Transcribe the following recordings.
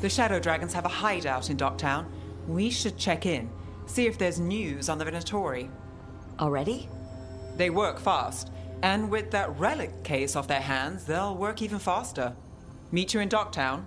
The Shadow Dragons have a hideout in Docktown. We should check in, see if there's news on the Venatori. Already? They work fast, and with that relic case off their hands, they'll work even faster. Meet you in Docktown.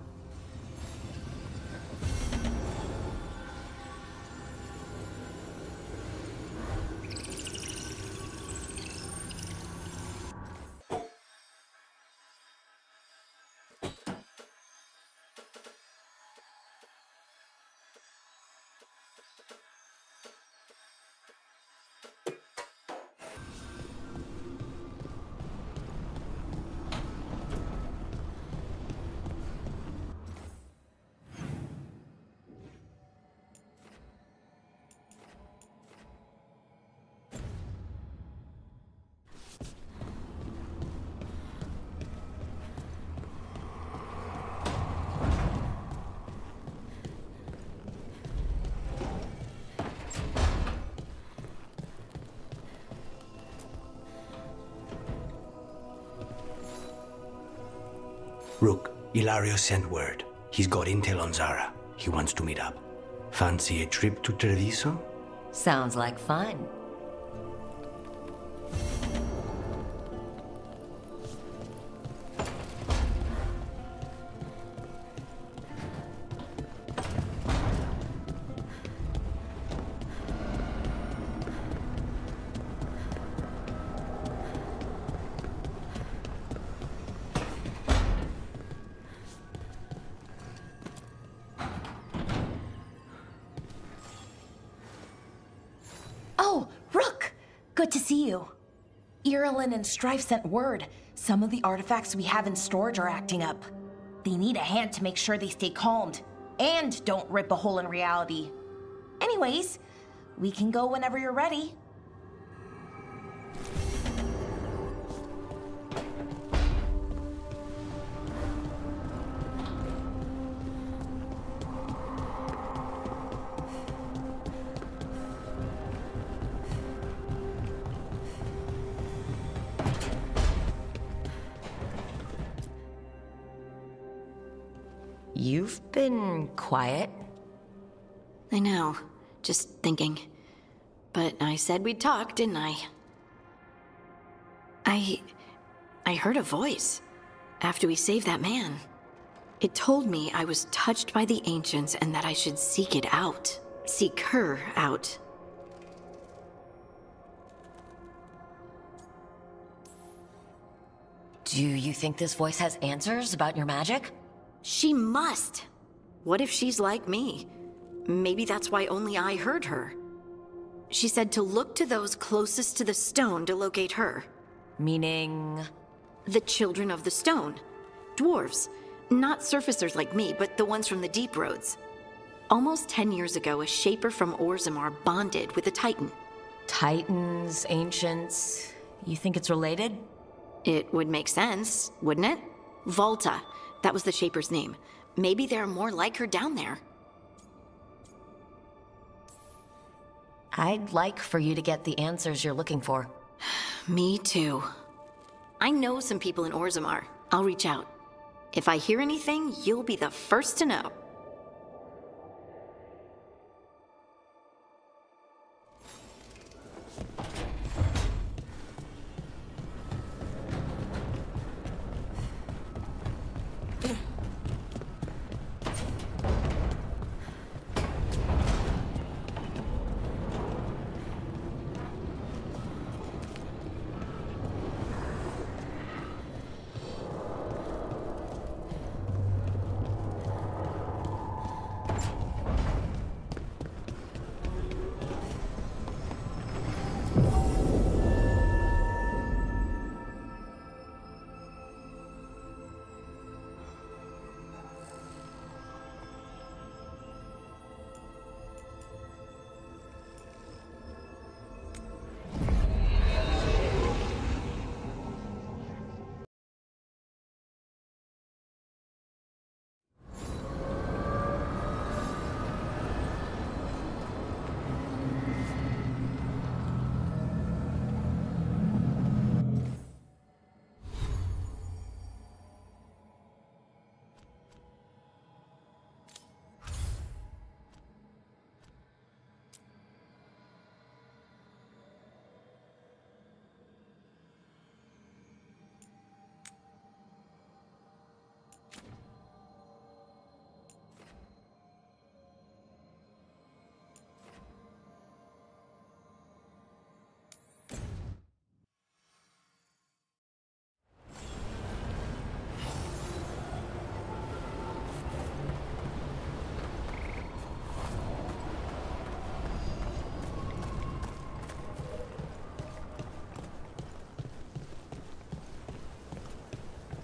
Ilario sent word. He's got intel on Zara. He wants to meet up. Fancy a trip to Treviso? Sounds like fun. Strife sent word. Some of the artifacts we have in storage are acting up. They need a hand to make sure they stay calmed and don't rip a hole in reality. Anyways, we can go whenever you're ready. Quiet. I know. Just thinking. But I said we'd talk, didn't I? I. I heard a voice after we saved that man. It told me I was touched by the ancients and that I should seek it out. Seek her out. Do you think this voice has answers about your magic? She must! What if she's like me? Maybe that's why only I heard her. She said to look to those closest to the stone to locate her. Meaning. The children of the stone. Dwarves. Not surfacers like me, but the ones from the deep roads. Almost ten years ago, a shaper from Orzammar bonded with a titan. Titans, ancients. You think it's related? It would make sense, wouldn't it? Valta. That was the shaper's name. Maybe there are more like her down there. I'd like for you to get the answers you're looking for. Me too. I know some people in Orzammar. I'll reach out. If I hear anything, you'll be the first to know.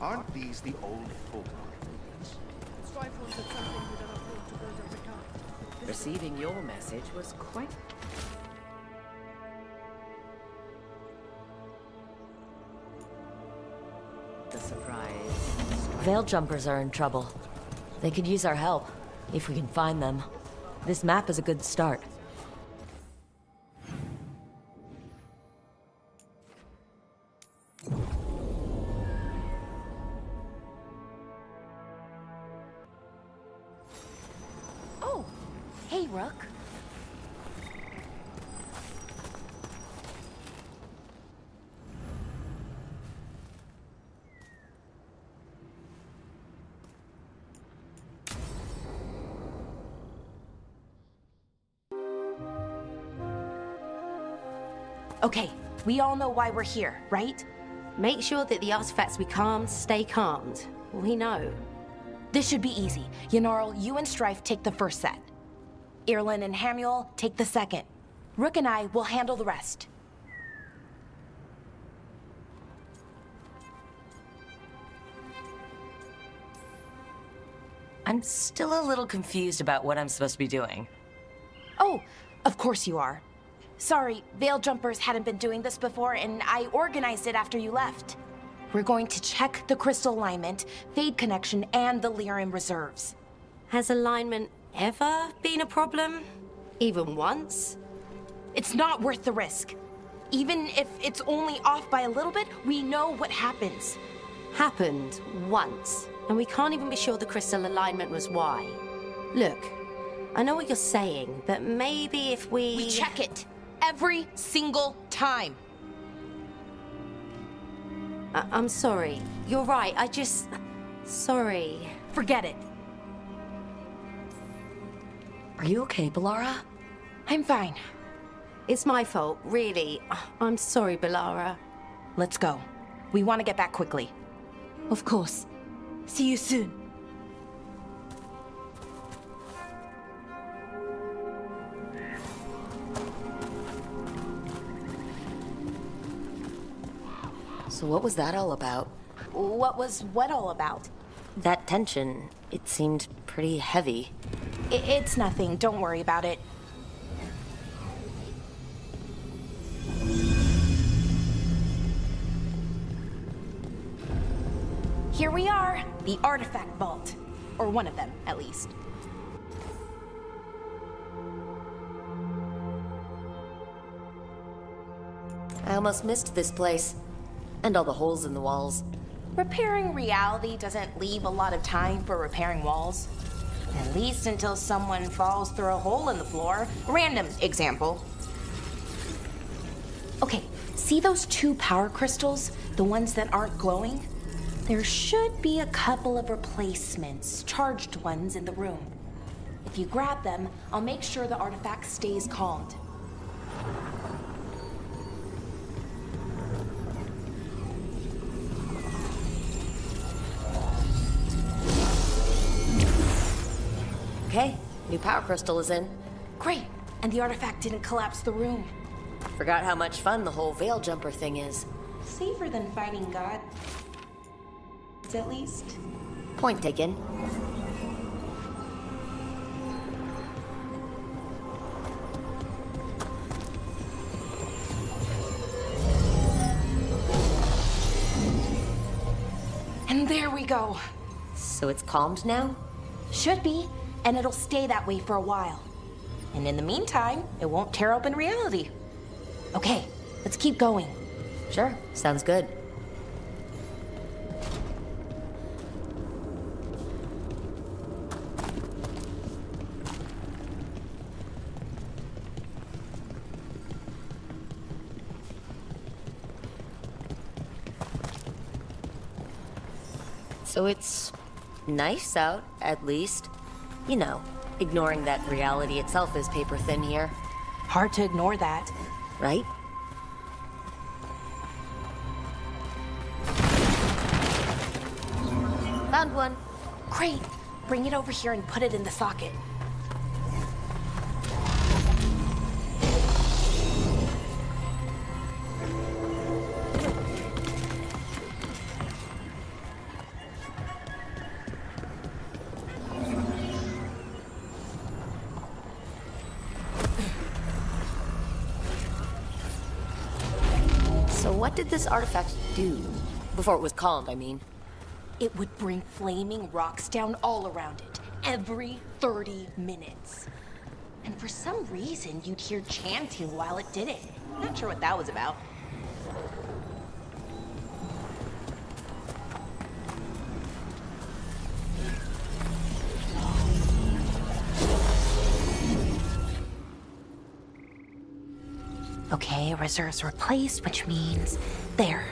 Aren't these the old folk Receiving your message was quite... The surprise. Veil jumpers are in trouble. They could use our help, if we can find them. This map is a good start. We all know why we're here, right? Make sure that the artifacts we calmed stay calmed. We know. This should be easy. Yanarl, you and Strife take the first set. Irlin and Hamuel take the second. Rook and I will handle the rest. I'm still a little confused about what I'm supposed to be doing. Oh, of course you are. Sorry, Veil Jumpers hadn't been doing this before, and I organized it after you left. We're going to check the crystal alignment, Fade Connection, and the lyrium reserves. Has alignment ever been a problem? Even once? It's not worth the risk. Even if it's only off by a little bit, we know what happens. Happened once, and we can't even be sure the crystal alignment was why. Look, I know what you're saying, but maybe if we. We check it every single time. I- I'm sorry. You're right. I just. Sorry. Forget it. Are you okay, Bellara? I'm fine. It's my fault, really. I'm sorry, Bellara. Let's go. We want to get back quickly. Of course. See you soon. So what was that all about? What was what all about? That tension, it seemed pretty heavy. It's nothing. Don't worry about it. Here we are, the artifact vault. Or one of them, at least. I almost missed this place. And all the holes in the walls. Repairing reality doesn't leave a lot of time for repairing walls. At least until someone falls through a hole in the floor. Random example. Okay, see those two power crystals? The ones that aren't glowing? There should be a couple of replacements, charged ones, in the room. If you grab them, I'll make sure the artifact stays calmed. Okay, new power crystal is in. Great, and the artifact didn't collapse the room. Forgot how much fun the whole veil jumper thing is. Safer than fighting God. At least. Point taken. And there we go. So it's calmed now? Should be, and it'll stay that way for a while. And in the meantime, it won't tear open reality. Okay, let's keep going. Sure, sounds good. So it's nice out, at least. You know, ignoring that reality itself is paper thin here, Hard to ignore that. right? Found one. Great. Bring it over here and put it in the socket. This artifact do? Before it was called, I mean. It would bring flaming rocks down all around it, every 30 minutes. And for some reason, you'd hear chanting while it did it. Not sure what that was about. Okay, reserves replaced, which means there.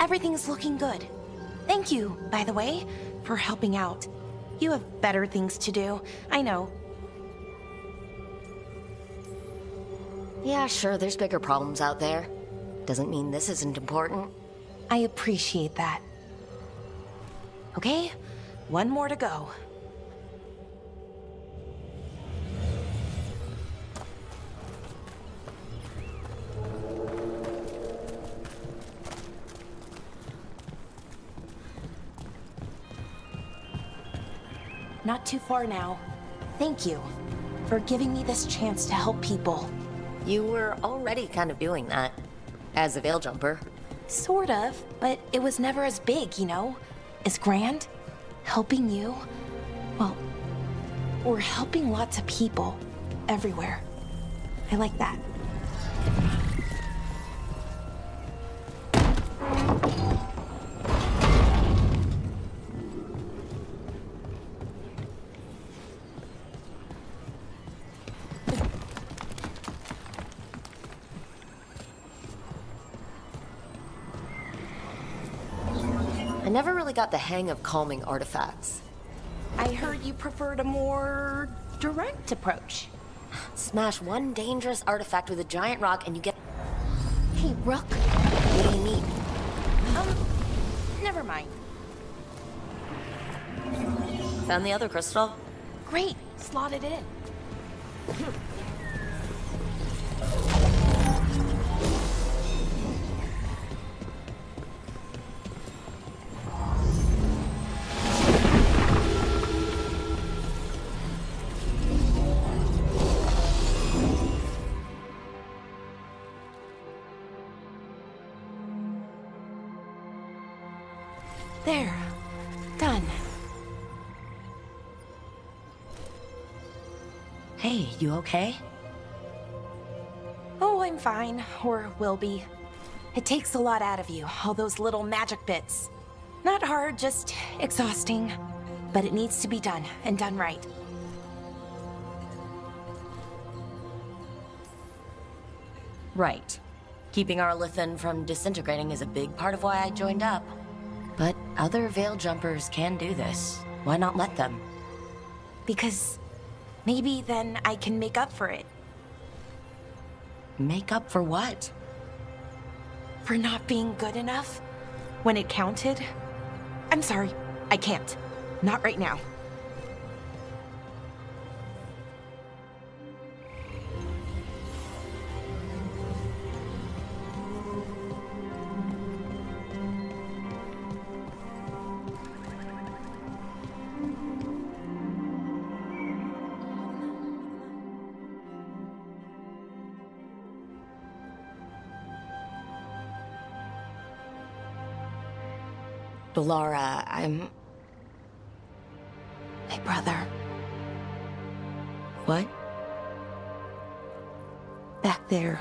Everything's looking good. Thank you, by the way, for helping out. You have better things to do. I know. Yeah, sure, there's bigger problems out there. Doesn't mean this isn't important. I appreciate that. Okay, one more to go. Not too far now. Thank you for giving me this chance to help people. You were already kind of doing that. As a veil jumper. Sort of, but it was never as big, you know? As grand. Helping you. Well, we're helping lots of people. Everywhere. I like that. Never really got the hang of calming artifacts. I heard you preferred a more direct approach. Smash one dangerous artifact with a giant rock and you get. Hey, Rook. What do you mean? Um, never mind. Found the other crystal? Great, slot it in. you okay? Oh, I'm fine, or will be. It takes a lot out of you, all those little magic bits. Not hard, just exhausting. But it needs to be done, and done right. Right. Keeping our Lithin from disintegrating is a big part of why I joined up. But other veil jumpers can do this. Why not let them? Because maybe then I can make up for it. Make up for what? For not being good enough when it counted. I'm sorry, I can't. Not right now. Laura, I'm. My brother, What? back there.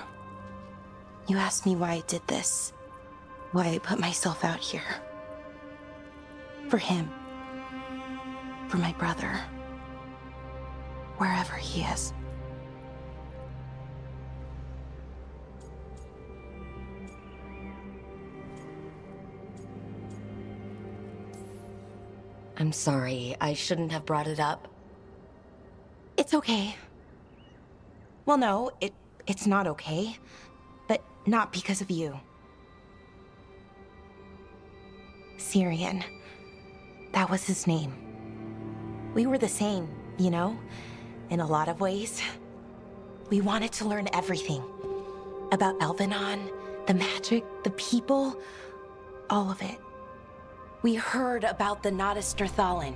You asked me why I did this. Why I put myself out here. For him. For my brother. Wherever he is. I'm sorry. I shouldn't have brought it up. It's okay. Well, no, it it's not okay. But not because of you. Syrian. That was his name. We were the same, you know? In a lot of ways. We wanted to learn everything. About Elvhenan, the magic, the people, all of it. We heard about the Thalin.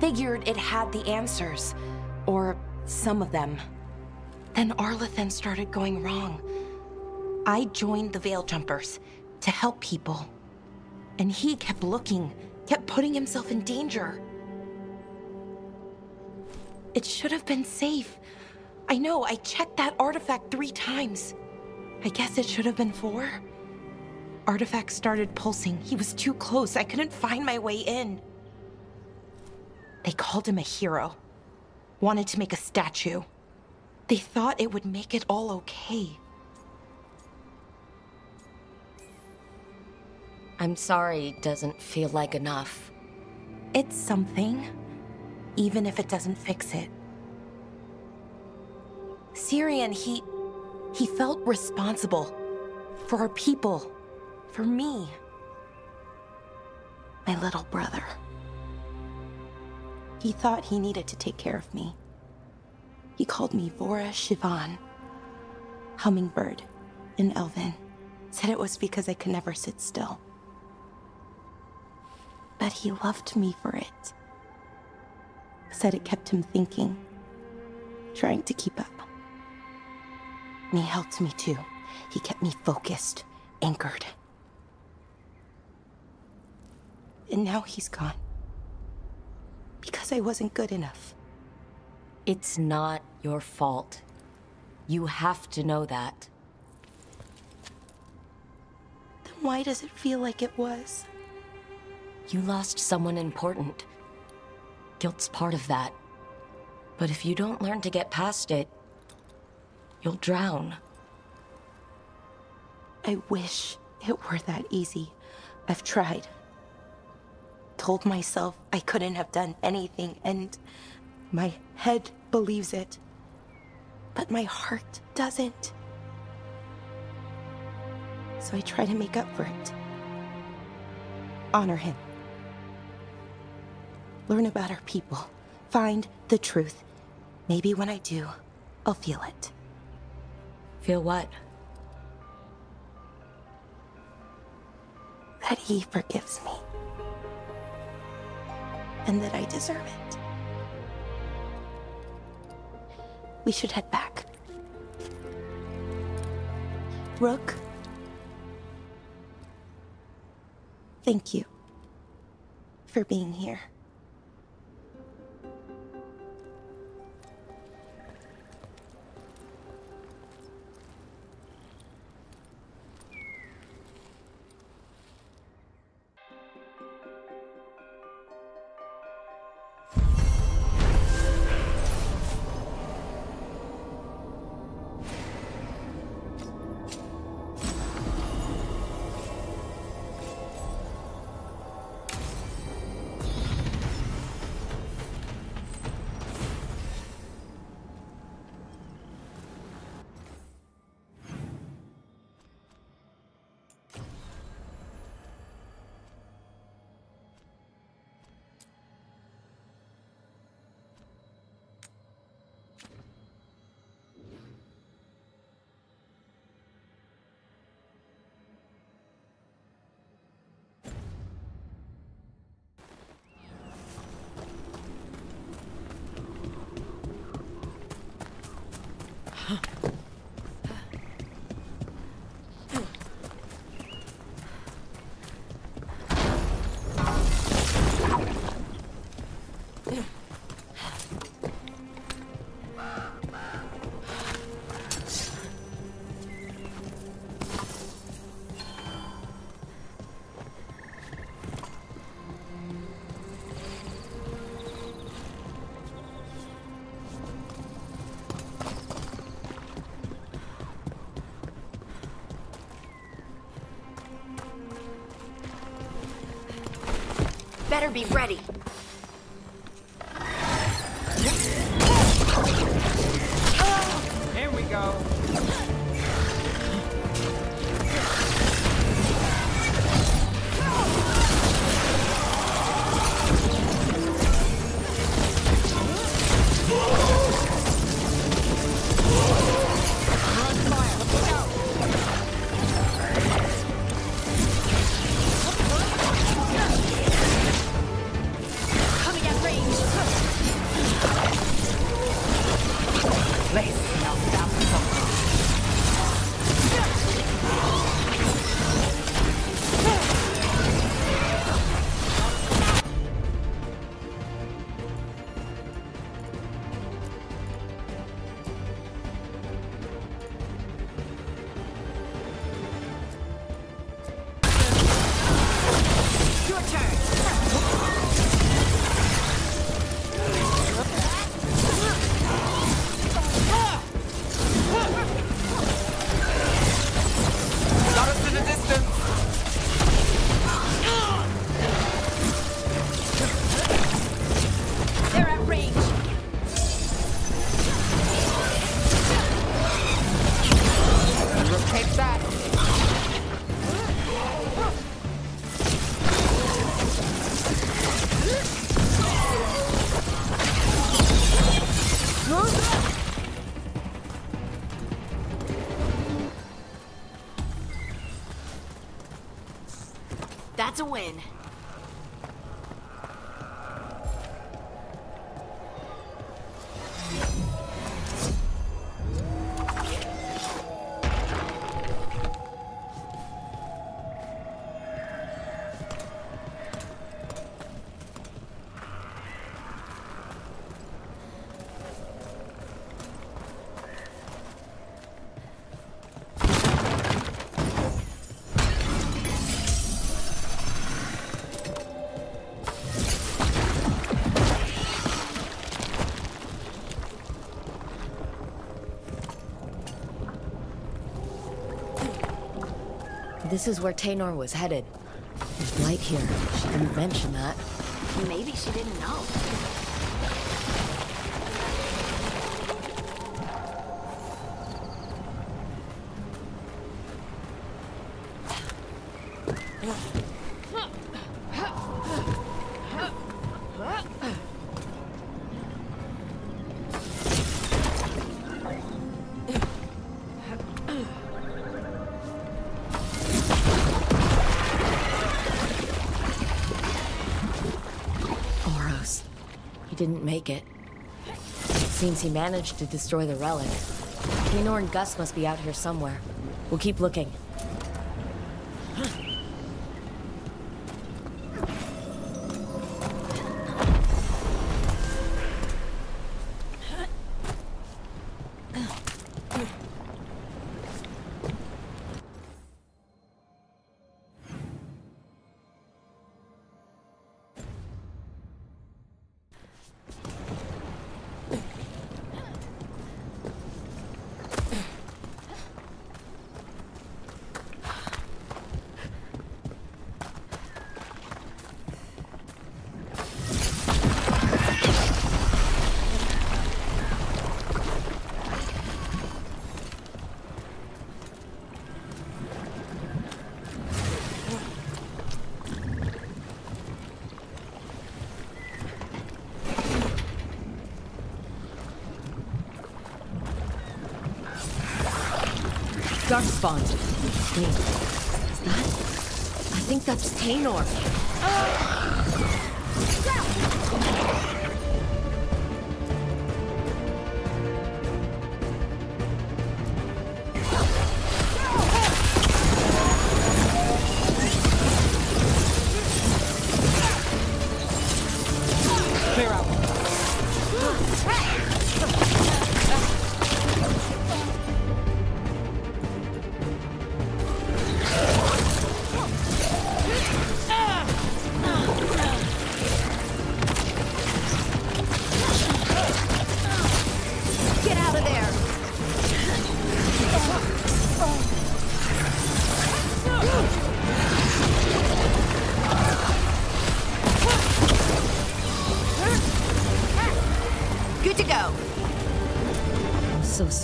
Figured it had the answers. Or some of them. Then Arlathan started going wrong. I joined the Veil Jumpers to help people. And he kept looking, kept putting himself in danger. It should have been safe. I know, I checked that artifact three times. I guess it should have been four. Artifact started pulsing. He was too close. I couldn't find my way in. They called him a hero. Wanted to make a statue. They thought it would make it all okay. I'm sorry doesn't feel like enough. It's something, even if it doesn't fix it. Syrian, he. he felt responsible for our people, for me. My little brother. He thought he needed to take care of me. He called me Vora Shivan, hummingbird in Elven. Said it was because I could never sit still. But he loved me for it. Said it kept him thinking, trying to keep up. And he helped me too. He kept me focused, anchored. And now he's gone. Because I wasn't good enough. It's not your fault. You have to know that. Then why does it feel like it was? You lost someone important. Guilt's part of that. But if you don't learn to get past it, you'll drown. I wish it were that easy. I've tried. Told myself I couldn't have done anything, and my head believes it. But my heart doesn't. So I try to make up for it. Honor him. Learn about our people. Find the truth. Maybe when I do, I'll feel it. Feel what? That he forgives me. And that I deserve it. We should head back. Rook? Thank you for being here. Better be ready. That's a win. This is where Taynor was headed. There's light here. She didn't mention that. Maybe she didn't know. Seems he managed to destroy the relic. Taynor and Gus must be out here somewhere. We'll keep looking.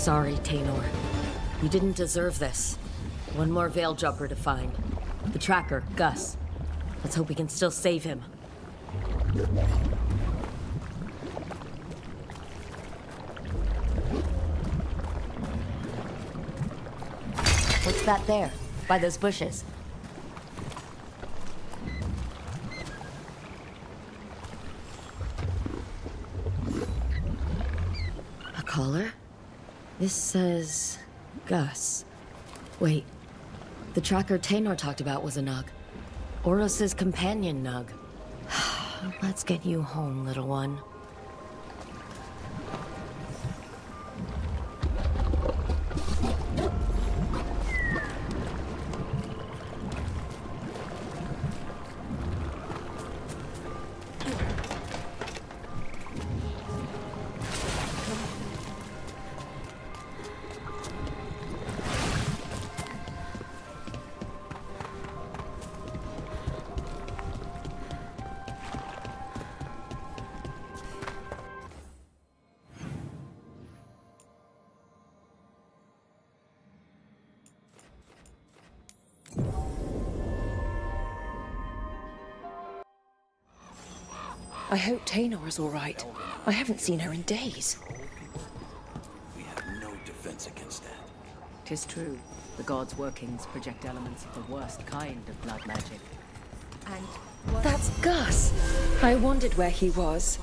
Sorry, Taynor. You didn't deserve this. One more Veil Jumper to find. The tracker, Gus. Let's hope we can still save him. What's that there? By those bushes? A collar? This says Gus. Wait, the tracker Taynor talked about was a Nug. Oros's companion Nug. Let's get you home, little one. I hope Taynor is all right. I haven't seen her in days. We have no defense against that. Tis true. The gods' workings project elements of the worst kind of blood magic. And That's Gus. I wondered where he was.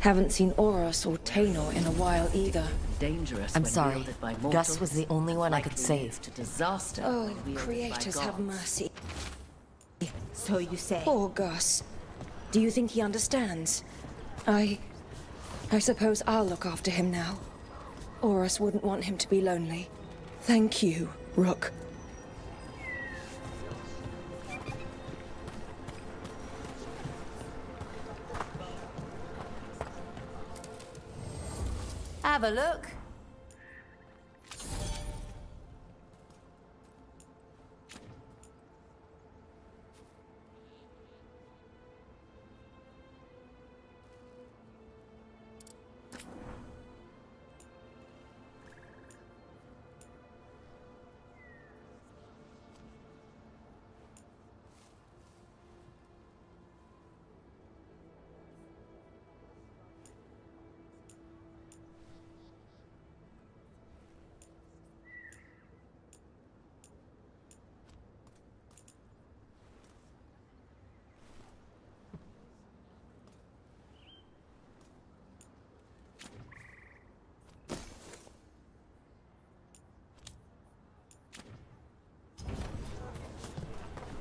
Haven't seen Oros or Taynor in a while either. Dangerous I'm sorry. wielded by Gus was the only one I could save. To disaster. Oh, when wielded by creators have mercy. So you say? Poor Gus. Do you think he understands? I... I suppose I'll look after him now. Oros wouldn't want him to be lonely. Thank you, Rook. Have a look.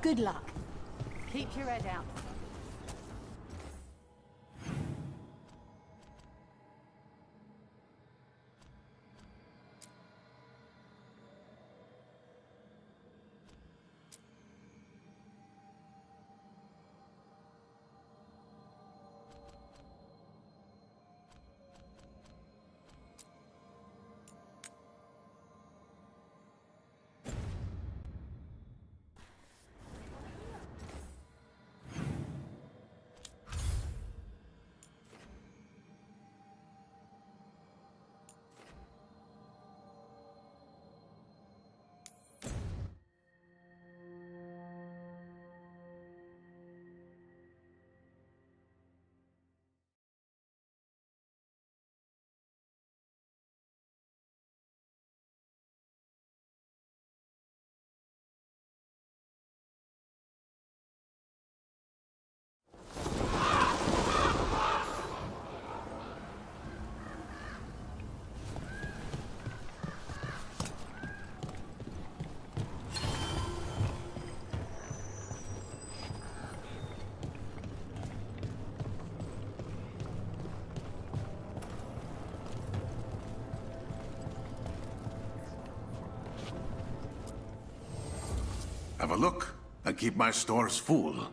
Good luck. Keep your head out. Have a look and keep my stores full.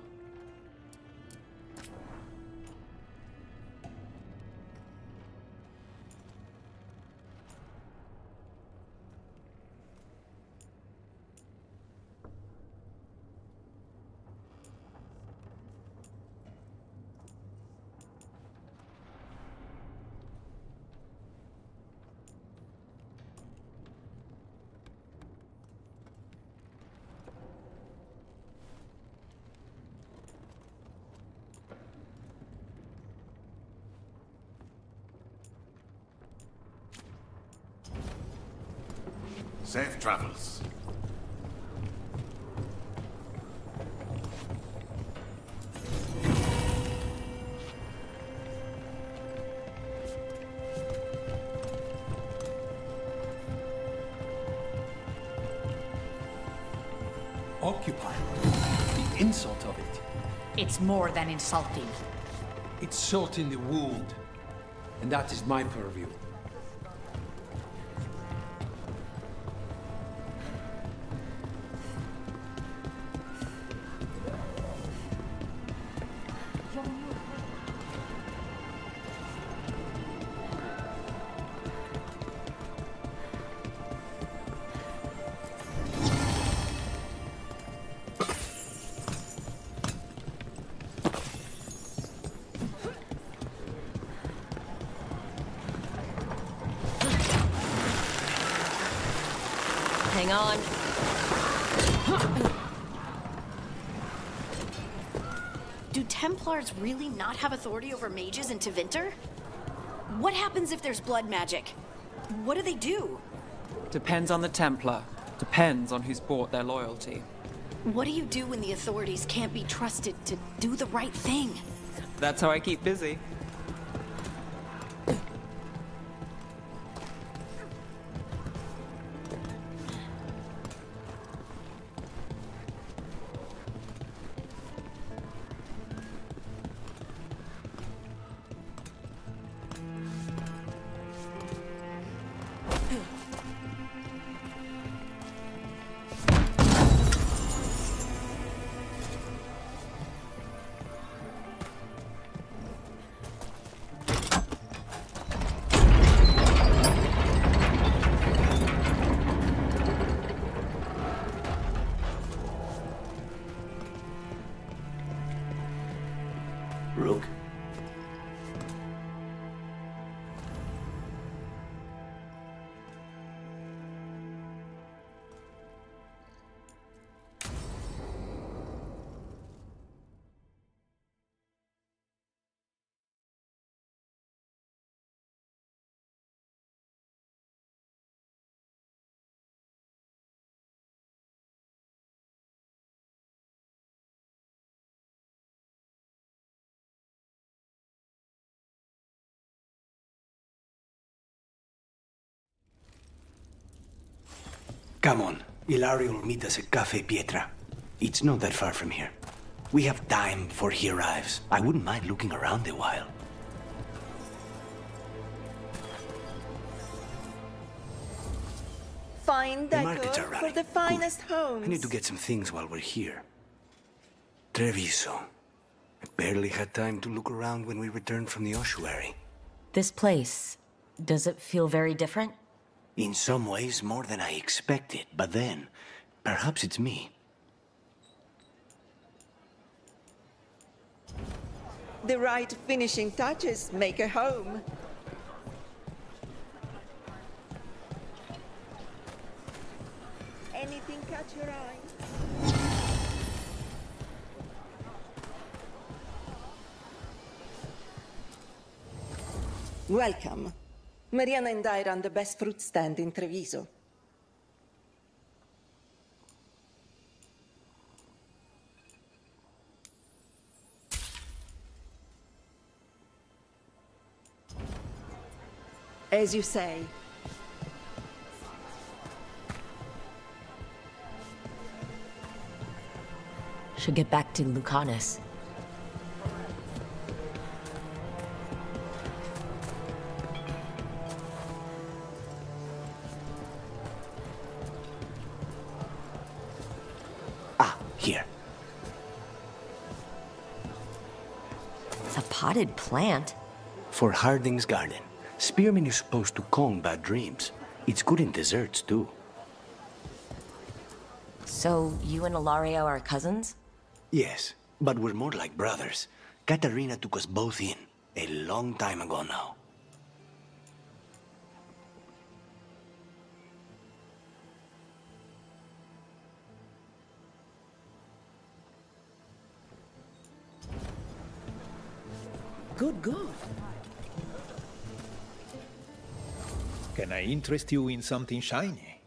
More than insulting. It's salt in the wound. And that is my purview. Hang on. Do Templars really not have authority over mages in Tevinter? What happens if there's blood magic? What do they do? Depends on the Templar. Depends on who's bought their loyalty. What do you do when the authorities can't be trusted to do the right thing? That's how I keep busy. Ilario will meet us at Cafe Pietra. It's not that far from here. We have time before he arrives. I wouldn't mind looking around a while. Fine The markets decor are for the finest homes. I need to get some things while we're here. Treviso. I barely had time to look around when we returned from the ossuary. This place, does it feel very different? In some ways, more than I expected, but then, perhaps it's me. The right finishing touches make a home. Anything catch your eye? Welcome. Mariana and I run the best fruit stand in Treviso. As you say, Should get back to Lucanus. Potted plant. For Harding's Garden. Spearmint is supposed to calm bad dreams. It's good in desserts, too. So, you and Ilario are cousins? Yes, but we're more like brothers. Caterina took us both in, a long time ago now. Good, good. Can I interest you in something shiny?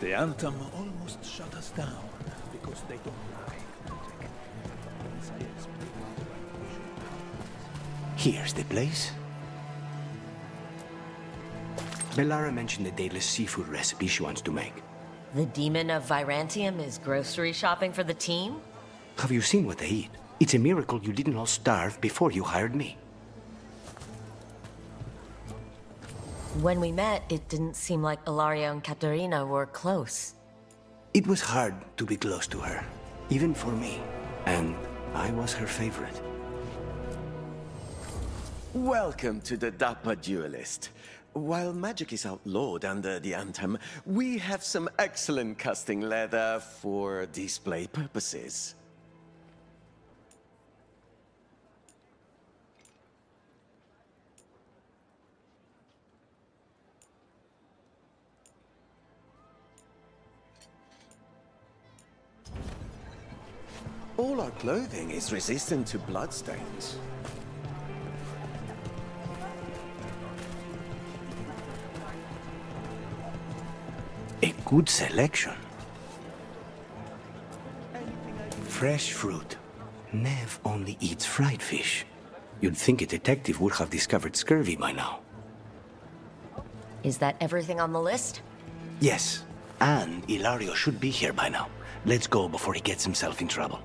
The Antaam almost shut us down because they don't Here's the place. Bellara mentioned the daedalus seafood recipe she wants to make. The demon of Vyrantium is grocery shopping for the team? Have you seen what they eat? It's a miracle you didn't all starve before you hired me. When we met, it didn't seem like Ilario and Caterina were close. It was hard to be close to her, even for me. And I was her favorite. Welcome to the Dapper Duelist. While magic is outlawed under the Antaam, we have some excellent casting leather for display purposes. All our clothing is resistant to bloodstains. Good selection. Fresh fruit. Nev only eats fried fish. You'd think a detective would have discovered scurvy by now. Is that everything on the list? Yes, and Ilario should be here by now. Let's go before he gets himself in trouble.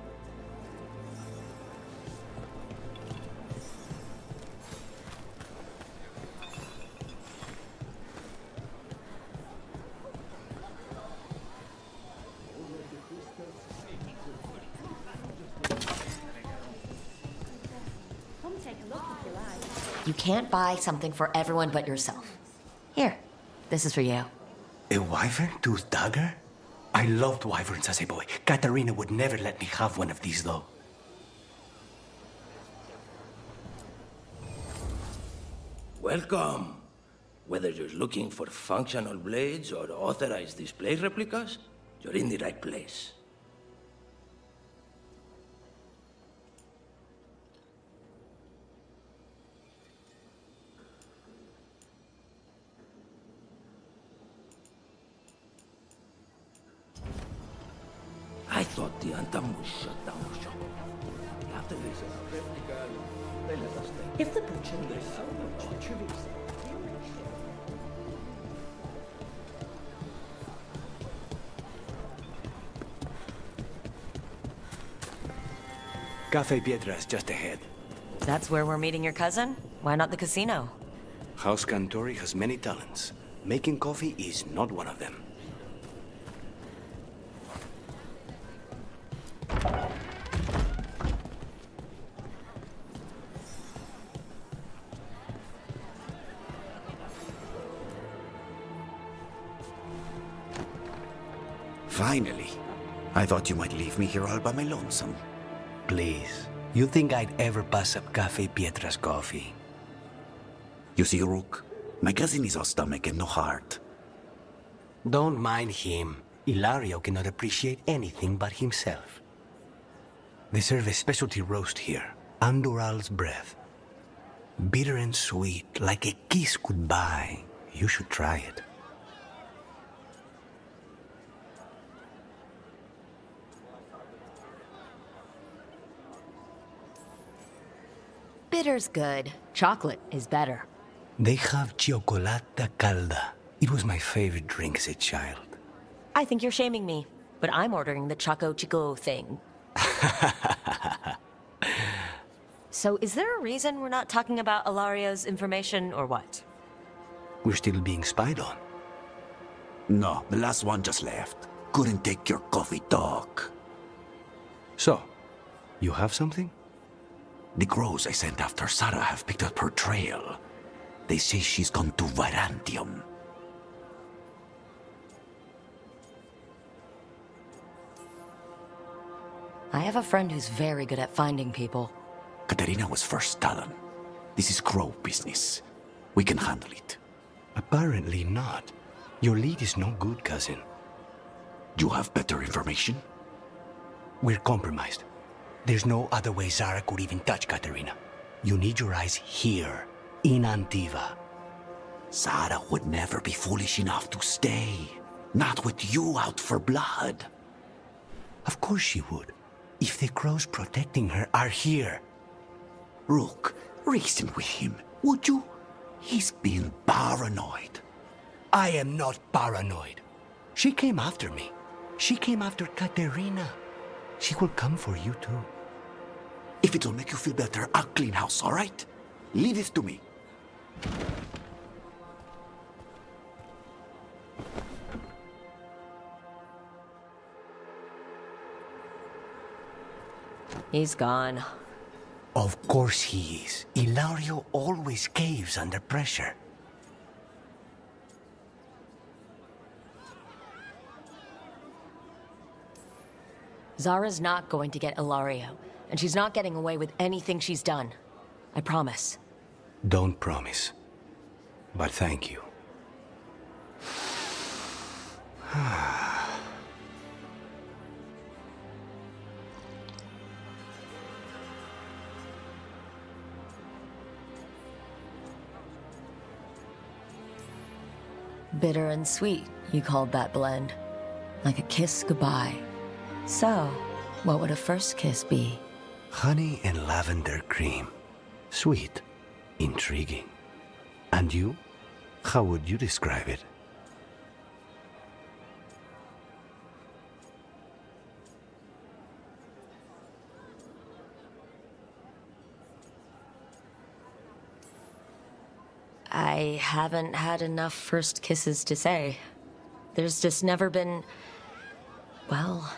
Can't buy something for everyone but yourself. Here, this is for you. A wyvern tooth dagger? I loved wyverns as a boy. Caterina would never let me have one of these, though. Welcome. Whether you're looking for functional blades or authorized display replicas, you're in the right place. I thought the Antaam was shut down or so. After this is a replica, they let us take. If the butcher is so much the truth, Cafe Pietra is just ahead. That's where we're meeting your cousin? Why not the casino? House Cantori has many talents. Making coffee is not one of them. I thought you might leave me here all by my lonesome. Please. You think I'd ever pass up Cafe Pietra's coffee? You see, Rook, my cousin is all stomach and no heart. Don't mind him. Ilario cannot appreciate anything but himself. They serve a specialty roast here, Andoral's breath. Bitter and sweet, like a kiss goodbye. You should try it. Bitter's good. Chocolate is better. They have chocolata calda. It was my favorite drink as a child. I think you're shaming me, but I'm ordering the Choco Chico thing. so, is there a reason we're not talking about Ilario's information or what? We're still being spied on. No, the last one just left. Couldn't take your coffee talk. So, you have something? The crows I sent after Zara have picked up her trail. They say she's gone to Vyrantium. I have a friend who's very good at finding people. Caterina was first Talon. This is crow business. We can handle it. Apparently not. Your lead is no good, cousin. You have better information? We're compromised. There's no other way Zara could even touch Caterina. You need your eyes here, in Antiva. Zara would never be foolish enough to stay. Not with you out for blood. Of course she would. If the crows protecting her are here. Rook, reason with him, would you? He's being paranoid. I am not paranoid. She came after me. She came after Caterina. She will come for you too. If it'll make you feel better, I'll clean house, all right? Leave this to me. He's gone. Of course he is. Ilario always caves under pressure. Zara's not going to get Ilario, and she's not getting away with anything she's done. I promise. Don't promise. But thank you. Bitter and sweet, you called that blend. Like a kiss goodbye. So, what would a first kiss be? Honey and lavender cream. Sweet. Intriguing. And you? How would you describe it? I haven't had enough first kisses to say. There's just never been. Well.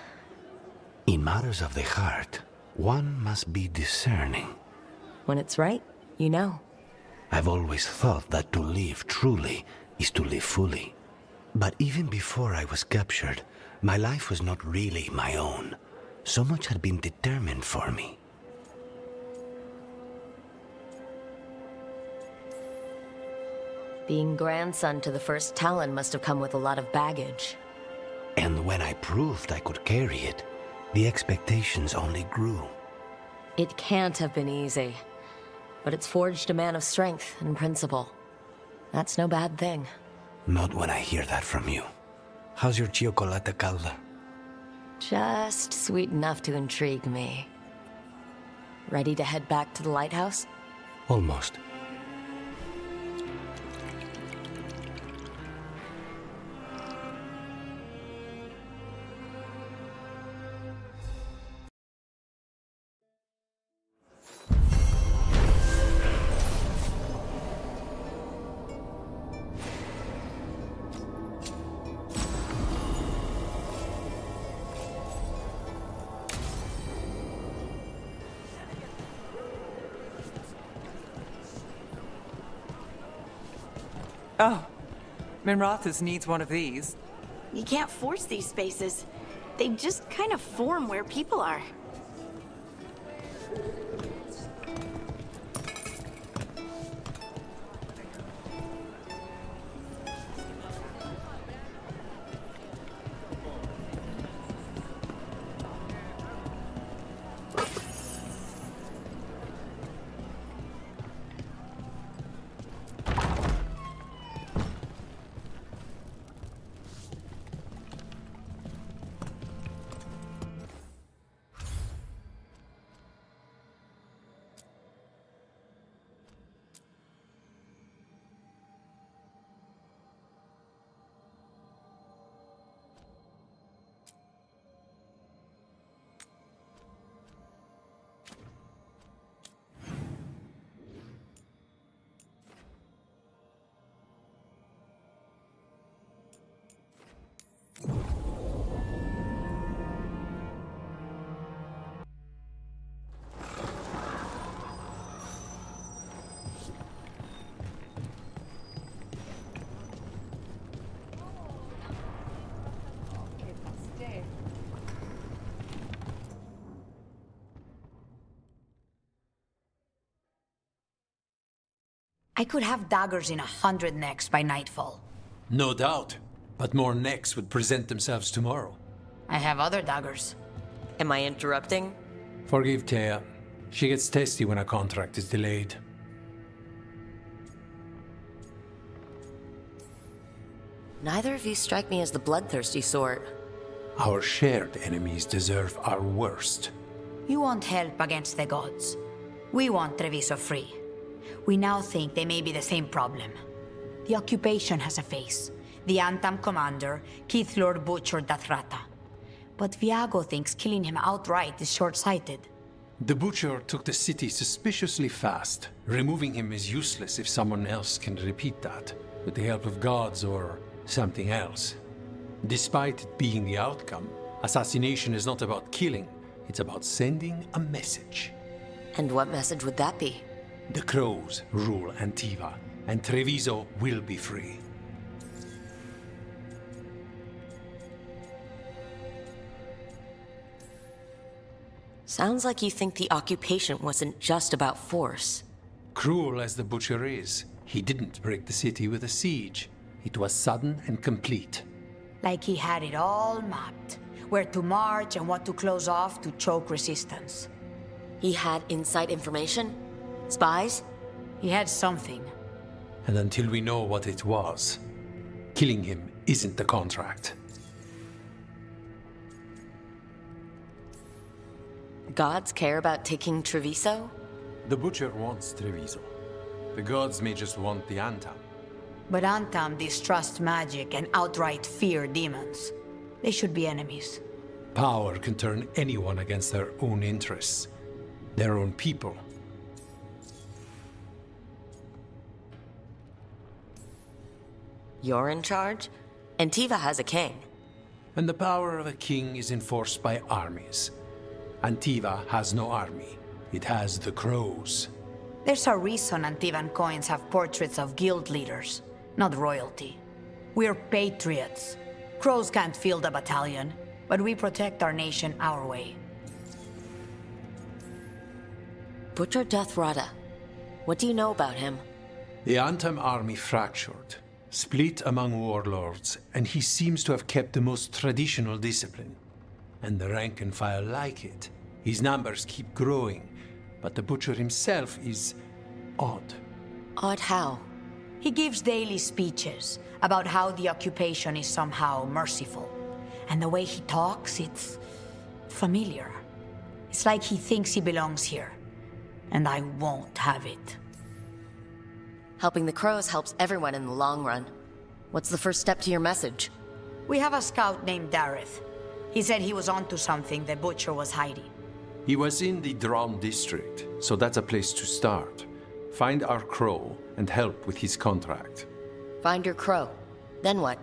In matters of the heart, one must be discerning. When it's right, you know. I've always thought that to live truly is to live fully. But even before I was captured, my life was not really my own. So much had been determined for me. Being grandson to the first Talon must have come with a lot of baggage. And when I proved I could carry it, the expectations only grew. It can't have been easy. But it's forged a man of strength and principle. That's no bad thing. Not when I hear that from you. How's your chocolate calda? Just sweet enough to intrigue me. Ready to head back to the lighthouse? Almost. Minrathous needs one of these. You can't force these spaces. They just kind of form where people are. I could have daggers in a hundred necks by nightfall. No doubt. But more necks would present themselves tomorrow. I have other daggers. Am I interrupting? Forgive Teia. She gets testy when a contract is delayed. Neither of you strike me as the bloodthirsty sort. Our shared enemies deserve our worst. You want help against the gods. We want Treviso free. We now think they may be the same problem. The occupation has a face. The Antaam commander, Keith Lord butchered Dathrata. But Viago thinks killing him outright is short-sighted. The Butcher took the city suspiciously fast. Removing him is useless if someone else can repeat that, with the help of gods or something else. Despite it being the outcome, assassination is not about killing, it's about sending a message. And what message would that be? The crows rule Antiva, and Treviso will be free. Sounds like you think the occupation wasn't just about force. Cruel as the Butcher is, he didn't break the city with a siege. It was sudden and complete. Like he had it all mapped. Where to march and what to close off to choke resistance. He had inside information? Spies? He had something. And until we know what it was, Killing him isn't the contract. Gods care about taking Treviso? The Butcher wants Treviso. The gods may just want the Antaam. But Antaam distrust magic and outright fear demons. They should be enemies. Power can turn anyone against their own interests, their own people. You're in charge? Antiva has a king. And the power of a king is enforced by armies. Antiva has no army. It has the crows. There's a reason Antivan coins have portraits of guild leaders, not royalty. We're patriots. Crows can't field a battalion, but we protect our nation our way. Butcher Deathrada. What do you know about him? The Antaam army fractured, split among warlords, and he seems to have kept the most traditional discipline. And the rank and file like it. His numbers keep growing, but the Butcher himself is odd. Odd how? He gives daily speeches about how the occupation is somehow merciful. And the way he talks, it's familiar. It's like he thinks he belongs here. And I won't have it. Helping the crows helps everyone in the long run. What's the first step to your message? We have a scout named Dareth. He said he was onto something the Butcher was hiding. He was in the Drum district, so that's a place to start. Find our crow and help with his contract. Find your crow. Then what?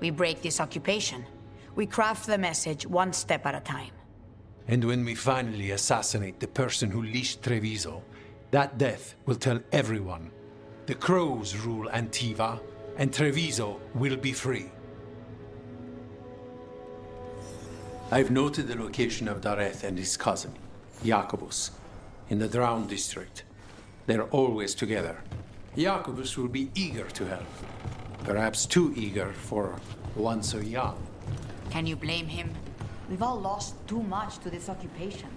We break this occupation. We craft the message one step at a time. And when we finally assassinate the person who leashed Treviso, that death will tell everyone. The crows rule Antiva, and Treviso will be free. I've noted the location of Dareth and his cousin, Jacobus, in the Drown district. They're always together. Jacobus will be eager to help. Perhaps too eager for one so young. Can you blame him? We've all lost too much to this occupation.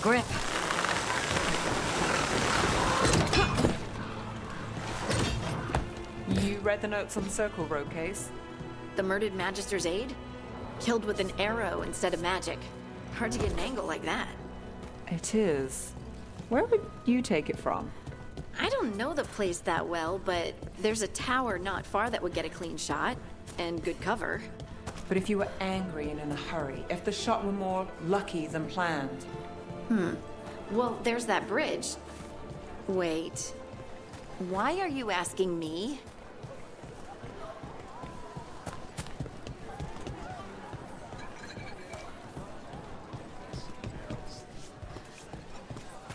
Grip. You read the notes on the Circle Road case? The murdered Magister's aide? Killed with an arrow instead of magic. Hard to get an angle like that. It is. Where would you take it from? I don't know the place that well, but there's a tower not far that would get a clean shot. And good cover. But if you were angry and in a hurry, if the shot were more lucky than planned. Hmm. Well, there's that bridge. Wait. Why are you asking me?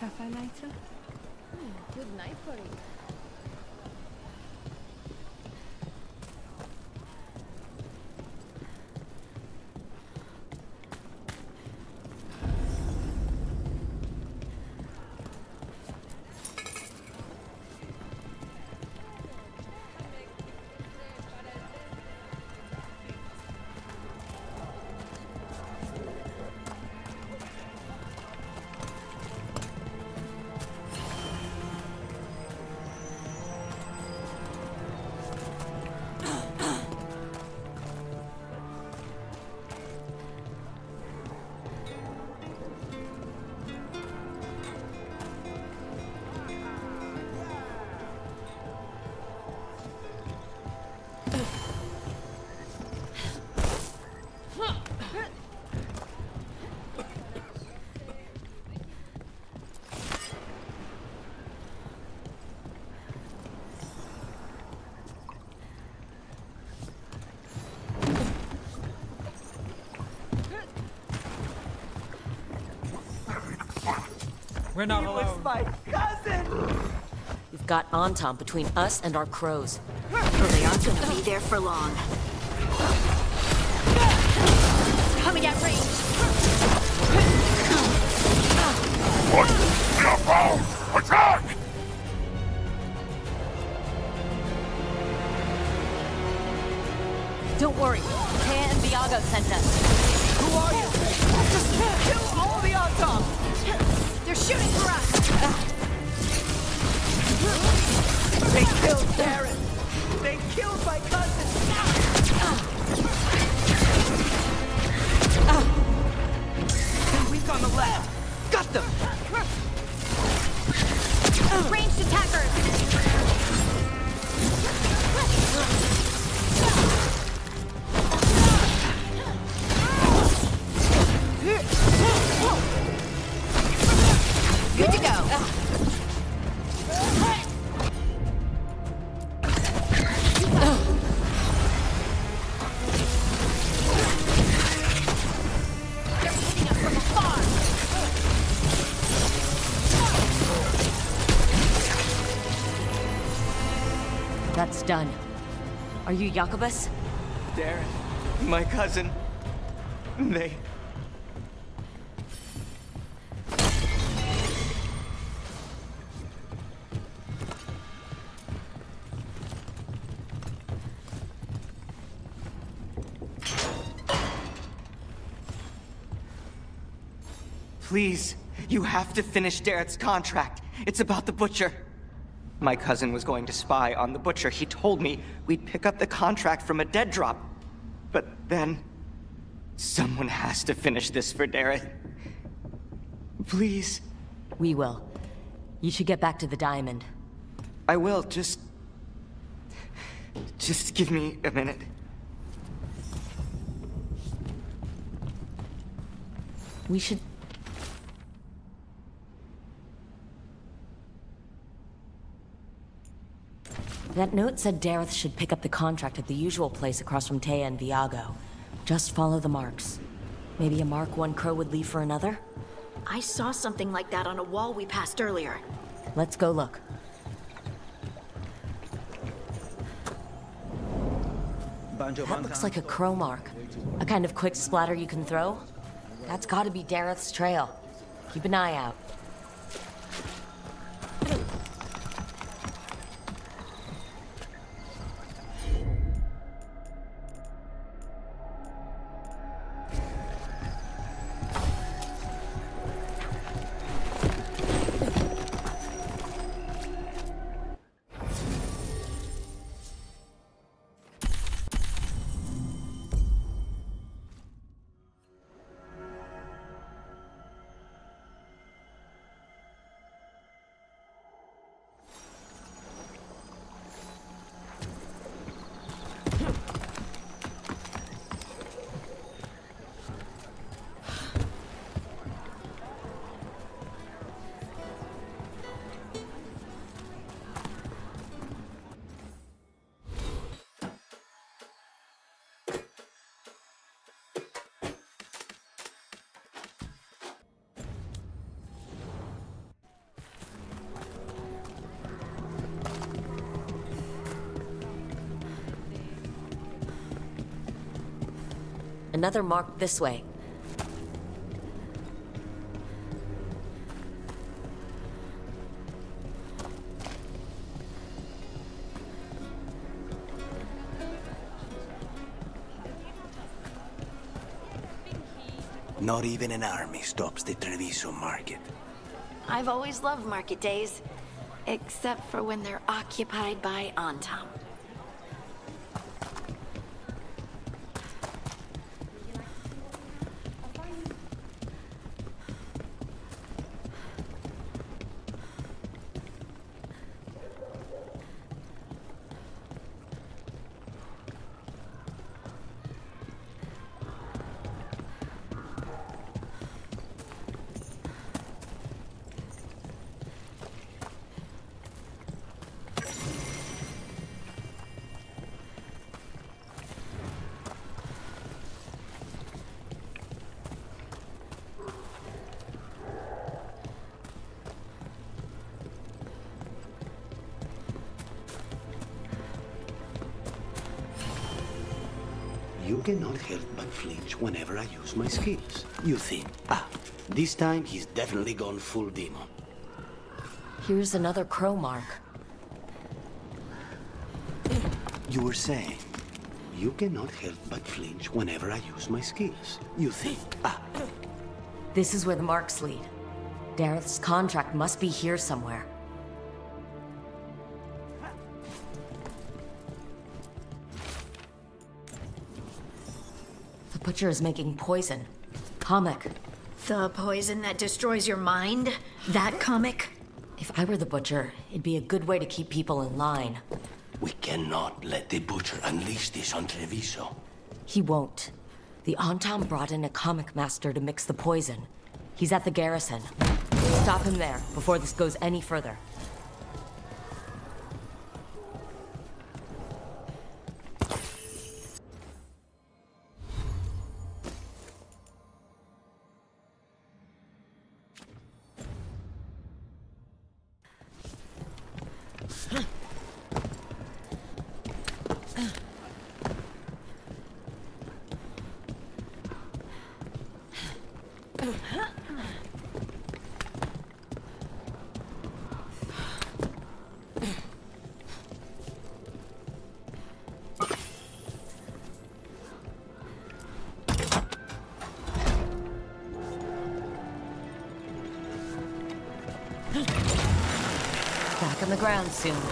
Cafe later? good night for you. We're not he alone. was my cousin! We've got Antaam between us and our crows. They aren't gonna be there for long. Coming at range. What? We are found! Attack! Don't worry. Tan and Viago sent us. Who are you? Just kill all the Antaam! Shooting for us! They killed Darren! You Jacobus? Darren, my cousin. They. Please, you have to finish Darrett's contract. It's about the butcher. My cousin was going to spy on the butcher. He told me we'd pick up the contract from a dead drop. But then. Someone has to finish this for Darrett. Please. We will. You should get back to the diamond. I will, just. Just give me a minute. We should. That note said Dareth should pick up the contract at the usual place across from Teia and Viago. Just follow the marks. Maybe a Mark One crow would leave for another? I saw something like that on a wall we passed earlier. Let's go look. That looks like a crow mark. A kind of quick splatter you can throw? That's gotta be Dareth's trail. Keep an eye out. Another mark this way. Not even an army stops the Treviso market. I've always loved market days, except for when they're occupied by Antaam. Flinch whenever I use my skills. You think, ah, this time he's definitely gone full demon. Here's another crow mark. You were saying, You cannot help but flinch whenever I use my skills. You think, ah, This is where the marks lead. Dareth's contract must be here somewhere. Butcher is making poison. Qamek. The poison that destroys your mind? That qamek? If I were the butcher, it'd be a good way to keep people in line. we cannot let the butcher unleash this on Treviso. He won't. The Antaam brought in a qamek master to mix the poison. He's at the garrison. Stop him there before this goes any further. On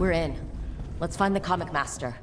We're in. Let's find the qamek master.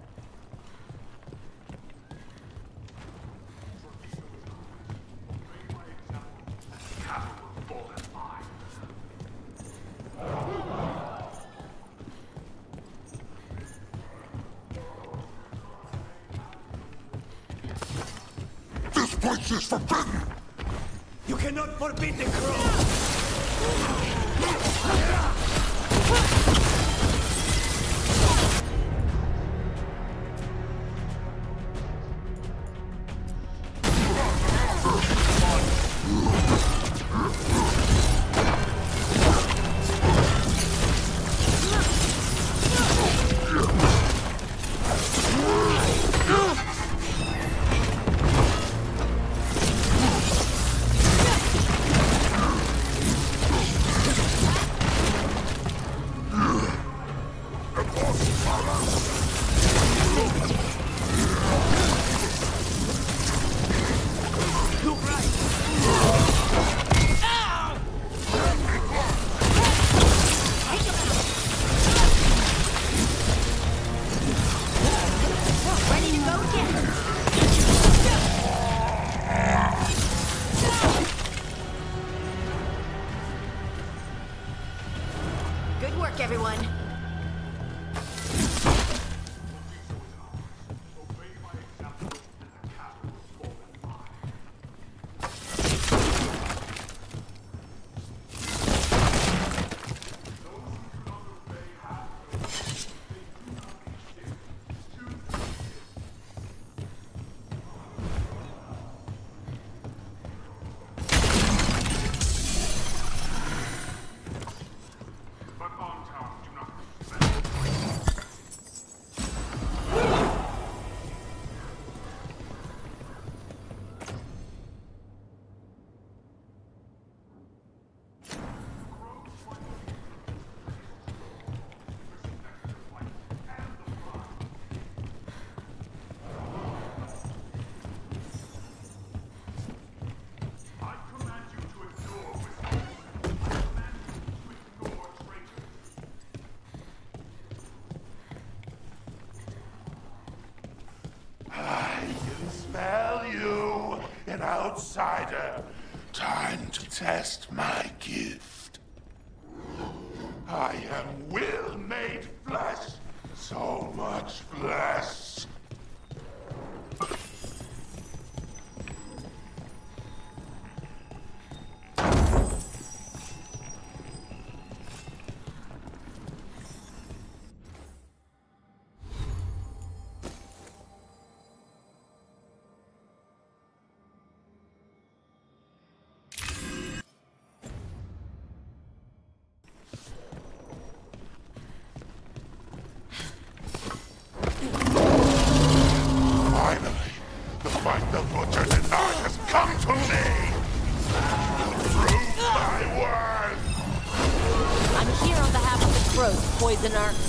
Crows,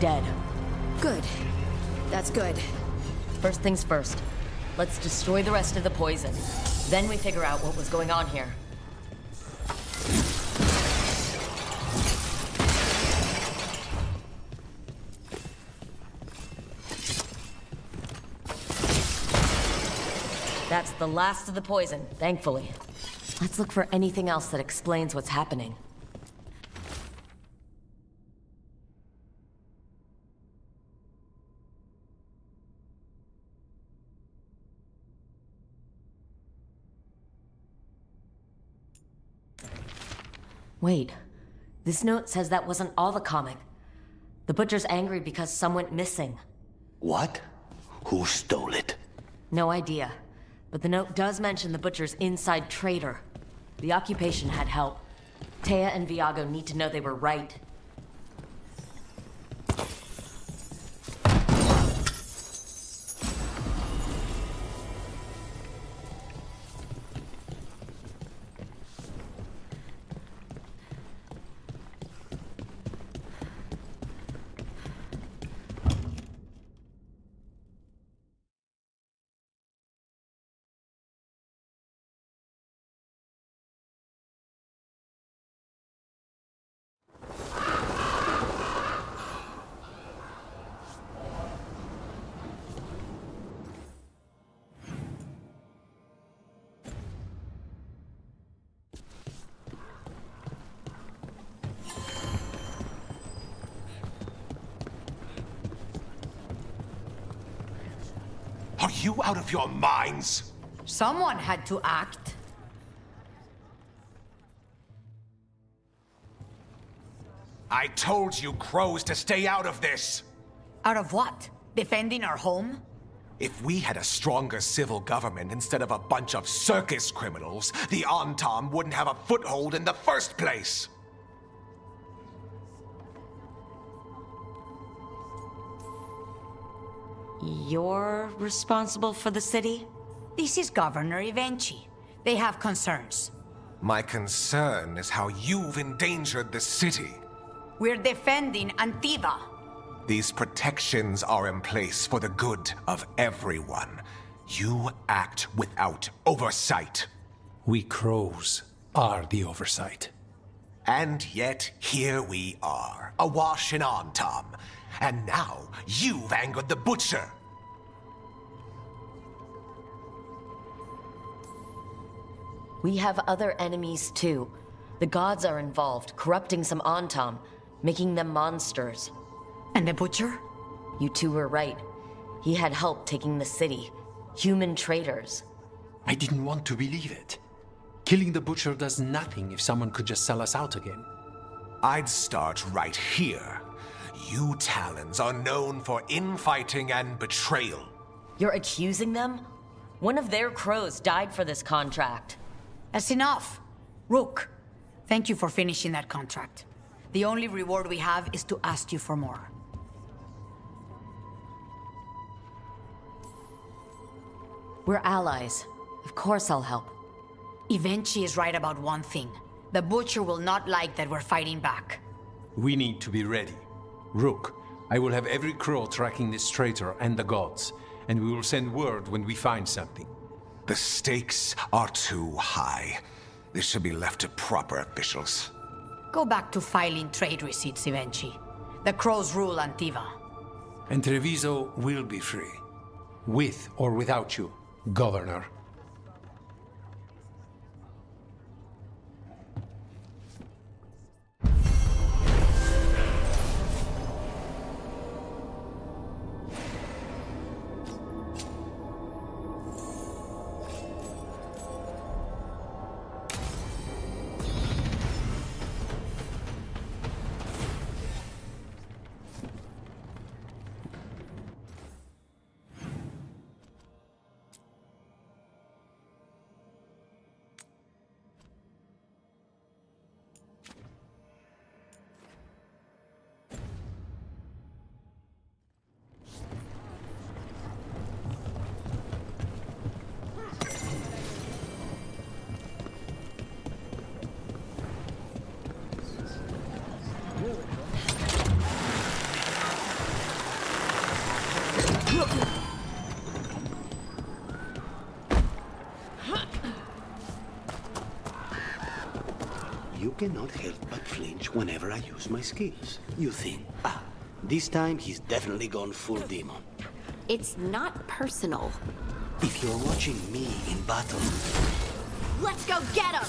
dead. Good. That's good. First things first. Let's destroy the rest of the poison. Then we figure out what was going on here. That's the last of the poison, thankfully. Let's look for anything else that explains what's happening. Wait. This note says that wasn't all the qamek. The butcher's angry because some went missing. What? Who stole it? No idea. But the note does mention the butcher's inside traitor. The occupation had help. Teia and Viago need to know they were right. You out of your minds? Someone had to act. I told you crows to stay out of this! Out of what? Defending our home? If we had a stronger civil government instead of a bunch of circus criminals, the Antaam wouldn't have a foothold in the first place! You're responsible for the city? This is Governor Ivenchi. They have concerns. My concern is how you've endangered the city. We're defending Antiva. These protections are in place for the good of everyone. You act without oversight. We crows are the oversight. And yet, here we are, awash in Antaam. And now, you've angered the Butcher. We have other enemies too. The gods are involved, corrupting some Antaam, making them monsters. And the Butcher? You two were right. He had help taking the city. Human traitors. I didn't want to believe it. Killing the butcher does nothing if someone could just sell us out again. I'd start right here. You Talons are known for infighting and betrayal. You're accusing them? One of their crows died for this contract. That's enough. Rook, thank you for finishing that contract. The only reward we have is to ask you for more. We're allies. Of course I'll help. Ivenchi is right about one thing. The Butcher will not like that we're fighting back. We need to be ready. Rook, I will have every crow tracking this traitor and the gods, and we will send word when we find something. The stakes are too high. This should be left to proper officials. Go back to filing trade receipts, Ivenchi. The crows rule Antiva. And Treviso will be free. With or without you, Governor. My skills. You think, ah, this time he's definitely gone full demon. It's not personal. If you're watching me in battle, Let's go get him!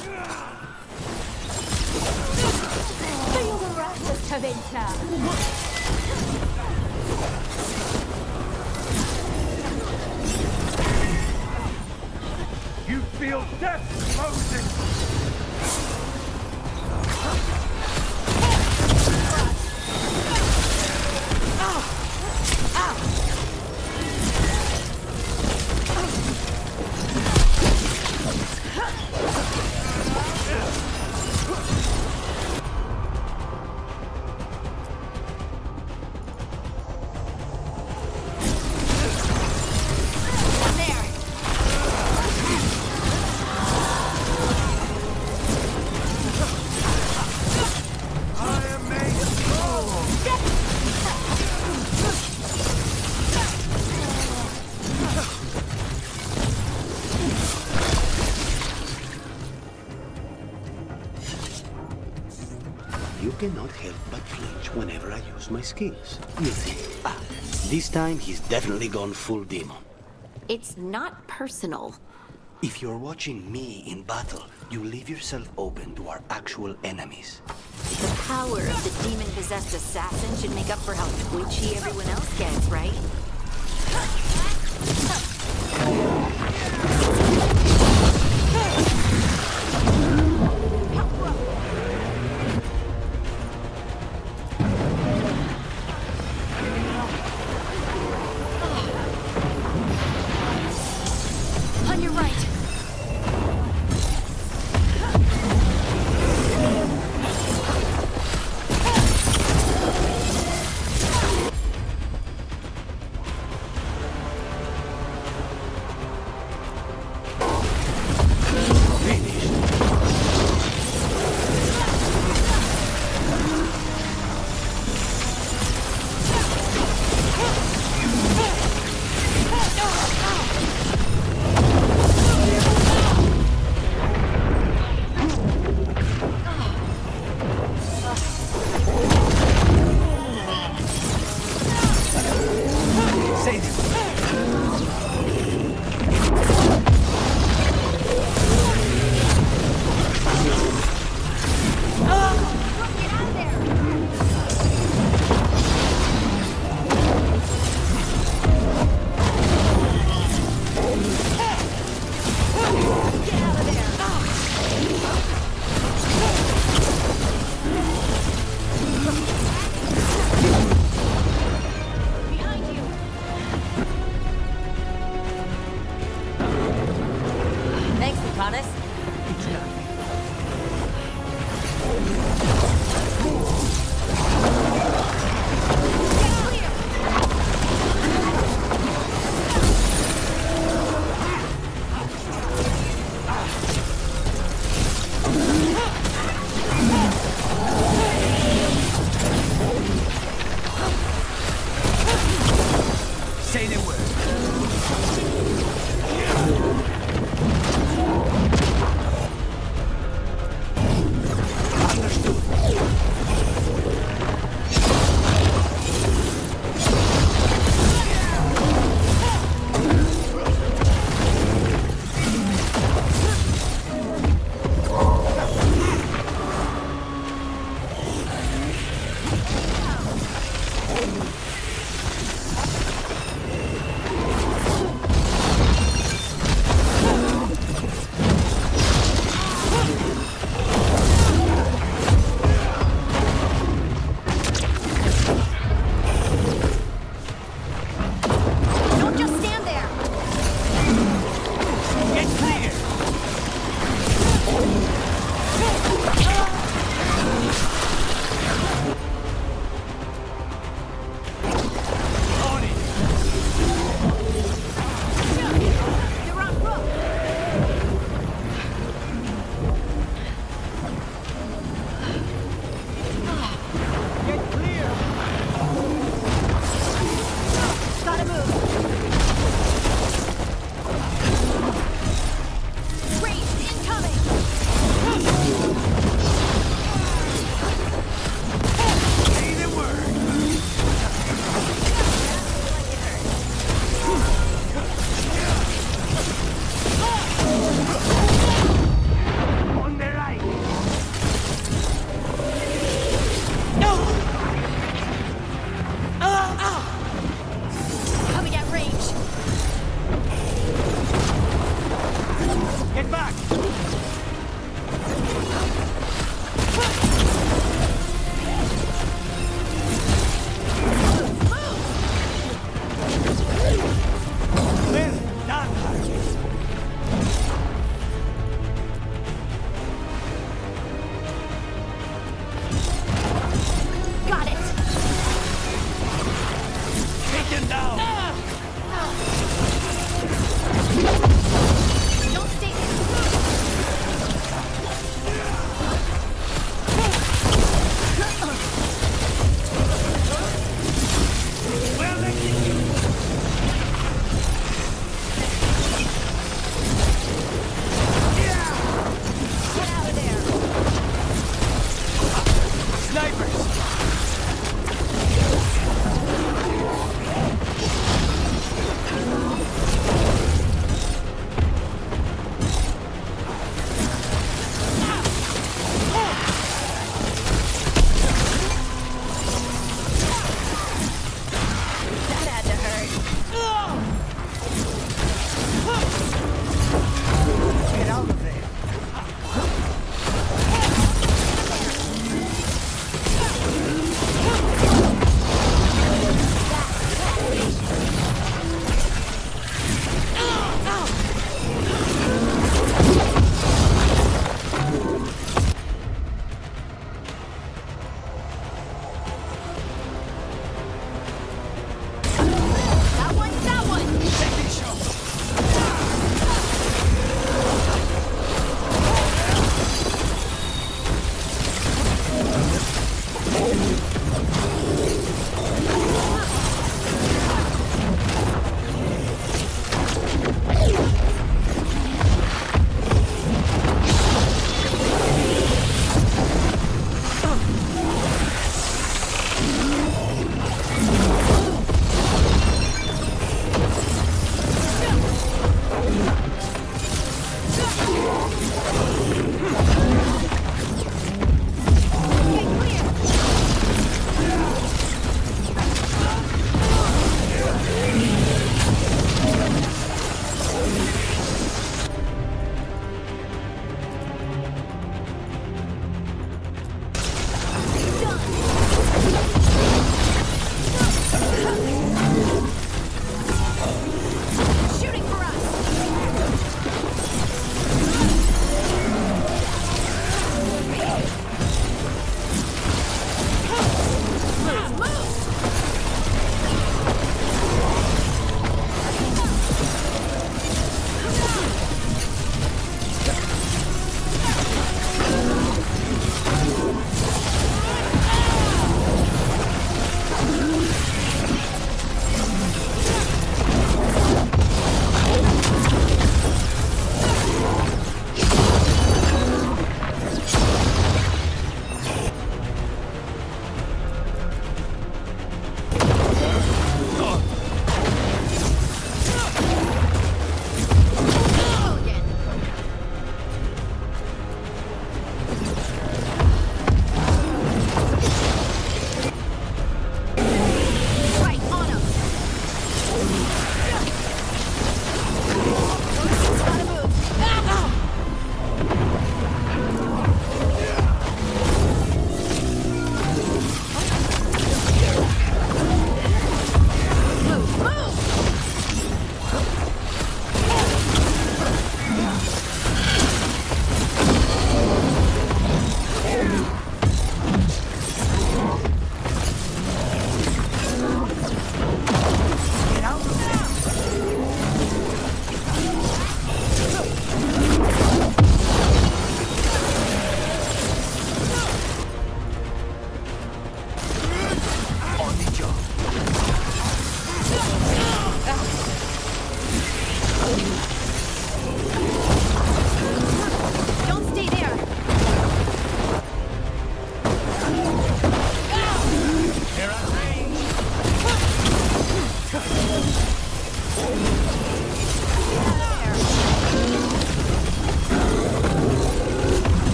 Feel the wrath of Tavinta! You feel death closing! You use my skills. You think, ah, this time he's definitely gone full demon. It's not personal. If you're watching me in battle, you leave yourself open to our actual enemies. The power of the demon-possessed assassin should make up for how twitchy everyone else gets, right?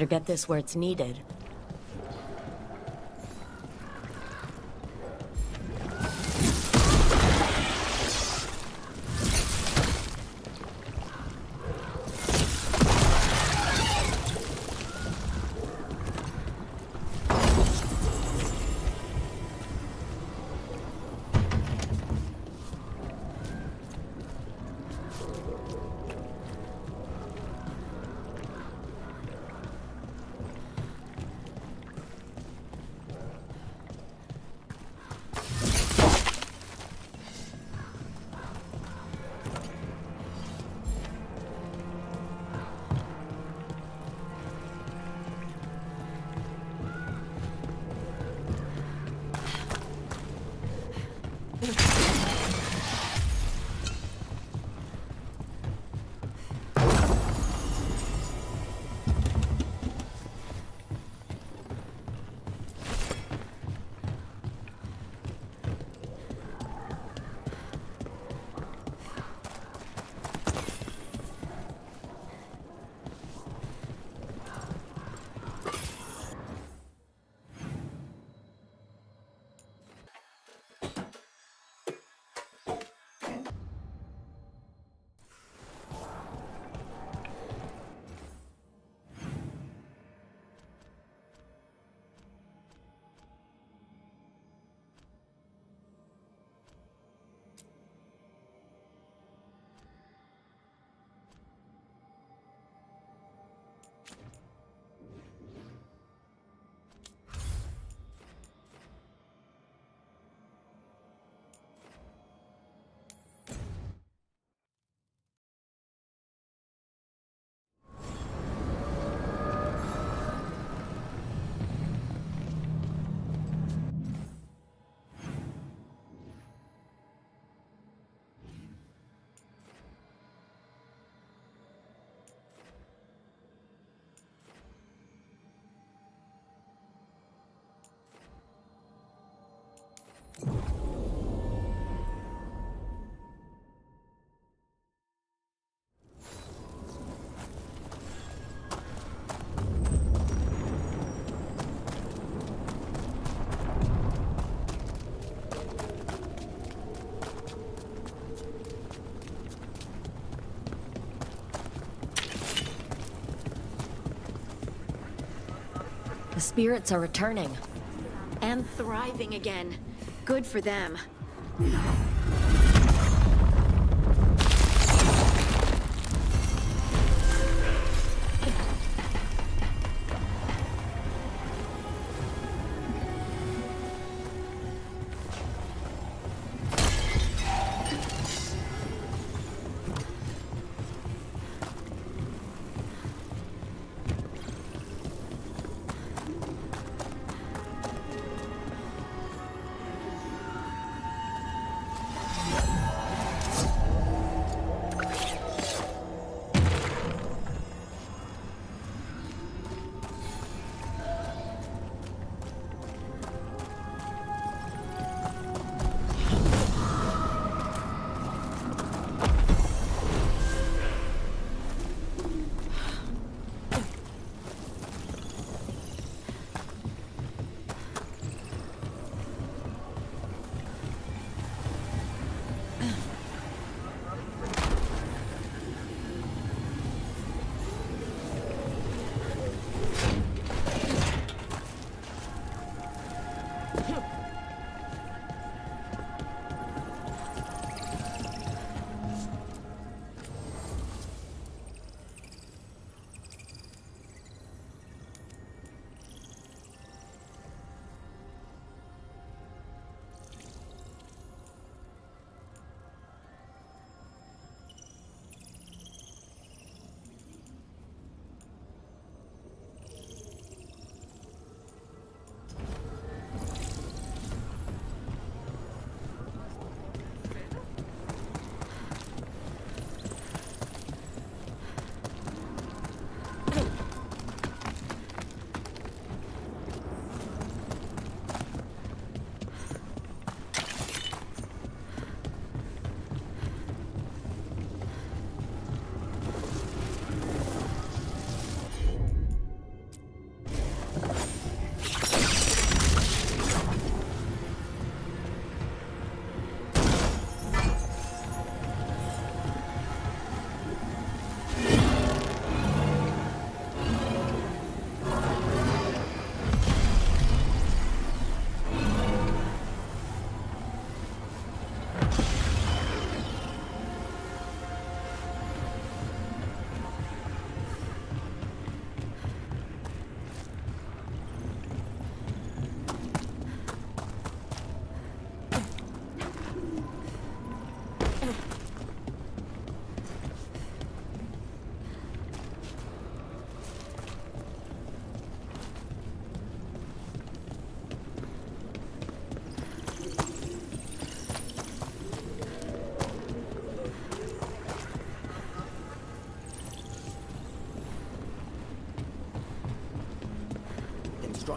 Better get this where it's needed. The spirits are returning. And thriving again. Good for them.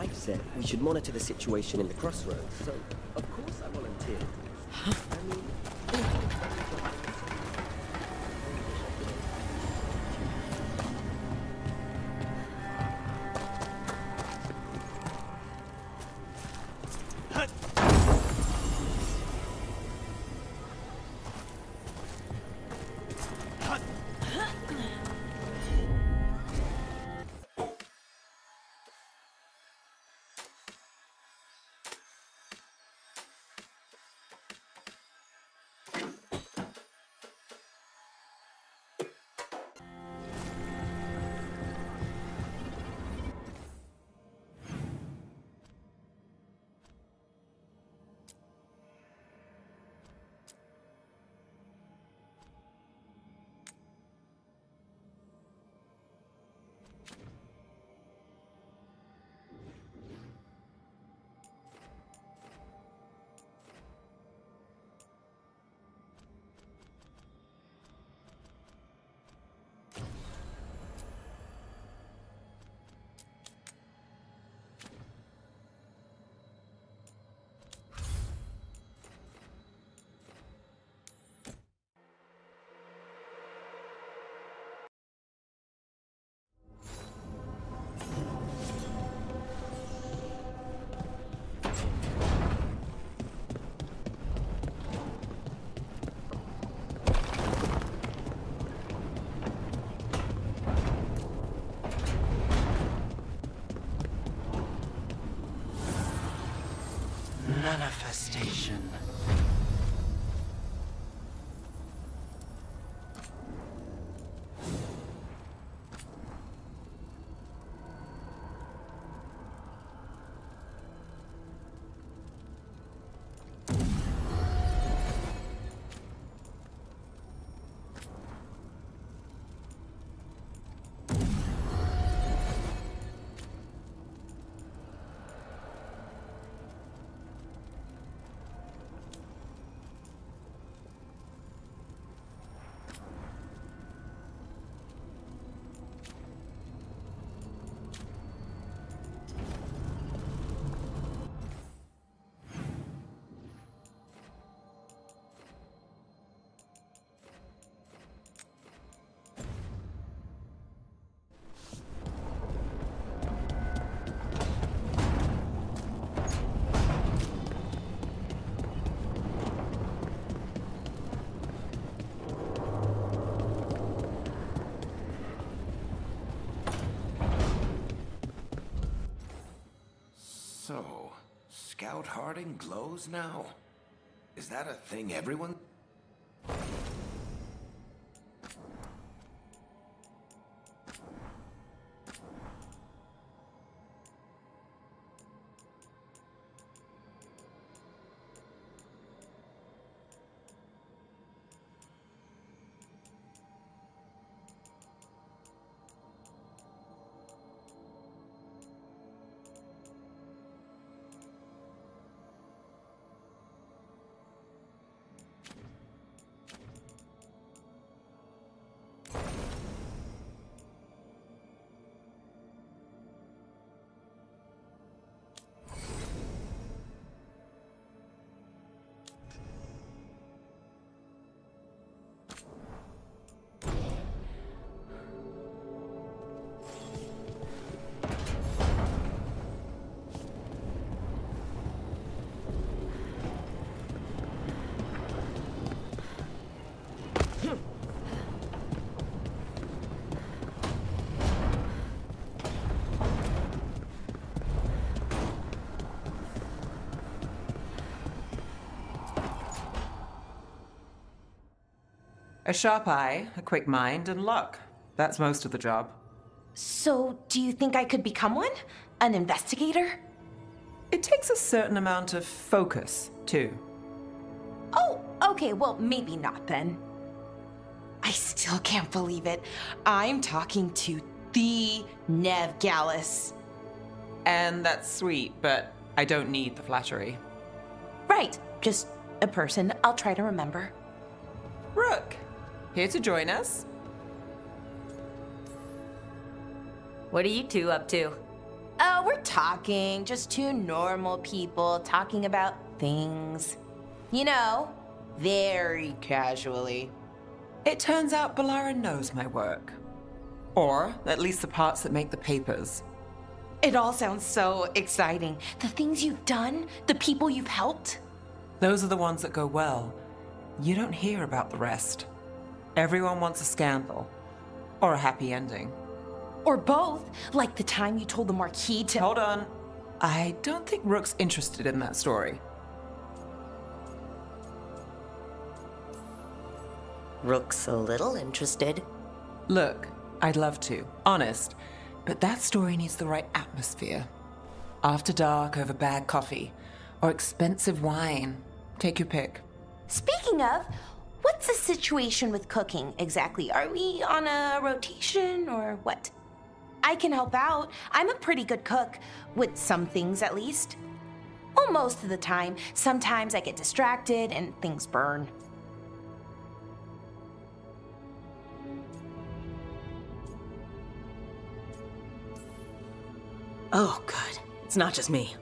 Strife said we should monitor the situation in the crossroads, so station. Scout Harding glows now? Is that a thing everyone... A sharp eye, a quick mind, and luck. That's most of the job. So, do you think I could become one? An investigator? It takes a certain amount of focus, too. Oh, okay, well, maybe not then. I still can't believe it. I'm talking to the Neve Gallus. And that's sweet, but I don't need the flattery. Right, just a person I'll try to remember. Rook, here to join us. What are you two up to? Oh, we're talking, just two normal people talking about things. You know, very casually. It turns out Bellara knows my work. Or at least the parts that make the papers. It all sounds so exciting. The things you've done, the people you've helped. Those are the ones that go well. You don't hear about the rest. Everyone wants a scandal. Or a happy ending. Or both, like the time you told the Marquis to. Hold on. I don't think Rook's interested in that story. Rook's a little interested. Look, I'd love to, honest, but that story needs the right atmosphere. After dark over bad coffee, or expensive wine. Take your pick. Speaking of, what's the situation with cooking exactly? Are we on a rotation or what? I can help out. I'm a pretty good cook, with some things at least. Well, most of the time. Sometimes I get distracted and things burn. Oh, good. It's not just me.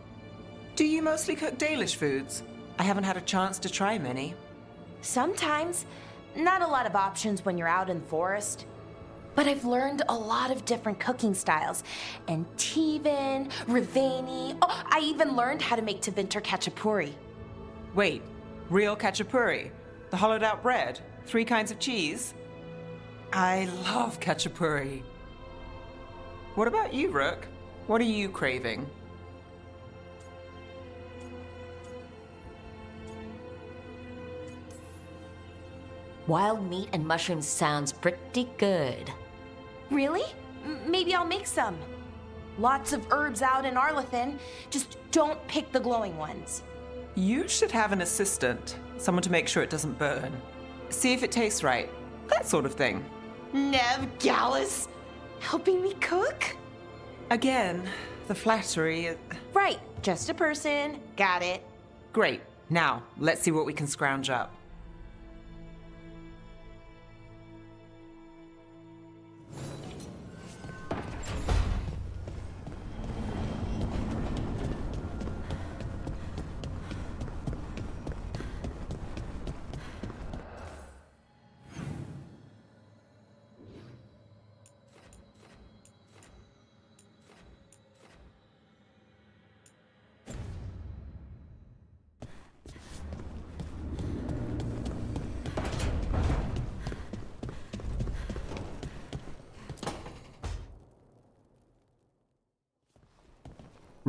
Do you mostly cook Dalish foods? I haven't had a chance to try many. Sometimes. Not a lot of options when you're out in the forest. But I've learned a lot of different cooking styles. And Tevan, Rivaini. Oh, I even learned how to make Tevinter Kachapuri. Wait, real Kachapuri? The hollowed out bread? Three kinds of cheese? I love Kachapuri. What about you, Rook? What are you craving? Wild meat and mushrooms sounds pretty good. Really? M- maybe I'll make some. Lots of herbs out in Arlathan. Just don't pick the glowing ones. You should have an assistant, someone to make sure it doesn't burn. See if it tastes right. That sort of thing. Neve Gallus, helping me cook? Again, the flattery. uh, Right, just a person. Got it. Great. Now, let's see what we can scrounge up.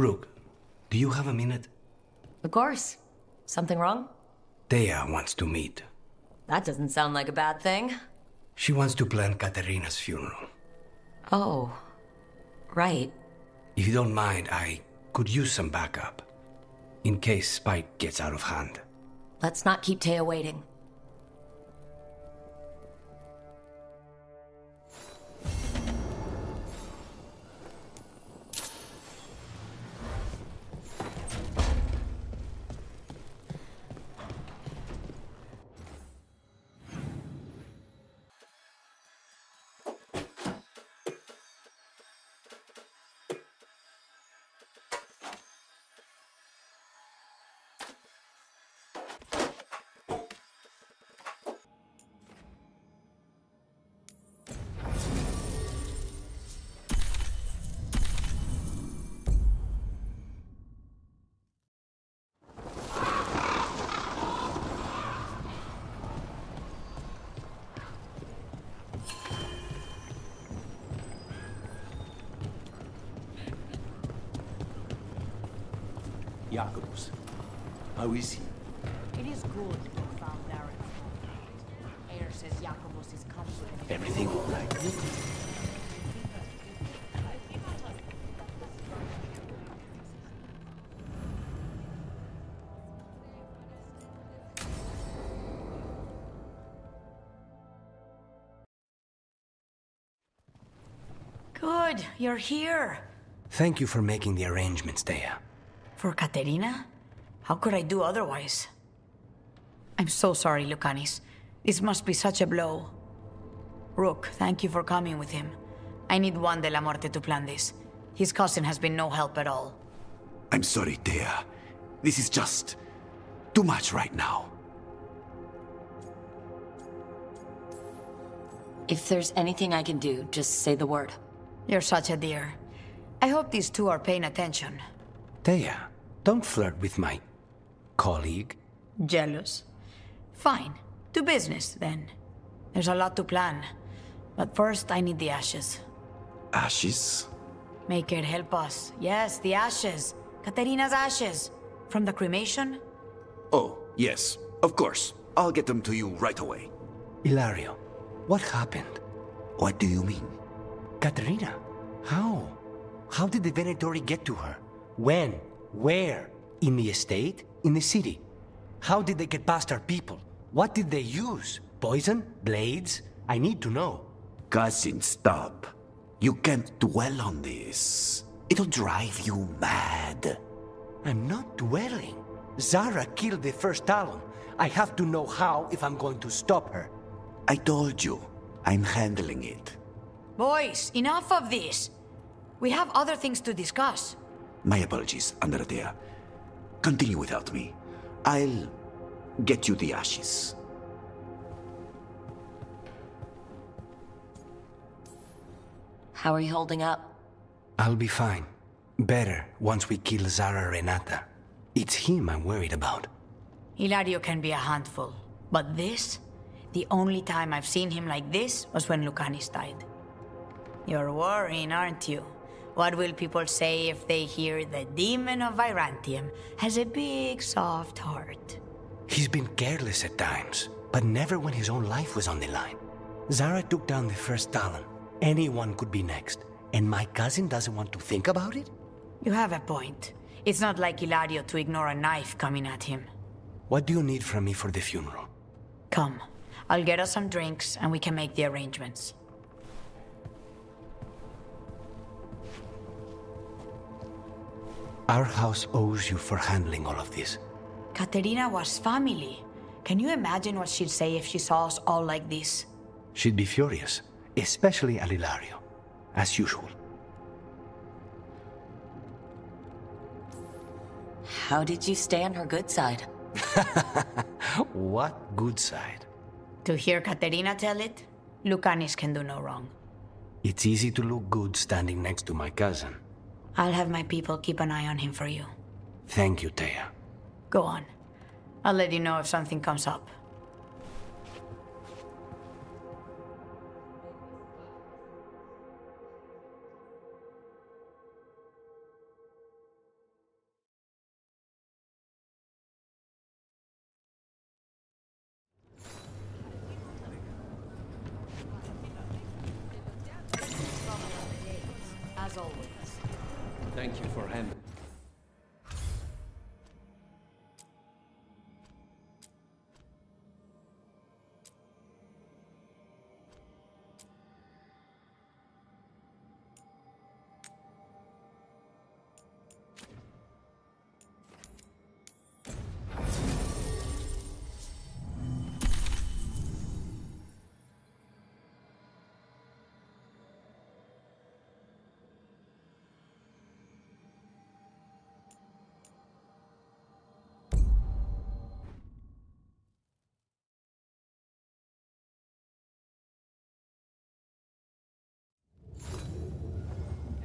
Rook, do you have a minute? Of course. Something wrong? Teia wants to meet. That doesn't sound like a bad thing. She wants to plan Caterina's funeral. Oh, right. If you don't mind, I could use some backup. In case Spike gets out of hand. Let's not keep Teia waiting. How is he? It is good you found Darren. Air says Jacobus is comforted. Everything all right? Good, you're here. Thank you for making the arrangements, Teia. For Caterina? How could I do otherwise? I'm so sorry, Lucanis. This must be such a blow. Rook, thank you for coming with him. I need Juan de la Muerte to plan this. His cousin has been no help at all. I'm sorry, Teia. This is just too much right now. If there's anything I can do, just say the word. You're such a dear. I hope these two are paying attention. Teia, don't flirt with my colleague. Jealous? Fine. To business, then. There's a lot to plan. But first, I need the ashes. Ashes? Make it help us. Yes, the ashes. Caterina's ashes. From the cremation? Oh, yes, of course. I'll get them to you right away. Illario, what happened? What do you mean? Katerina, how? How did the Venatori get to her? When? Where? In the estate? In the city? How did they get past our people? What did they use? Poison? Blades? I need to know. Cousin, stop. You can't dwell on this. It'll drive you mad. I'm not dwelling. Zara killed the first Talon. I have to know how if I'm going to stop her. I told you. I'm handling it. Boys, enough of this. We have other things to discuss. My apologies, Andradea. Continue without me. I'll get you the ashes. How are you holding up? I'll be fine. Better once we kill Zara Renata. It's him I'm worried about. Illario can be a handful. But this? The only time I've seen him like this was when Lucanis died. You're worrying, aren't you? What will people say if they hear the demon of Vyrantium has a big, soft heart? He's been careless at times. but never when his own life was on the line. Zara took down the first Talon. Anyone could be next. And my cousin doesn't want to think about it? You have a point. It's not like Illario to ignore a knife coming at him. What do you need from me for the funeral? Come. I'll get us some drinks and we can make the arrangements. Our house owes you for handling all of this. Caterina was family. Can you imagine what she'd say if she saw us all like this? She'd be furious, especially at Illario, as usual. How did you stay on her good side? What good side? To hear Caterina tell it, Lucanis can do no wrong. It's easy to look good standing next to my cousin. I'll have my people keep an eye on him for you. Thank you, Teia. Go on. I'll let you know if something comes up. As always. Thank you for handling.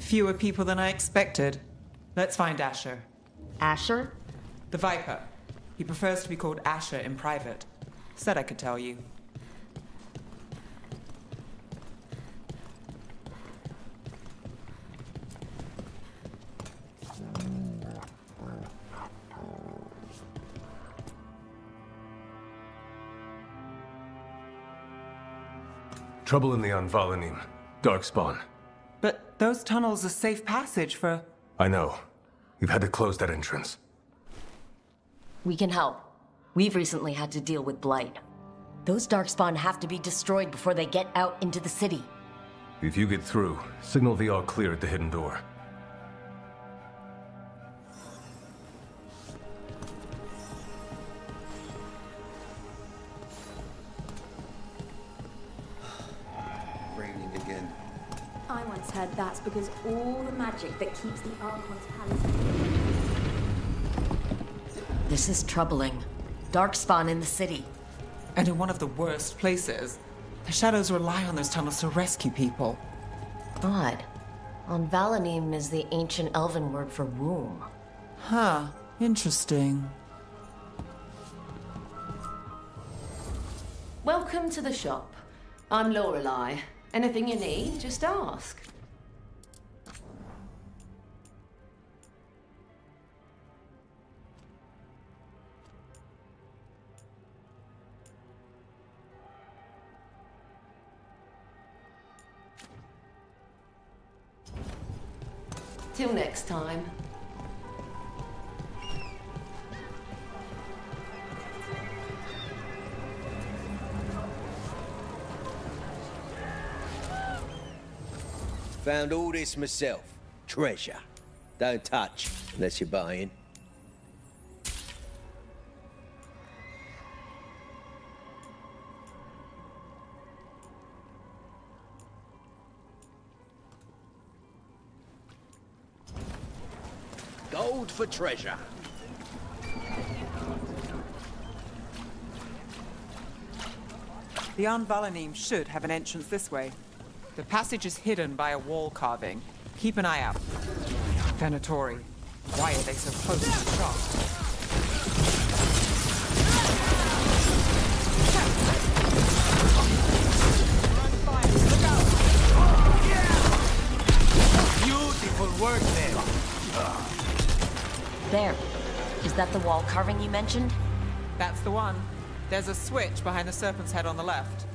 Fewer people than I expected. Let's find Asher. Asher? The Viper. He prefers to be called Asher in private. Said I could tell you. Trouble in the Anvalanim. Darkspawn. But those tunnels are safe passage for. I know. You've had to close that entrance. We can help. We've recently had to deal with Blight. Those Darkspawn have to be destroyed before they get out into the city. If you get through, signal the all clear at the hidden door. I heard that's because all the magic that keeps the Archon's palace. This is troubling. Darkspawn in the city. And in one of the worst places. The shadows rely on those tunnels to rescue people. Odd. On Valanim is the ancient elven word for womb. Huh. Interesting. Welcome to the shop. I'm Lorelei. Anything you need, just ask. Till next time. Found all this myself. Treasure. Don't touch unless you're buying. Gold for treasure. The Anvalanim should have an entrance this way. The passage is hidden by a wall carving. Keep an eye out. Venatori. Why are they so close to the shop? There. Is that the wall carving you mentioned? That's the one. There's a switch behind the serpent's head on the left.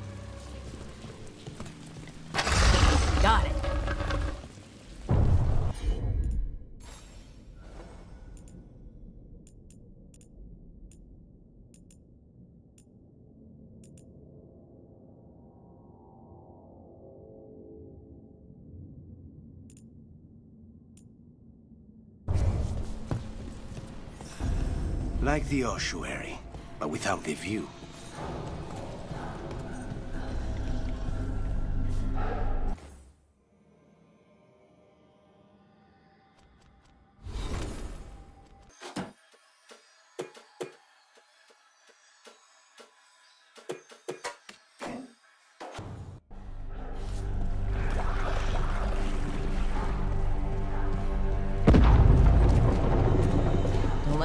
Like the ossuary, but without the view.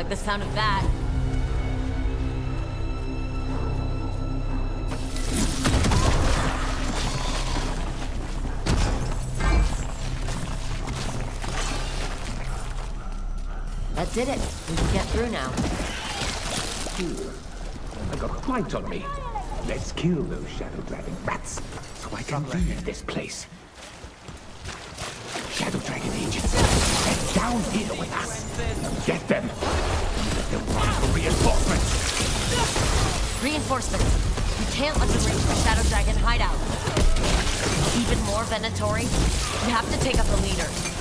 The sound of that. Did it. We can get through now. Hmm. I got a plight on me. Let's kill those Shadow Dragon rats so I can leave this place. Shadow Dragon agents, they're down here with us. Get them. Let them run for reinforcements. Reinforcements. We can't let them reach the Shadow Dragon hideout. Even more Venatori. You have to take up the leader.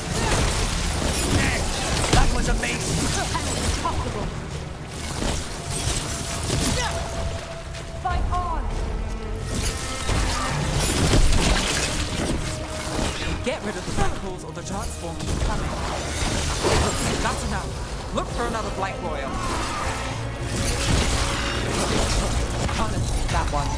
Was amazing. Get rid of the black or the will be coming. That's enough. Look for another Blight Royal. Conan, that one.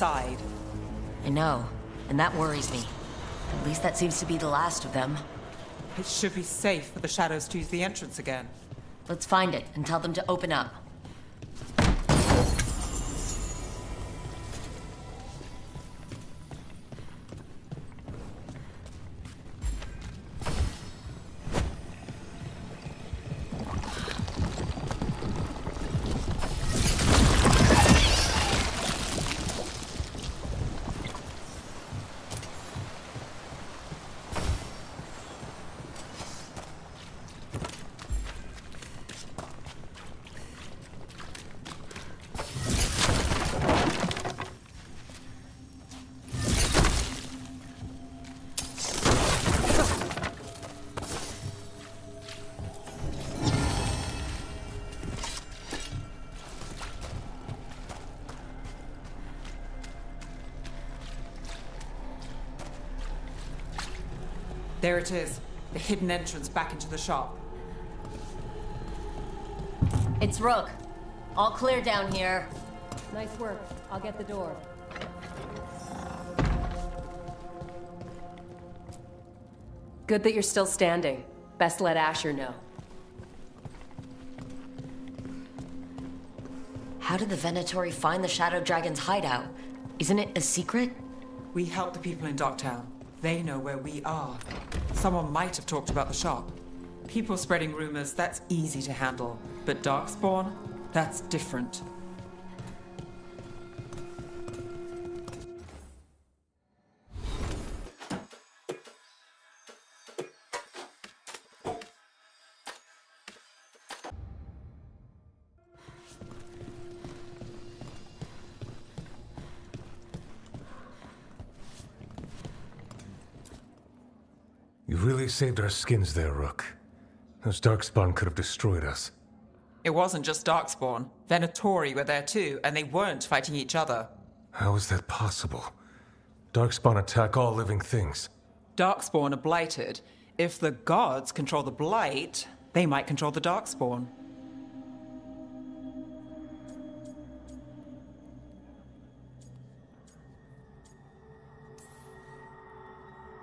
Side. I know, and that worries me. At least that seems to be the last of them. It should be safe for the shadows to use the entrance again. Let's find it and tell them to open up. It is. The hidden entrance back into the shop. It's Rook. All clear down here. Nice work. I'll get the door. Good that you're still standing. Best let Asher know. How did the Venatori find the Shadow Dragon's hideout? Isn't it a secret? We help the people in Docktown. They know where we are. Someone might have talked about the shop. People spreading rumors, that's easy to handle. But Darkspawn, that's different. Saved our skins there, Rook. Those Darkspawn could have destroyed us. It wasn't just Darkspawn. Venatori were there too, and they weren't fighting each other. How is that possible? Darkspawn attack all living things. Darkspawn are blighted. If the gods control the blight, they might control the Darkspawn.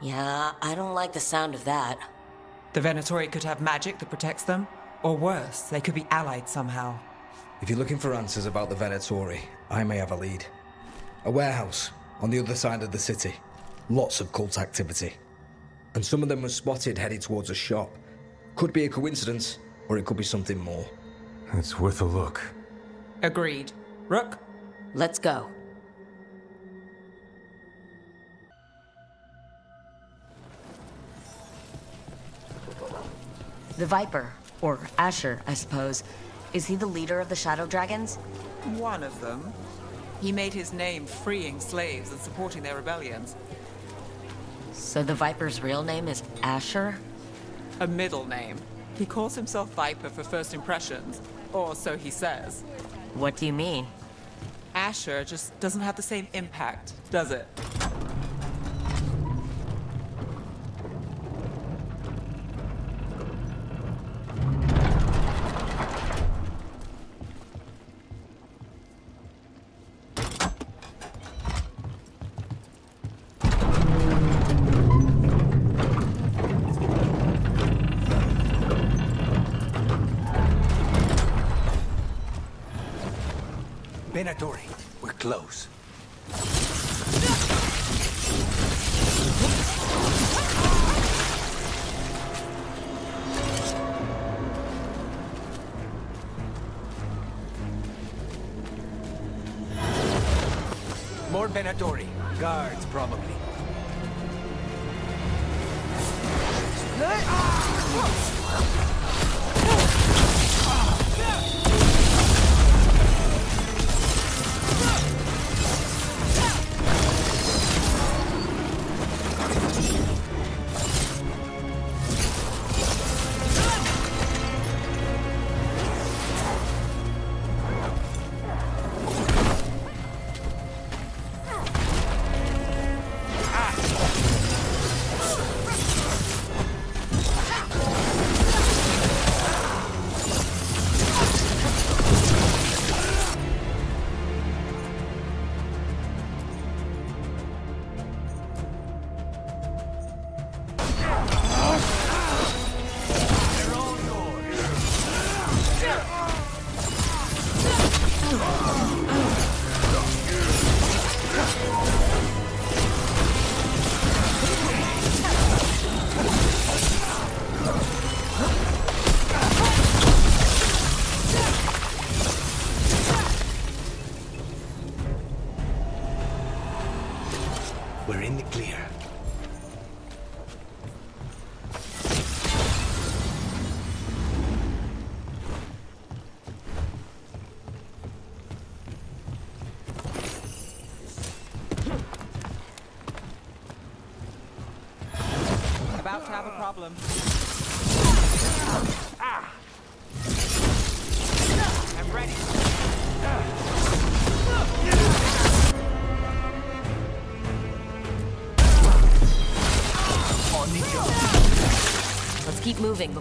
Yeah, I don't like the sound of that. The Venatori could have magic that protects them, or worse, they could be allied somehow. If you're looking for answers about the Venatori, I may have a lead. A warehouse on the other side of the city. Lots of cult activity. And some of them were spotted headed towards a shop. Could be a coincidence, or it could be something more. It's worth a look. Agreed. Rook? Let's go. The Viper, or Asher, I suppose. Is he the leader of the Shadow Dragons? One of them. He made his name freeing slaves and supporting their rebellions. So the Viper's real name is Asher? A middle name. He calls himself Viper for first impressions, or so he says. What do you mean? Asher just doesn't have the same impact, does it?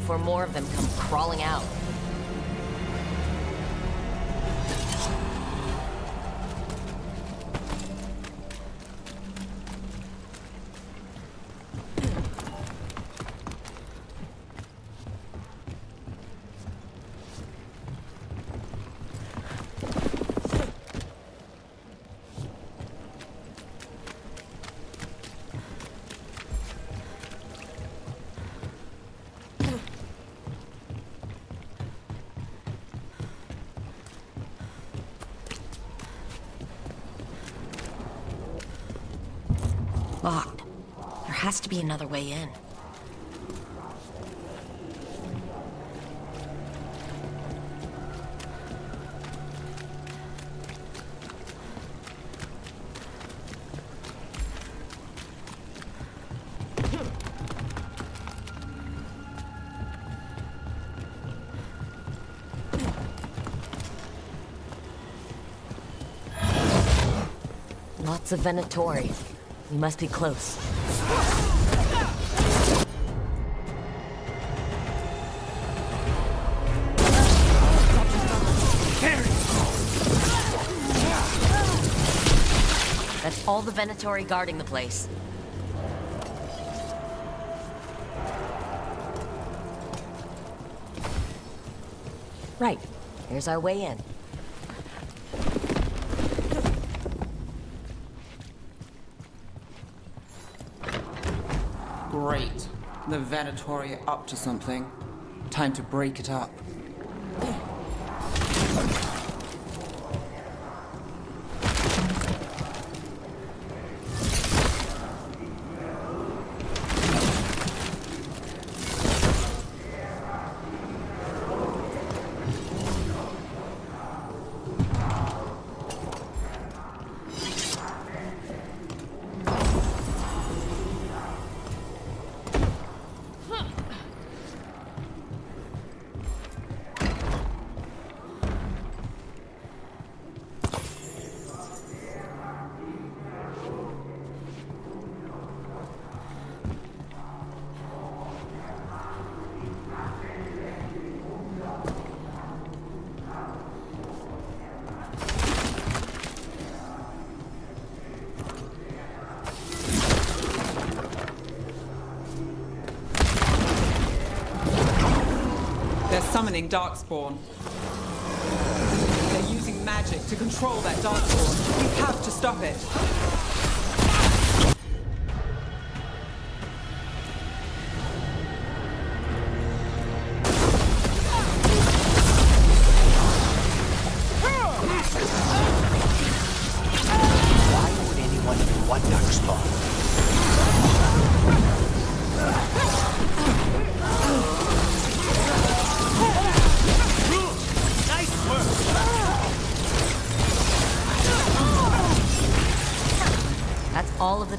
Before more of them come crawling out. Has to be another way in. Lots of Venatori. We must be close. All the Venatori guarding the place. Right. Here's our way in. Great. The Venatori are up to something. Time to break it up. Summoning Darkspawn. They're using magic to control that Darkspawn. We have to stop it.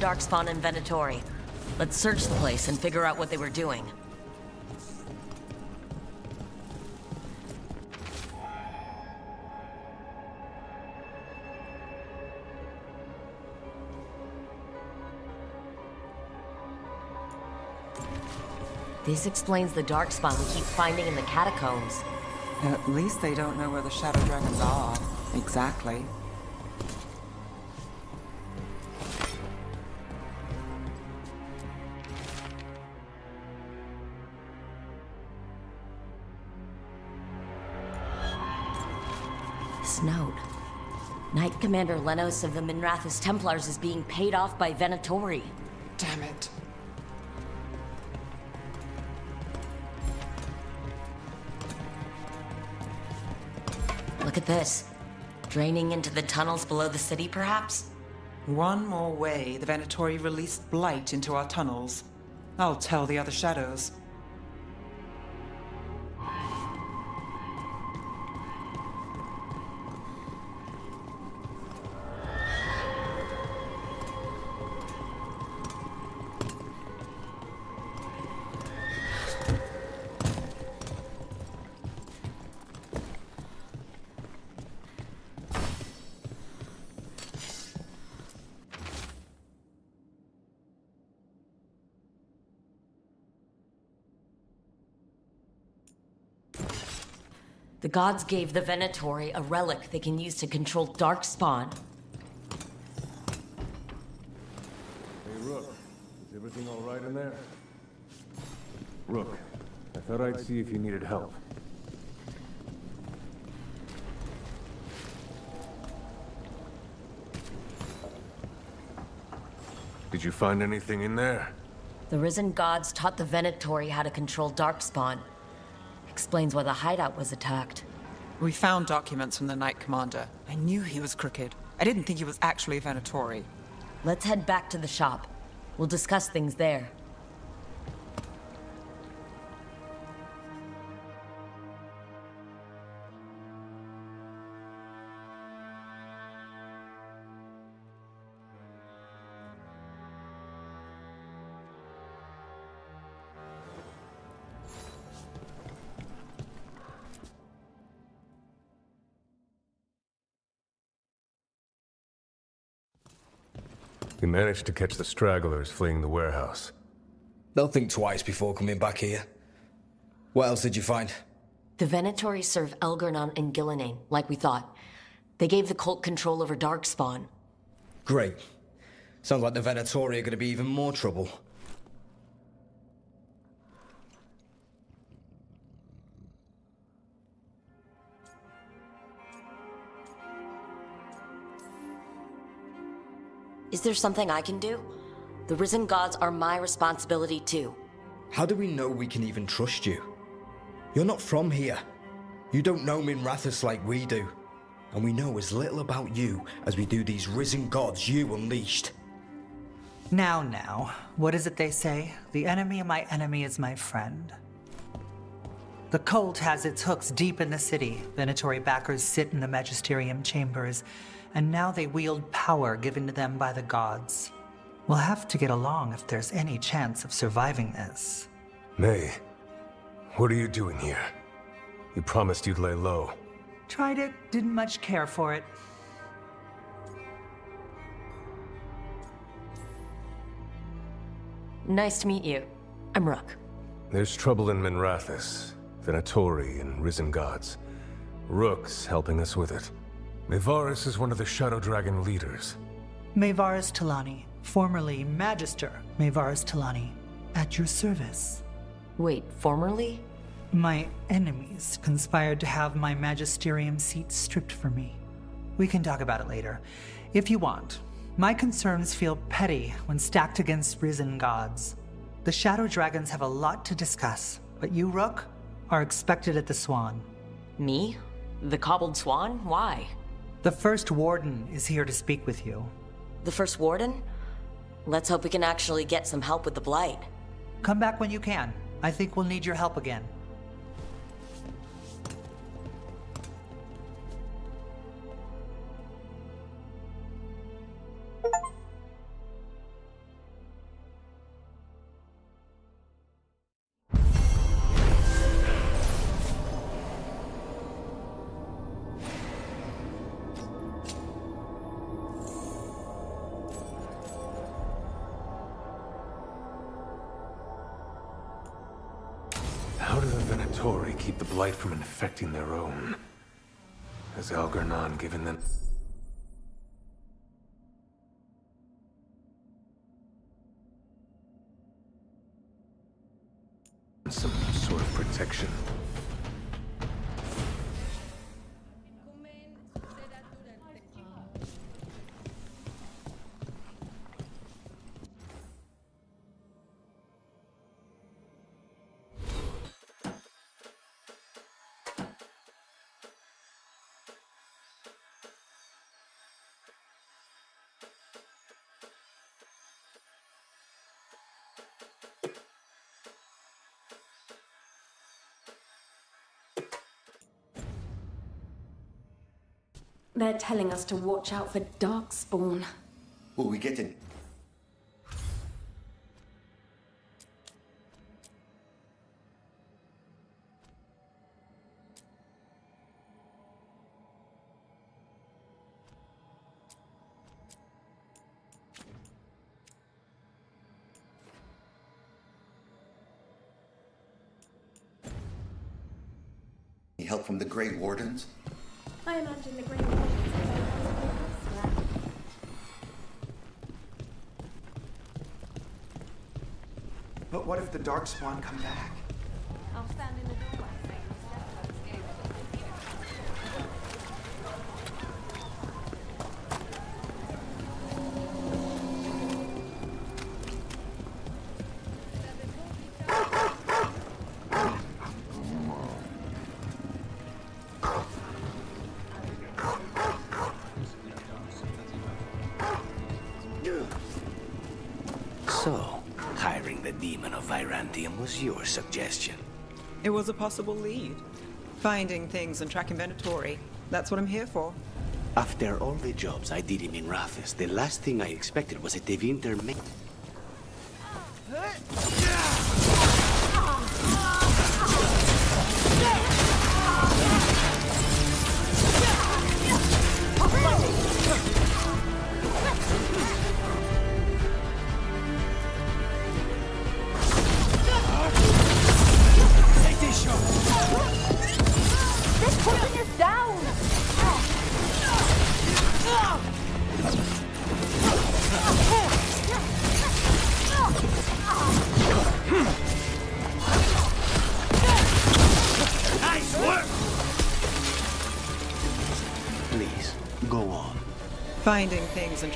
Darkspawn and Venatori. Let's search the place and figure out what they were doing. This explains the Darkspawn we keep finding in the catacombs. At least they don't know where the Shadow Dragons are. Exactly. Commander Lenos of the Minrathous Templars is being paid off by Venatori. Damn it. Look at this. Draining into the tunnels below the city, perhaps? One more way, the Venatori released blight into our tunnels. I'll tell the other shadows. The gods gave the Venatori a relic they can use to control Darkspawn. Hey, Rook. Is everything all right in there? Rook, I thought I'd see if you needed help. Did you find anything in there? The risen gods taught the Venatori how to control Darkspawn. Explains why the hideout was attacked. We found documents from the Knight Commander. I knew he was crooked. I didn't think he was actually a Venatori. Let's head back to the shop. We'll discuss things there. We managed to catch the stragglers fleeing the warehouse. They'll think twice before coming back here. What else did you find? The Venatori serve Elgar'nan and Ghilan'nain, like we thought. They gave the cult control over Darkspawn. Great. Sounds like the Venatori are going to be even more trouble. Is there something I can do? The Risen Gods are my responsibility too. How do we know we can even trust you? You're not from here. You don't know Minrathous like we do. And we know as little about you as we do these risen gods you unleashed. Now, now, what is it they say? The enemy of my enemy is my friend. The cult has its hooks deep in the city. Venatori backers sit in the magisterium chambers, and now they wield power given to them by the gods. We'll have to get along if there's any chance of surviving this. May, what are you doing here? You promised you'd lay low. Tried it, didn't much care for it. Nice to meet you. I'm Rook. There's trouble in Minrathous, Venatori, and Risen Gods. Rook's helping us with it. Maevaris is one of the Shadow Dragon leaders. Maevaris Tilani, formerly Magister Maevaris Tilani, at your service. Wait, formerly? My enemies conspired to have my magisterium seat stripped from me. We can talk about it later, if you want. My concerns feel petty when stacked against risen gods. The Shadow Dragons have a lot to discuss, but you, Rook, are expected at the Swan. Me? The Cobbled Swan? Why? The First Warden is here to speak with you. The First Warden? Let's hope we can actually get some help with the Blight. Come back when you can. I think we'll need your help again. Given them... some sort of protection? They're telling us to watch out for Darkspawn. Who are we getting? Any help from the Grey Wardens? I imagine the Grey Wardens are possibly elsewhere. But what if the Darkspawn come back? Suggestion. It was a possible lead. Finding things and tracking Venatori. That's what I'm here for. After all the jobs I did him in Minrathous, the last thing I expected was a Tevinter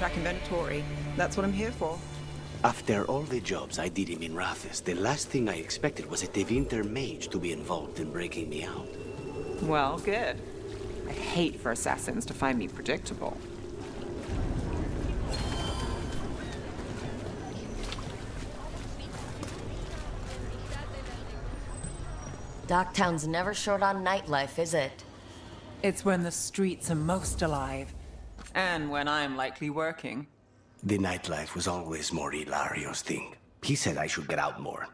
things and tracking Venatori. That's what I'm here for. After all the jobs I did him in Minrathous, the last thing I expected was a Tevinter mage to be involved in breaking me out. Well, good. I hate for assassins to find me predictable. Docktown's never short on nightlife, is it? It's when the streets are most alive. And when I'm likely working. The nightlife was always more Illario's thing. He said I should get out more.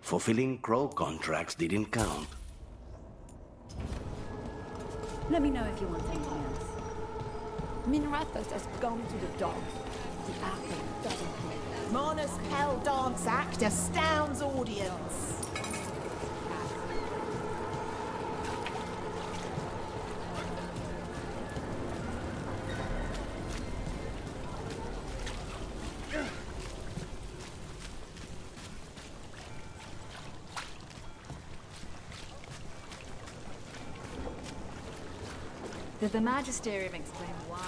Fulfilling crow contracts didn't count. Let me know if you want anything else. Minrathous has gone to the dogs. The apple doesn't play. Mona's Hell Dance Act astounds audience. The Magisterium explain why?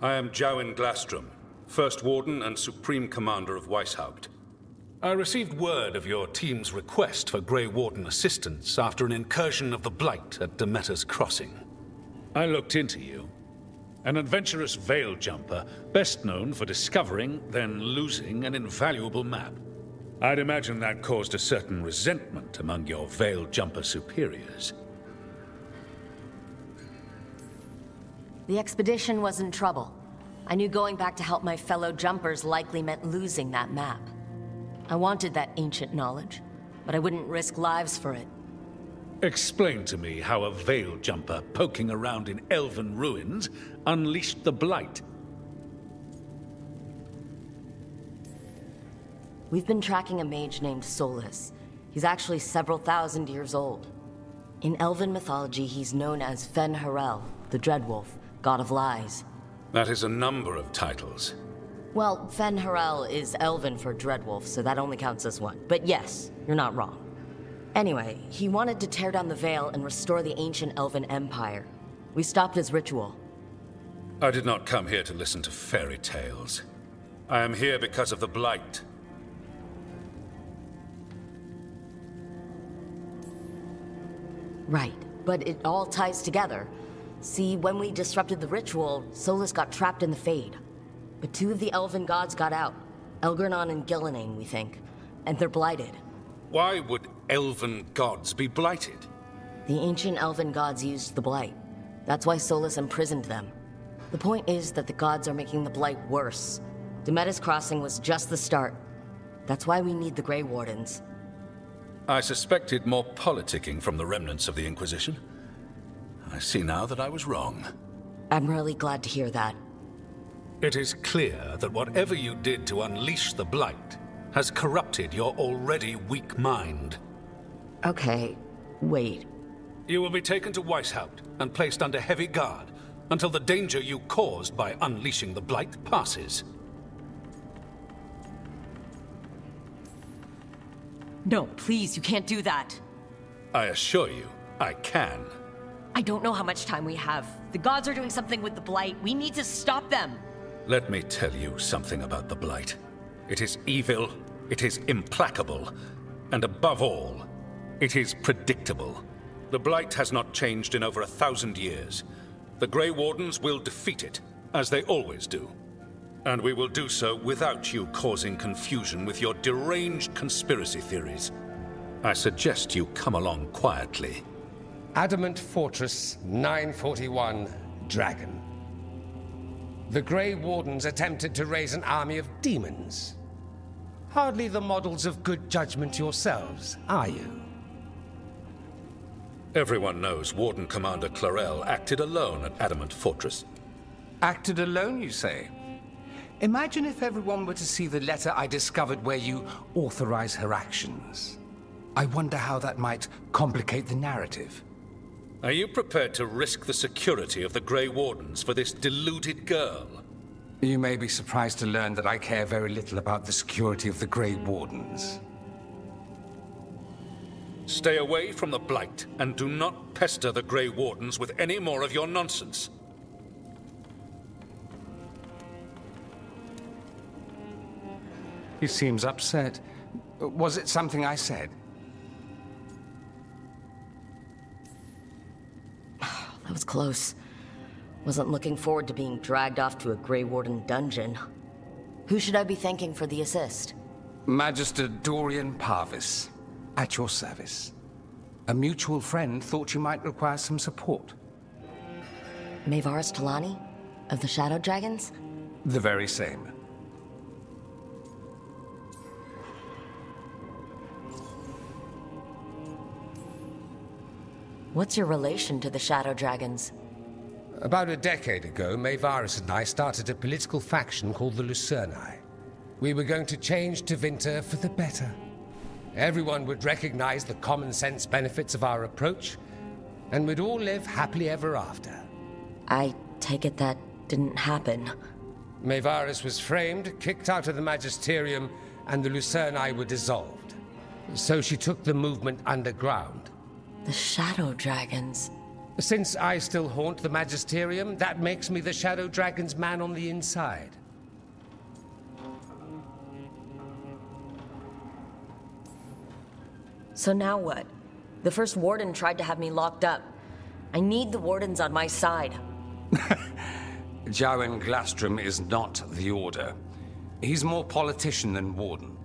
I am Jowin Glastrom, First Warden and Supreme Commander of Weishaupt. I received word of your team's request for Grey Warden assistance after an incursion of the Blight at D'Meta's Crossing. I looked into you. An adventurous veil jumper, best known for discovering, then losing, an invaluable map. I'd imagine that caused a certain resentment among your veil jumper superiors. The expedition was in trouble. I knew going back to help my fellow jumpers likely meant losing that map. I wanted that ancient knowledge, but I wouldn't risk lives for it. Explain to me how a veil jumper poking around in elven ruins unleashed the Blight. We've been tracking a mage named Solas. He's actually several thousand years old. In elven mythology, he's known as Fen Harel, the Dreadwolf, god of lies. That is a number of titles. Well, Fen Harel is elven for Dreadwolf, so that only counts as one. But yes, you're not wrong. Anyway, he wanted to tear down the Veil and restore the ancient elven empire. We stopped his ritual. I did not come here to listen to fairy tales. I am here because of the Blight. Right, but it all ties together. See, when we disrupted the ritual, Solas got trapped in the Fade. But two of the elven gods got out. Elgar'nan and Ghilan'nain, we think. And they're blighted. Why would elven gods be blighted? The ancient elven gods used the blight. That's why Solas imprisoned them. The point is that the gods are making the blight worse. D'Meta's Crossing was just the start. That's why we need the Grey Wardens. I suspected more politicking from the remnants of the Inquisition. I see now that I was wrong. I'm really glad to hear that. It is clear that whatever you did to unleash the Blight has corrupted your already weak mind. Okay, wait. You will be taken to Weishaupt and placed under heavy guard until the danger you caused by unleashing the Blight passes. No, please, you can't do that. I assure you, I can. I don't know how much time we have. The gods are doing something with the Blight. We need to stop them. Let me tell you something about the Blight. It is evil, it is implacable, and above all, it is predictable. The Blight has not changed in over a thousand years. The Grey Wardens will defeat it, as they always do. And we will do so without you causing confusion with your deranged conspiracy theories. I suggest you come along quietly. Adamant Fortress 941 Dragon. The Grey Wardens attempted to raise an army of demons. Hardly the models of good judgment yourselves, are you? Everyone knows Warden Commander Clarel acted alone at Adamant Fortress. Acted alone, you say? Imagine if everyone were to see the letter I discovered where you authorize her actions. I wonder how that might complicate the narrative. Are you prepared to risk the security of the Grey Wardens for this deluded girl? You may be surprised to learn that I care very little about the security of the Grey Wardens. Stay away from the Blight, and do not pester the Grey Wardens with any more of your nonsense. He seems upset. Was it something I said? That was close. Wasn't looking forward to being dragged off to a Grey Warden dungeon. Who should I be thanking for the assist? Magister Dorian Pavus, at your service. A mutual friend thought you might require some support. Maevaris Tilani? Of the Shadow Dragons? The very same. What's your relation to the Shadow Dragons? About a decade ago, Maevaris and I started a political faction called the Lucerni. We were going to change Tevinter for the better. Everyone would recognize the common sense benefits of our approach, and we'd all live happily ever after. I take it that didn't happen. Maevaris was framed, kicked out of the Magisterium, and the Lucerni were dissolved. So she took the movement underground. The Shadow Dragons. Since I still haunt the Magisterium, that makes me the Shadow Dragon's man on the inside. So now what? The first warden tried to have me locked up. I need the wardens on my side. Jowen Glastrom is not the Order. He's more politician than warden.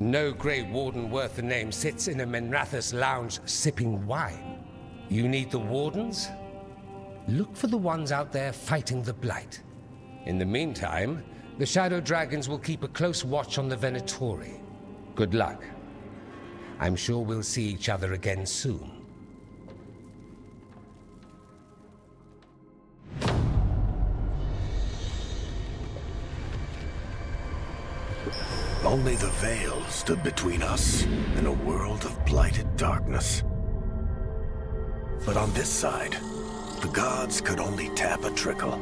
No Grey Warden worth the name sits in a Minrathous lounge sipping wine. You need the Wardens? Look for the ones out there fighting the Blight. In the meantime, the Shadow Dragons will keep a close watch on the Venatori. Good luck. I'm sure we'll see each other again soon. Only the veil stood between us and a world of blighted darkness. But on this side, the gods could only tap a trickle.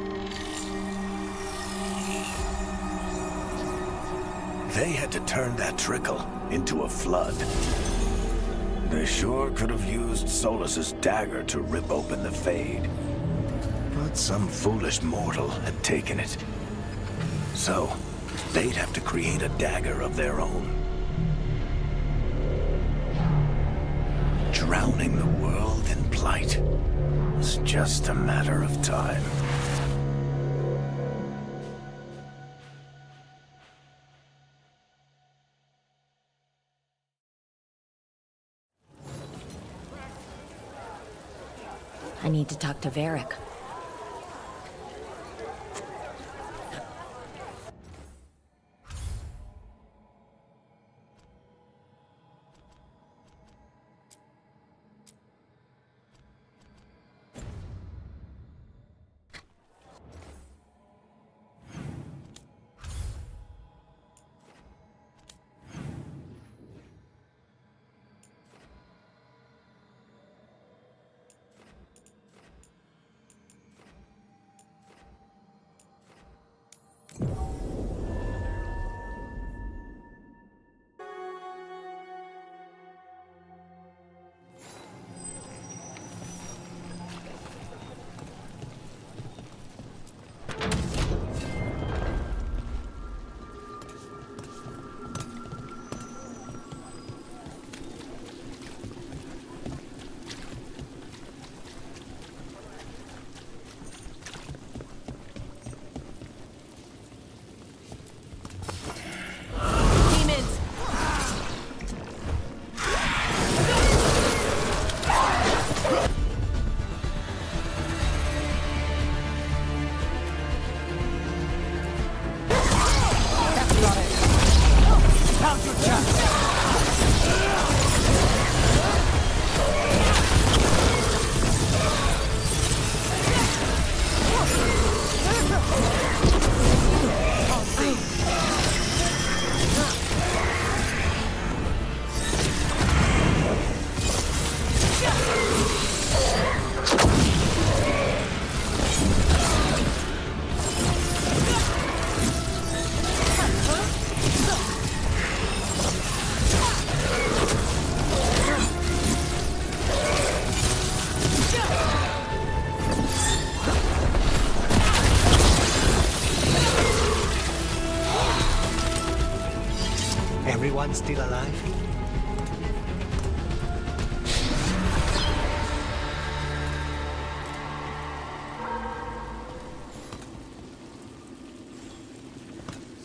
They had to turn that trickle into a flood. They sure could have used Solas's dagger to rip open the Fade. But some foolish mortal had taken it. So, they'd have to create a dagger of their own. Drowning the world in blight was just a matter of time. I need to talk to Varric. Still alive?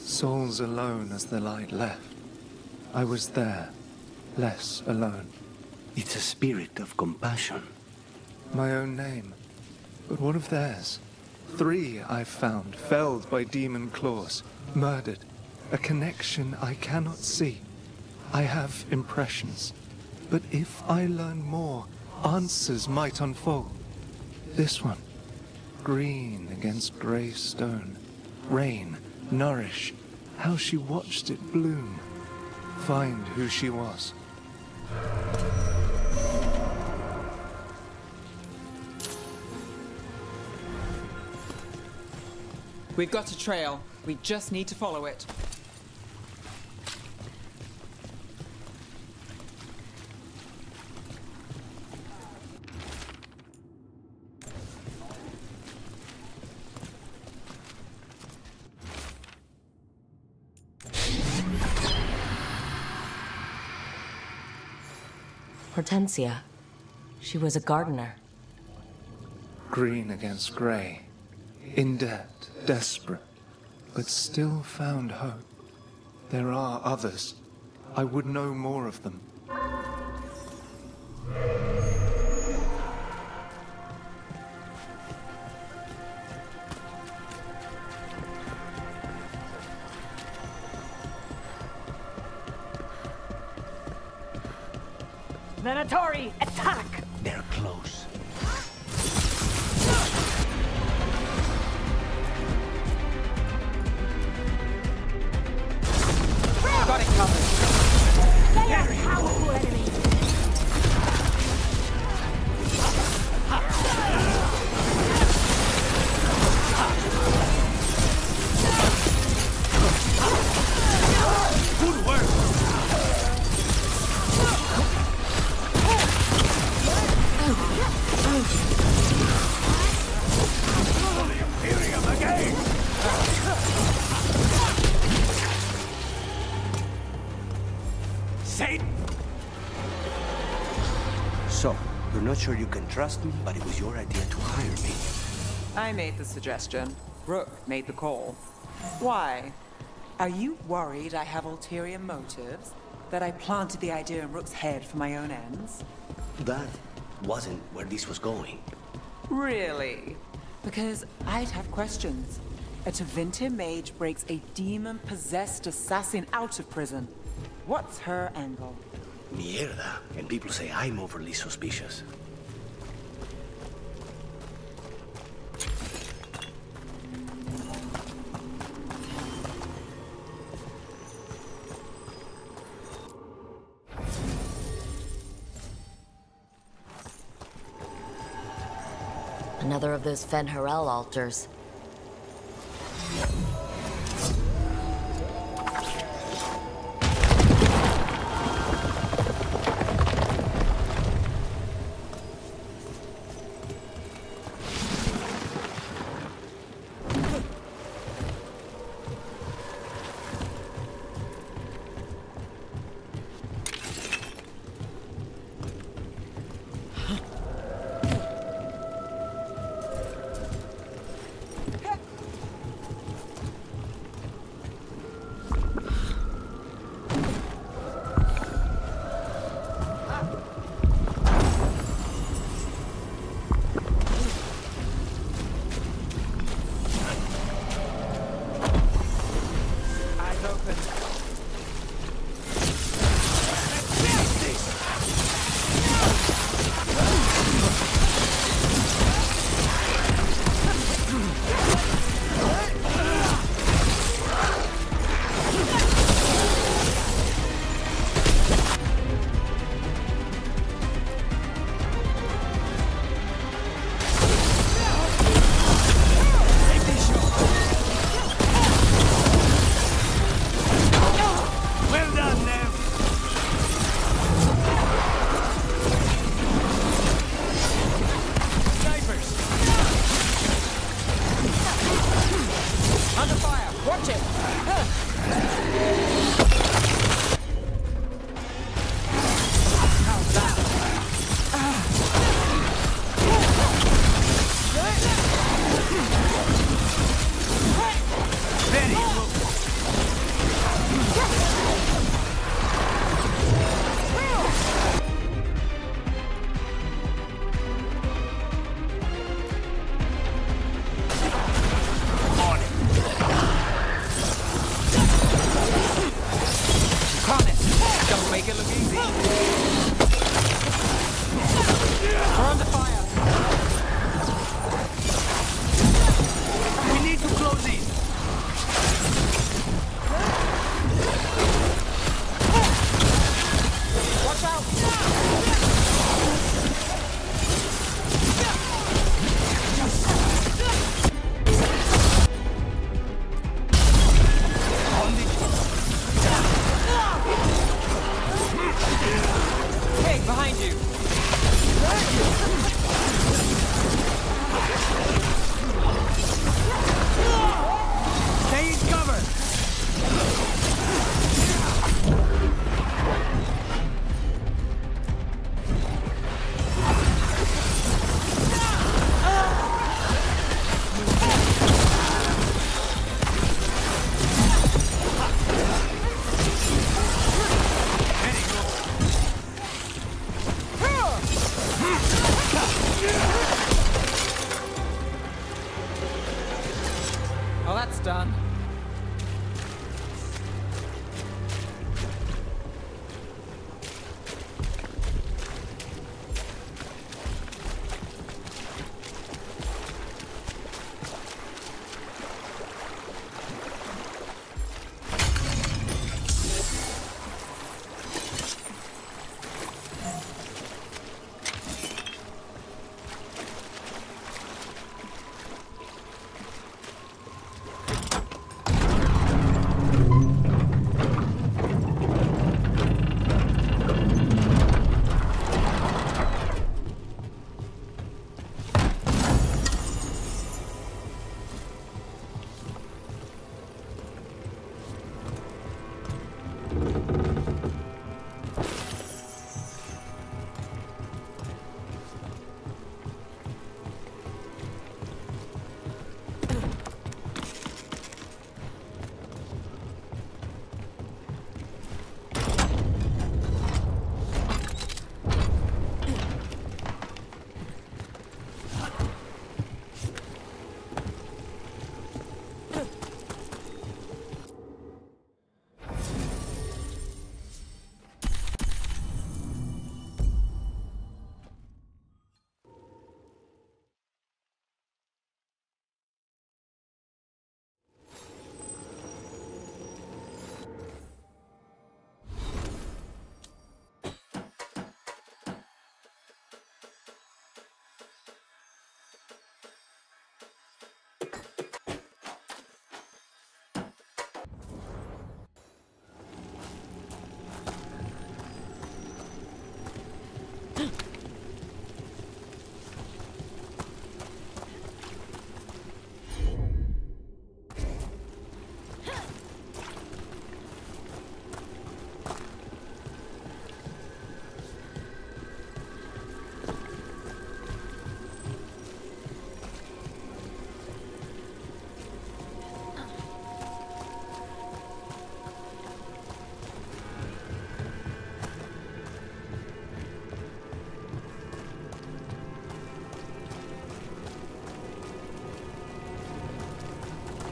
Souls alone as the light left. I was there, less alone. It's a spirit of compassion. My own name. But what of theirs? Three I've found, felled by demon claws, murdered. A connection I cannot see. I have impressions. But if I learn more, answers might unfold. This one. Green against grey stone. Rain, nourish. How she watched it bloom. Find who she was. We've got a trail. We just need to follow it. Hortensia. She was a gardener. Green against grey. In debt, desperate, but still found hope. There are others. I would know more of them. Venatori, attack! They're close. Got it covered. They are powerful enemies. Satan! So, you're not sure you can trust me, but it was your idea to hire me. I made the suggestion. Rook made the call. Why? Are you worried I have ulterior motives? That I planted the idea in Rook's head for my own ends? That wasn't where this was going. Really? Because I'd have questions. A Tevinter mage breaks a demon-possessed assassin out of prison. What's her angle? Mierda. And people say I'm overly suspicious. Another of those Fen'Harel altars.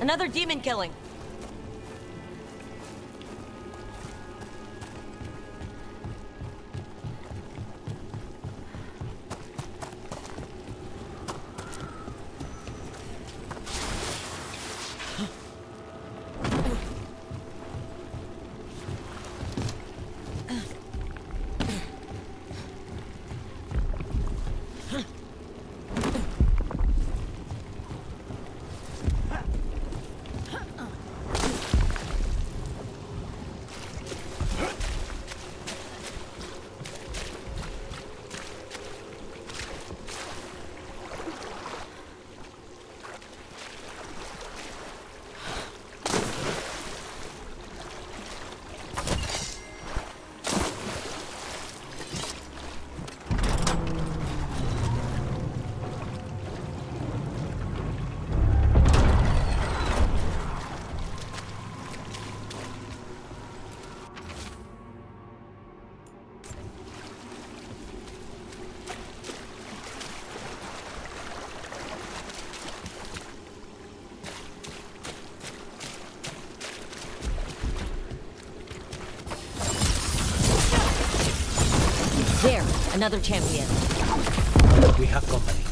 Another demon killing. Another champion. We have company.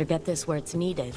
Better get this where it's needed.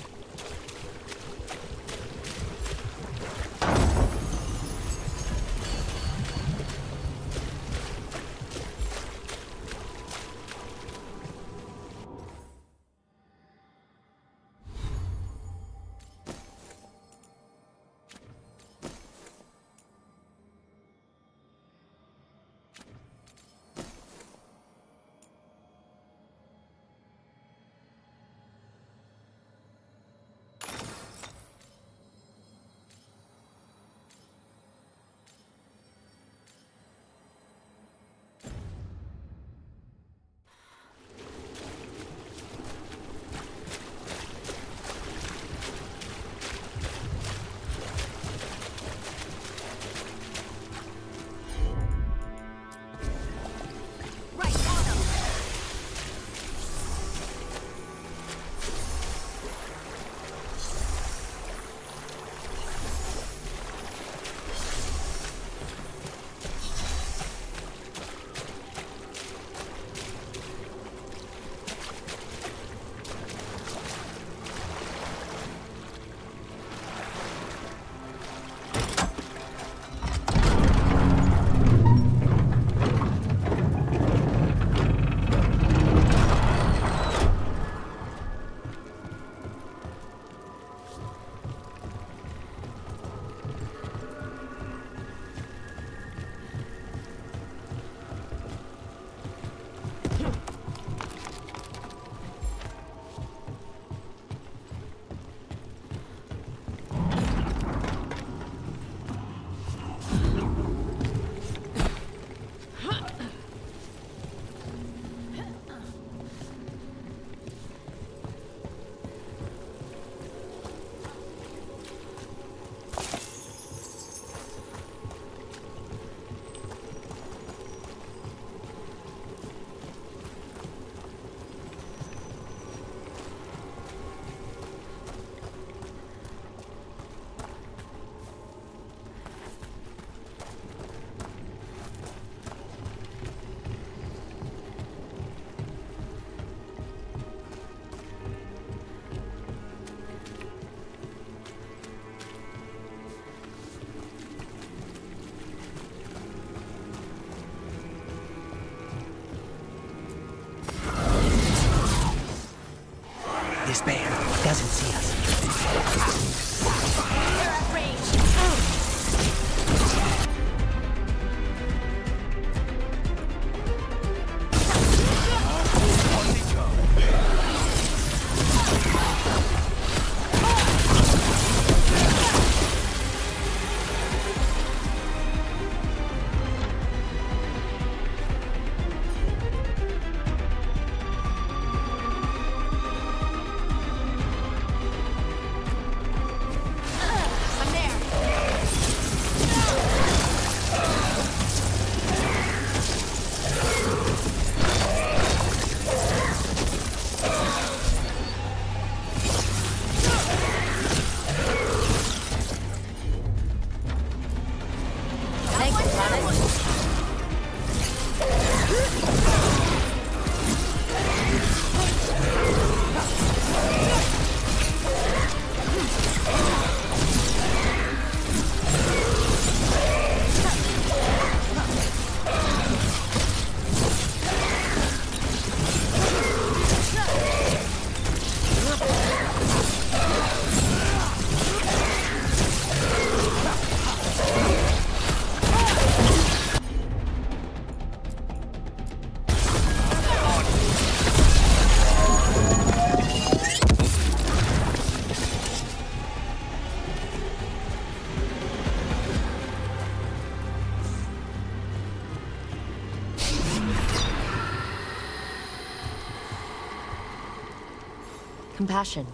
Compassion.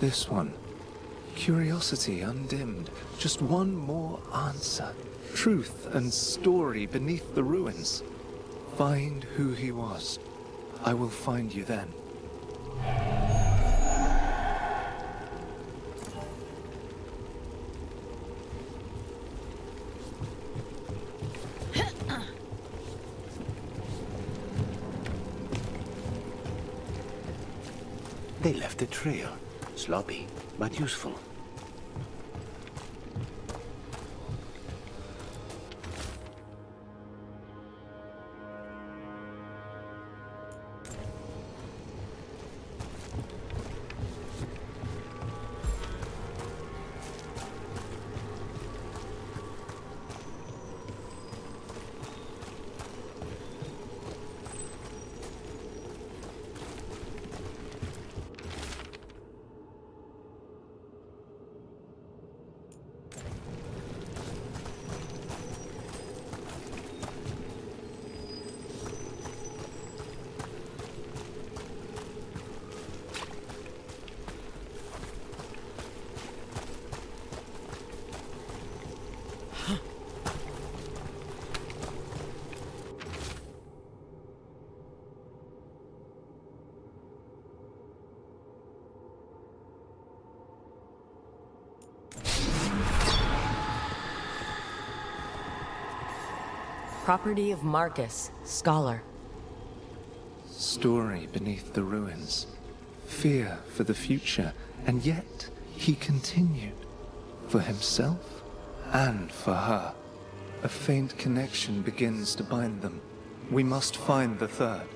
This one. Curiosity undimmed. Just one more answer. Truth and story beneath the ruins. Find who he was. I will find you then. Trail. Sloppy, but useful. Property of Marcus, scholar. Story beneath the ruins. Fear for the future, and yet he continued. For himself and for her. A faint connection begins to bind them. We must find the third.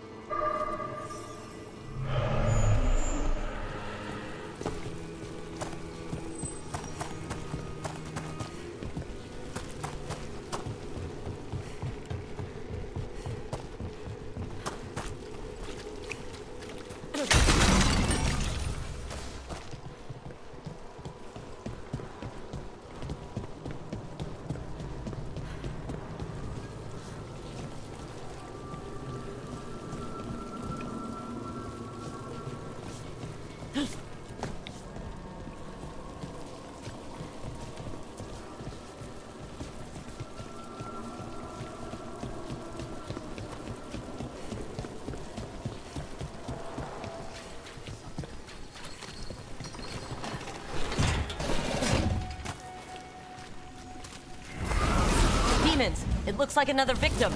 Looks like another victim.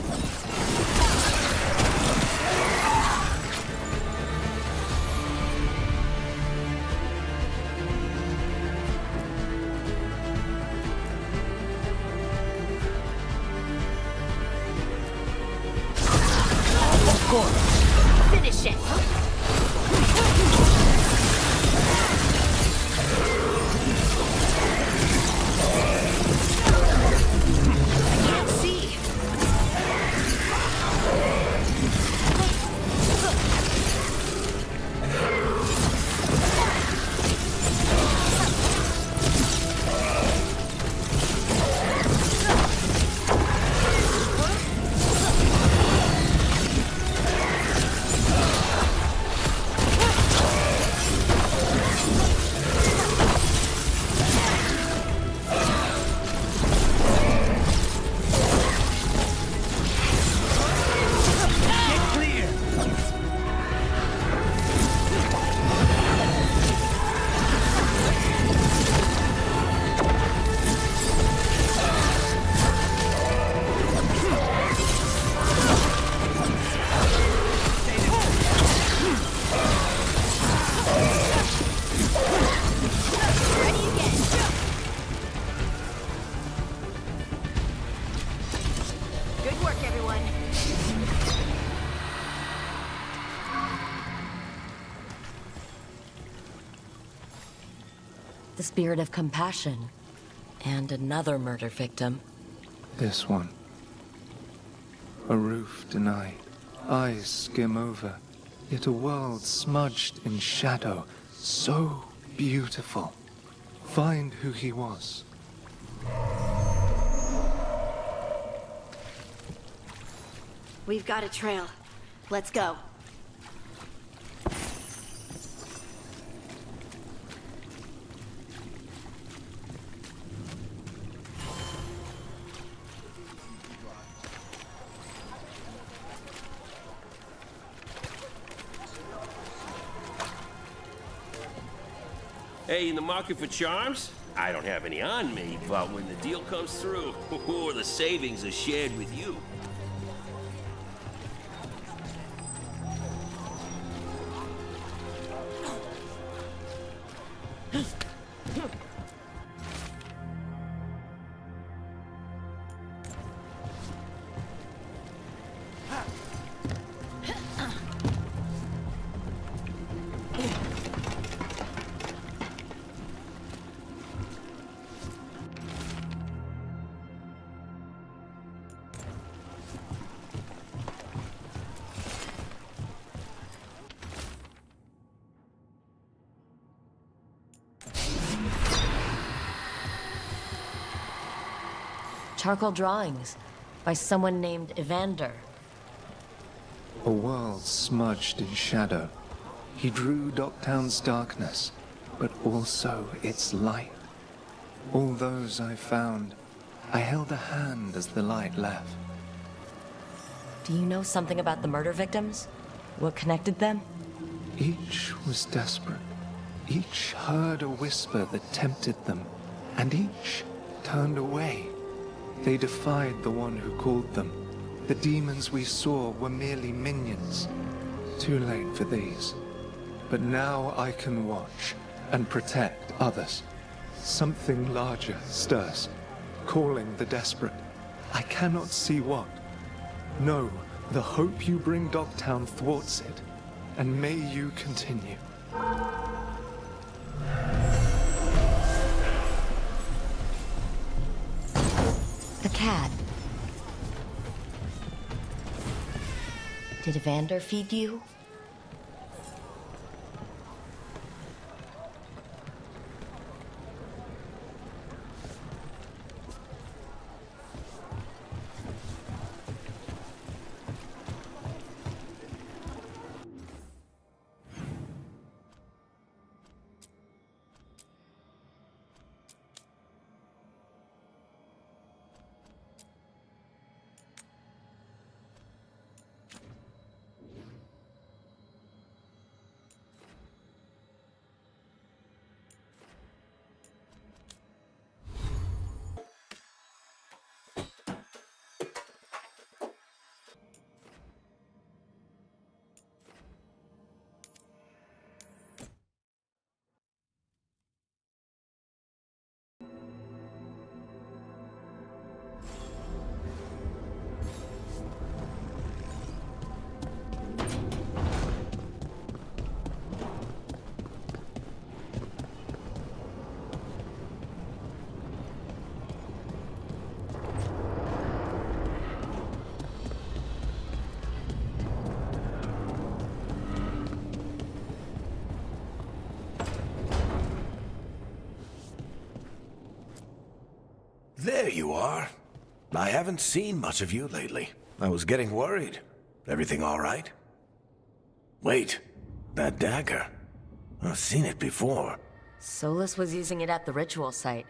Spirit of compassion. And another murder victim. This one. A roof denied. Eyes skim over. Yet a world smudged in shadow. So beautiful. Find who he was. We've got a trail. Let's go. In the market for charms? I don't have any on me, but when the deal comes through, the savings are shared with you. Charcoal drawings by someone named Evander. A world smudged in shadow. He drew Docktown's darkness, but also its light. All those I found, I held a hand as the light left. Do you know something about the murder victims? What connected them? Each was desperate. Each heard a whisper that tempted them, and each turned away. They defied the one who called them. The demons we saw were merely minions. Too late for these. But now I can watch and protect others. Something larger stirs, calling the desperate. I cannot see what. No, the hope you bring Docktown thwarts it, and may you continue. Cat. Did Evander feed you? There you are. I haven't seen much of you lately. I was getting worried. Everything all right? Wait, that dagger. I've seen it before. Solas was using it at the ritual site.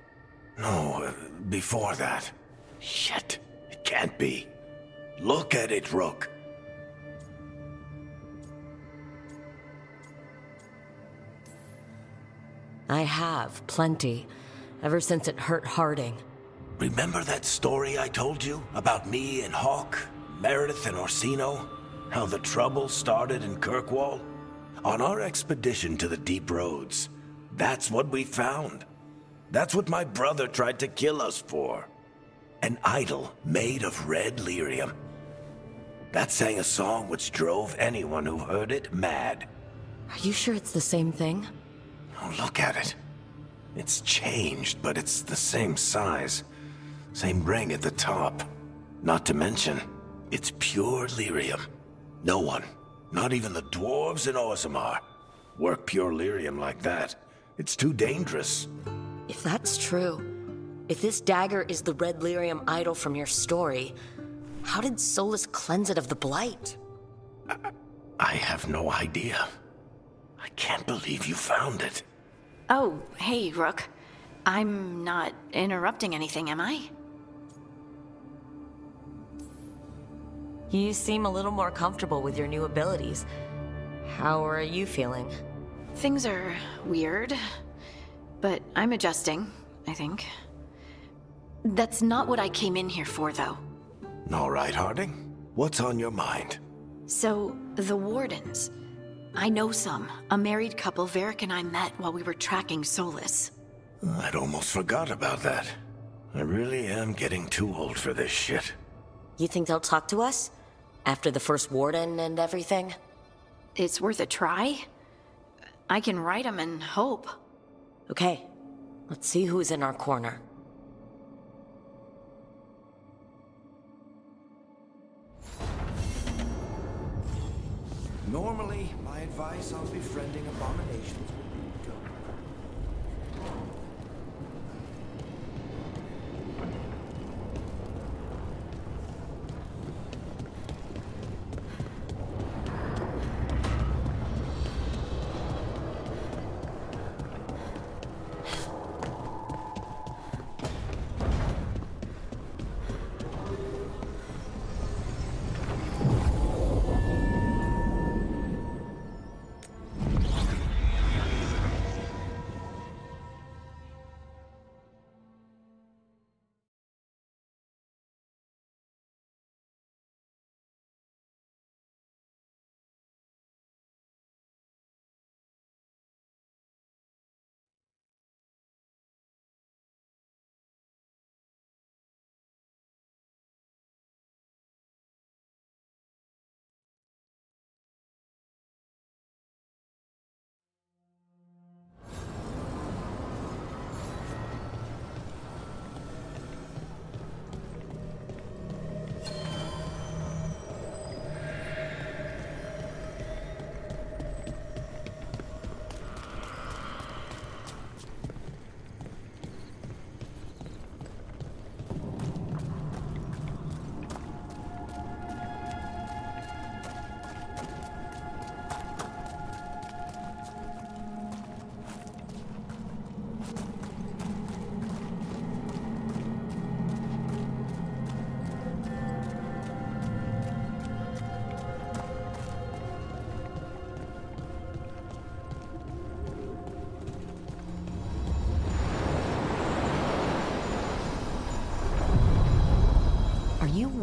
No, uh, before that. Shit, it can't be. Look at it, Rook. I have, plenty. Ever since it hurt Harding. Remember that story I told you about me and Hawke, Meredith and Orsino? How the trouble started in Kirkwall? On our expedition to the Deep Roads, that's what we found. That's what my brother tried to kill us for. An idol made of red lyrium. That sang a song which drove anyone who heard it mad. Are you sure it's the same thing? Oh, look at it. It's changed, but it's the same size. Same ring at the top. Not to mention, it's pure lyrium. No one, not even the dwarves in Orzammar, work pure lyrium like that. It's too dangerous. If that's true, if this dagger is the red lyrium idol from your story, how did Solas cleanse it of the blight? I, I have no idea. I can't believe you found it. Oh, hey, Rook. I'm not interrupting anything, am I? You seem a little more comfortable with your new abilities. How are you feeling? Things are weird, but I'm adjusting, I think. That's not what I came in here for, though. All right, Harding. What's on your mind? So, the Wardens. I know some. A married couple Varric and I met while we were tracking Solas. I'd almost forgot about that. I really am getting too old for this shit. You think they'll talk to us? After the first warden and everything? It's worth a try. I can write them and hope. Okay, let's see who's in our corner. Normally, my advice on befriending abominations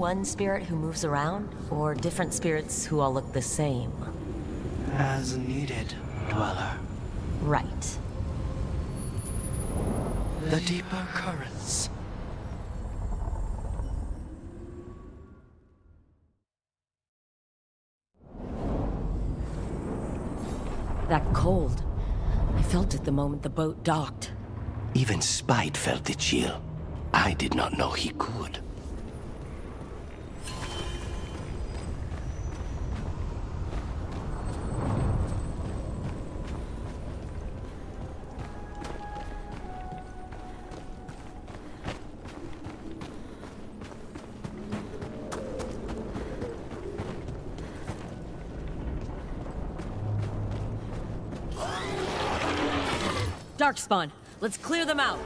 one spirit who moves around, or different spirits who all look the same? As needed, Dweller. Right. The deeper currents. That cold. I felt it the moment the boat docked. Even Spite felt the chill. I did not know he could. Darkspawn, let's clear them out.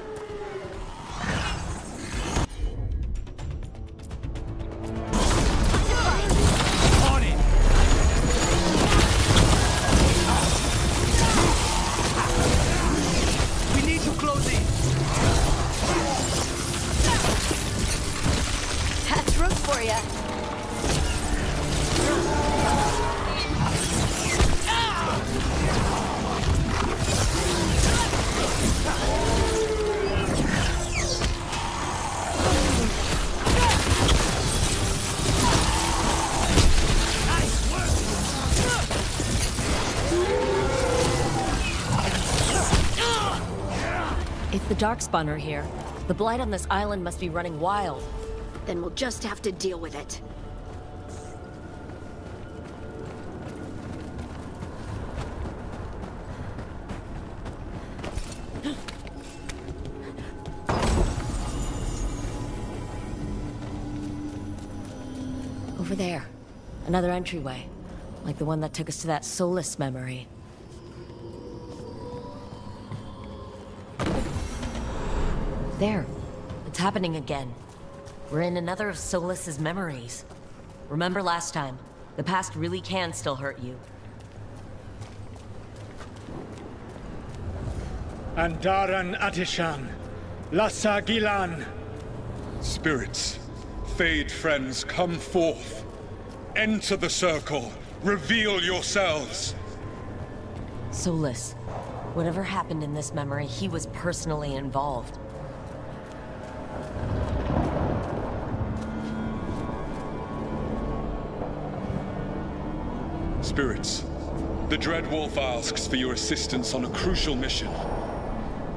Darkspawn are here, the blight on this island must be running wild. Then we'll just have to deal with it. Over there. Another entryway. Like the one that took us to that soulless memory. There. It's happening again. We're in another of Solas's memories. Remember last time? The past really can still hurt you. Andaran Atishan, Lassa Gilan. Spirits, Fade friends, come forth. Enter the circle. Reveal yourselves. Solas. Whatever happened in this memory, he was personally involved. The Dread Wolf asks for your assistance on a crucial mission.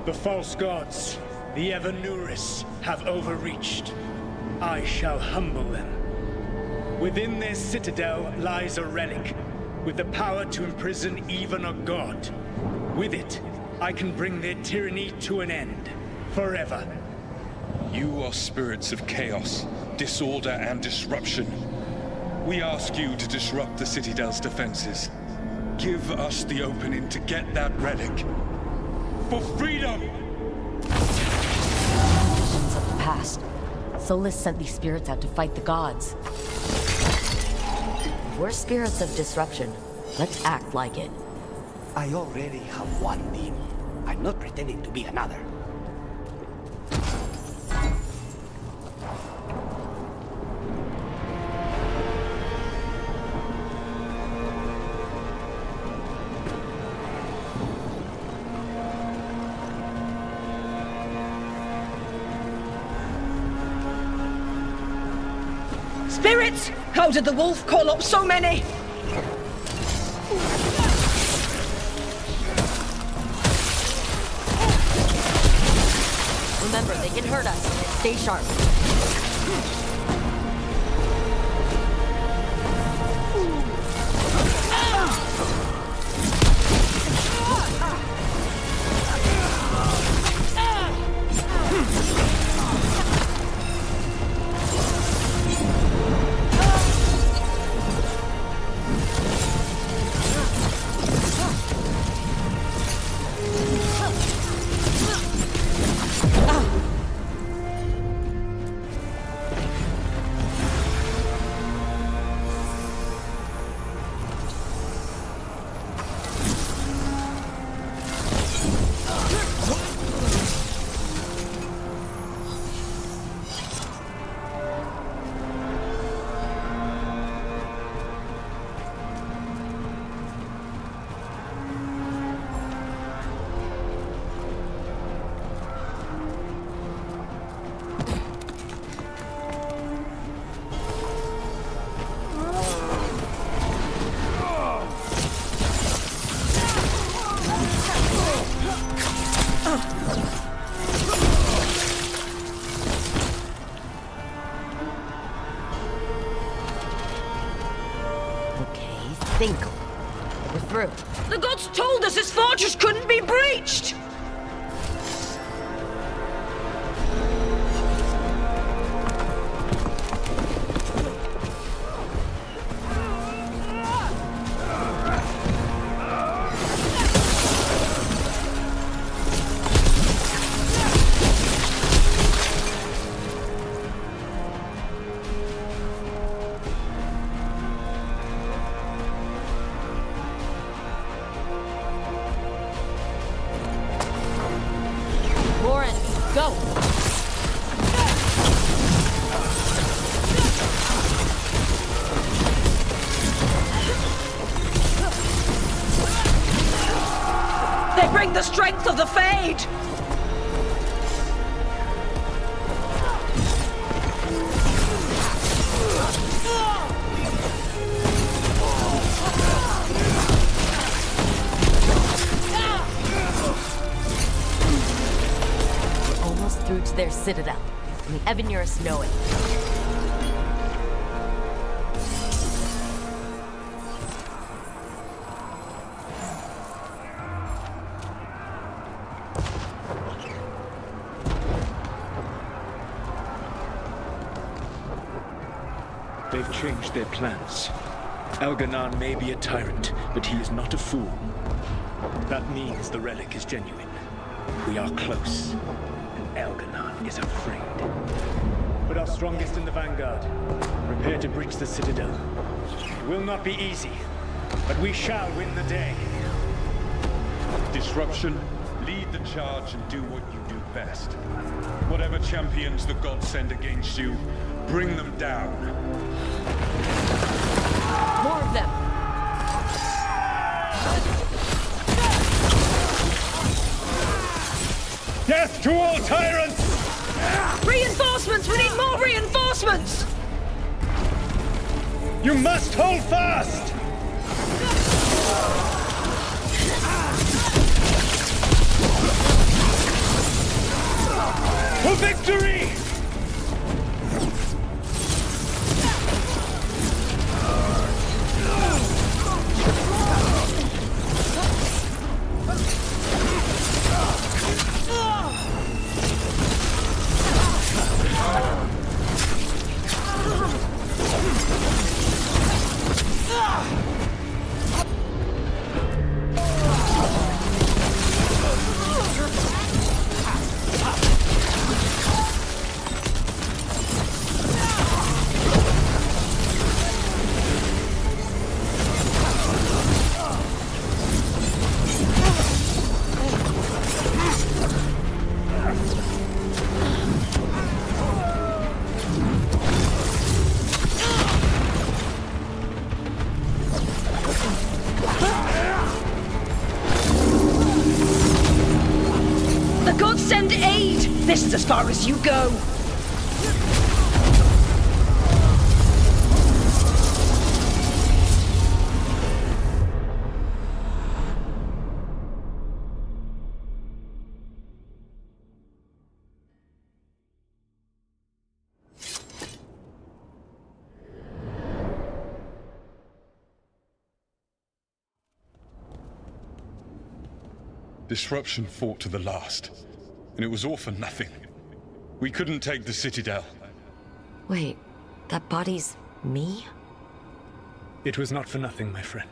The false gods, the Evanuris, have overreached. I shall humble them. Within their citadel lies a relic, with the power to imprison even a god. With it, I can bring their tyranny to an end, forever. You are spirits of chaos, disorder, and disruption. We ask you to disrupt the Citadel's defenses. Give us the opening to get that relic. For freedom! Visions of the past. Solas sent these spirits out to fight the gods. We're spirits of disruption, let's act like it. I already have one demon. I'm not pretending to be another. How did the wolf call up so many? Remember, they can hurt us. Stay sharp. Of They've their plans. Elgar'nan may be a tyrant, but he is not a fool. That means the relic is genuine. We are close, and Elgar'nan is afraid. Put our strongest in the vanguard. Prepare to breach the citadel. It will not be easy, but we shall win the day. Disruption, lead the charge and do what you do best. Whatever champions the gods send against you, bring them down. More of them! Death to all tyrants! Reinforcements! We need more reinforcements! You must hold fast! For victory! Far as you go! Disruption fought to the last, and it was all for nothing. We couldn't take the Citadel. Wait, that body's me? It was not for nothing, my friend.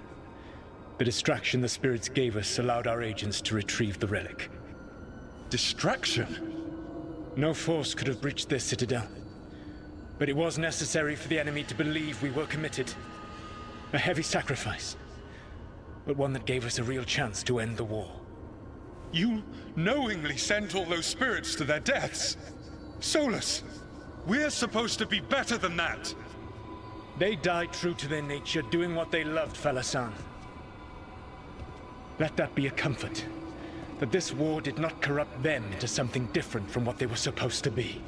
The distraction the spirits gave us allowed our agents to retrieve the relic. Distraction? No force could have breached their citadel. But it was necessary for the enemy to believe we were committed. A heavy sacrifice. But one that gave us a real chance to end the war. You knowingly sent all those spirits to their deaths. Solas, we're supposed to be better than that. They died true to their nature, doing what they loved, Felassan. Let that be a comfort. That this war did not corrupt them into something different from what they were supposed to be.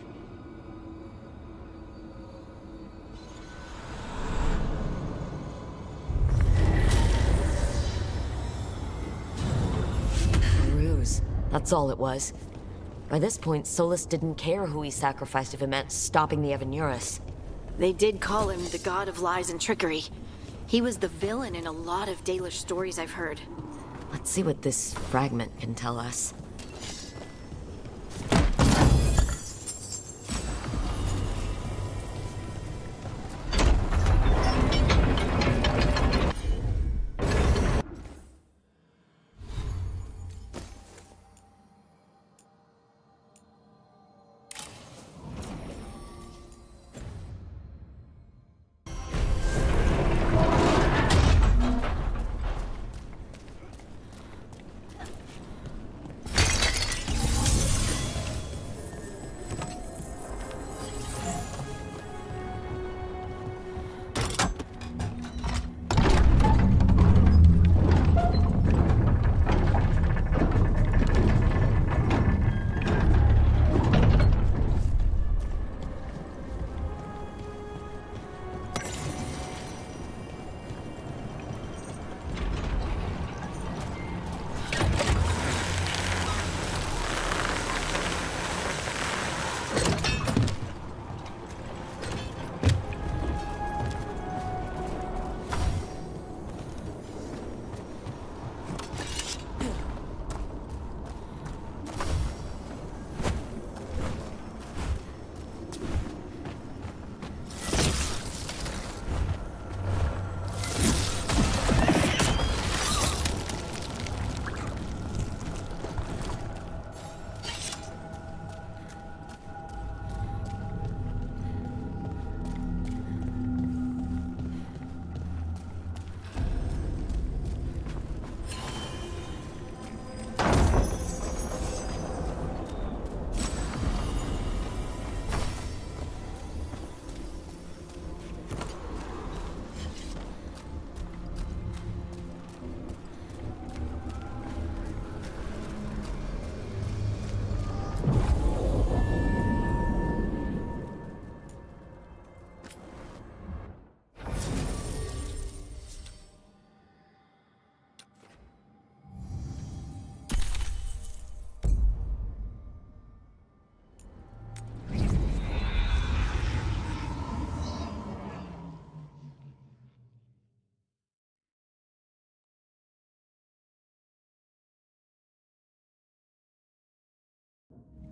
Ruse. That's all it was. By this point, Solas didn't care who he sacrificed if it meant stopping the Evanuris. They did call him the god of lies and trickery. He was the villain in a lot of Dalish stories I've heard. Let's see what this fragment can tell us.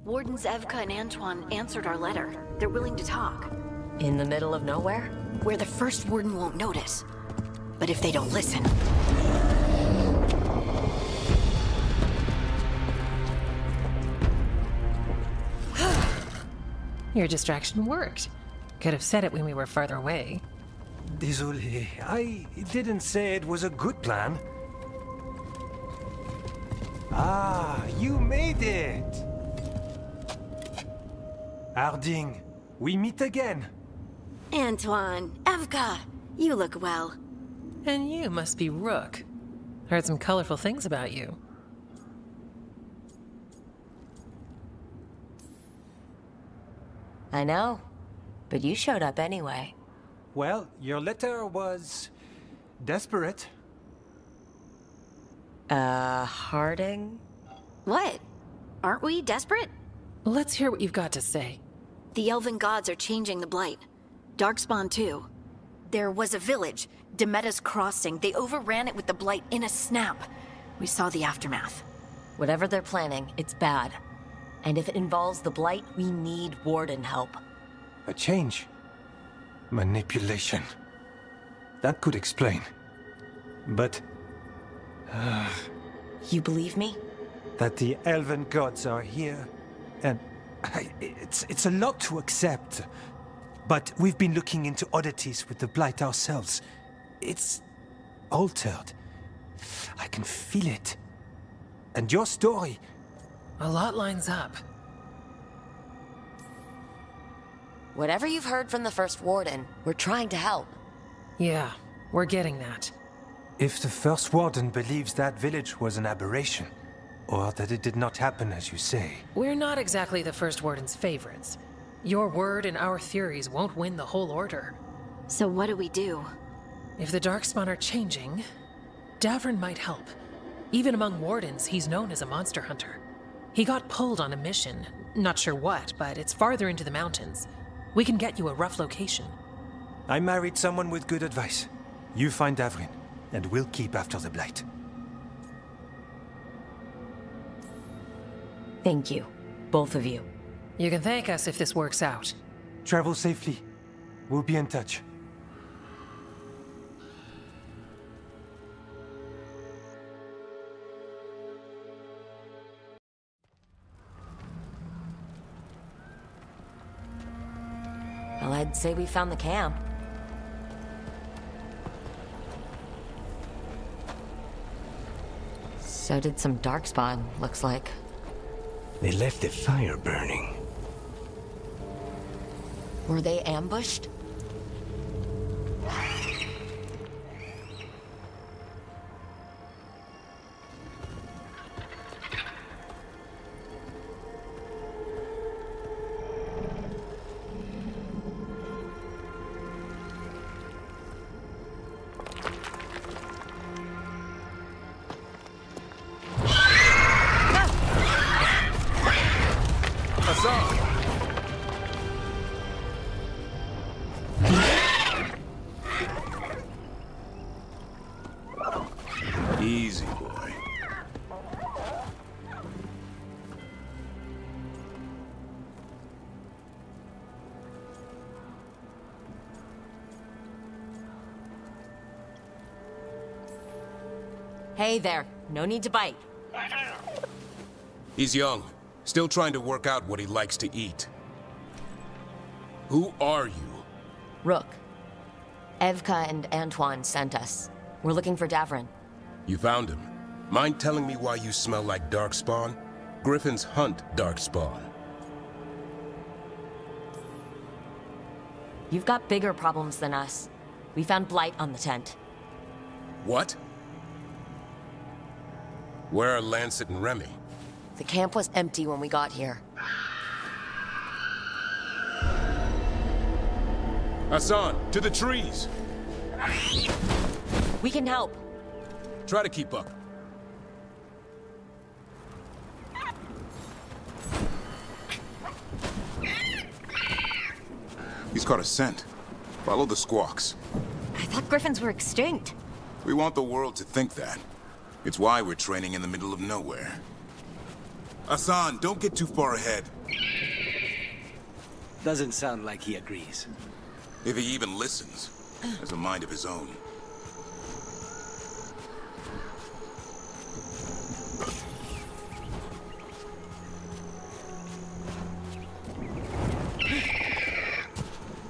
Wardens Evka and Antoine answered our letter. They're willing to talk. In the middle of nowhere? Where the first warden won't notice. But if they don't listen... Your distraction worked. Could have said it when we were farther away. Désolé, I didn't say it was a good plan. Ah, you made it! Harding, we meet again. Antoine, Evka, you look well. And you must be Rook. Heard some colorful things about you. I know, but you showed up anyway. Well, your letter was... desperate. Uh, Harding? What? Aren't we desperate? Let's hear what you've got to say. The Elven gods are changing the Blight. Darkspawn too. There was a village, D'Meta's Crossing. They overran it with the Blight in a snap. We saw the aftermath. Whatever they're planning, it's bad. And if it involves the Blight, we need Warden help. A change. Manipulation. That could explain. But... Uh, you believe me? That the Elven gods are here, and... I, it's, it's a lot to accept. But we've been looking into oddities with the Blight ourselves. It's... altered. I can feel it. And your story... A lot lines up. Whatever you've heard from the First Warden, we're trying to help. Yeah, we're getting that. If the First Warden believes that village was an aberration, or that it did not happen as you say... We're not exactly the First Warden's favorites. Your word and our theories won't win the whole order. So what do we do? If the Darkspawn are changing, Davrin might help. Even among Wardens, he's known as a monster hunter. He got pulled on a mission. Not sure what, but it's farther into the mountains. We can get you a rough location. I married someone with good advice. You find Davrin, and we'll keep after the Blight. Thank you. Both of you. You can thank us if this works out. Travel safely. We'll be in touch. Well, I'd say we found the camp. So did some Darkspawn, looks like. They left the fire burning. Were they ambushed? There. No need to bite. He's young, still trying to work out what he likes to eat. Who are you? Rook. Evka and Antoine sent us. We're looking for Davrin. You found him. Mind telling me why you smell like Darkspawn? Griffins hunt Darkspawn. You've got bigger problems than us. We found blight on the tent. What? Where are Lancet and Remy? The camp was empty when we got here. Assan, to the trees! We can help. Try to keep up. He's caught a scent. Follow the squawks. I thought griffins were extinct. We want the world to think that. It's why we're training in the middle of nowhere. Assan, don't get too far ahead. Doesn't sound like he agrees. If he even listens. Has a mind of his own.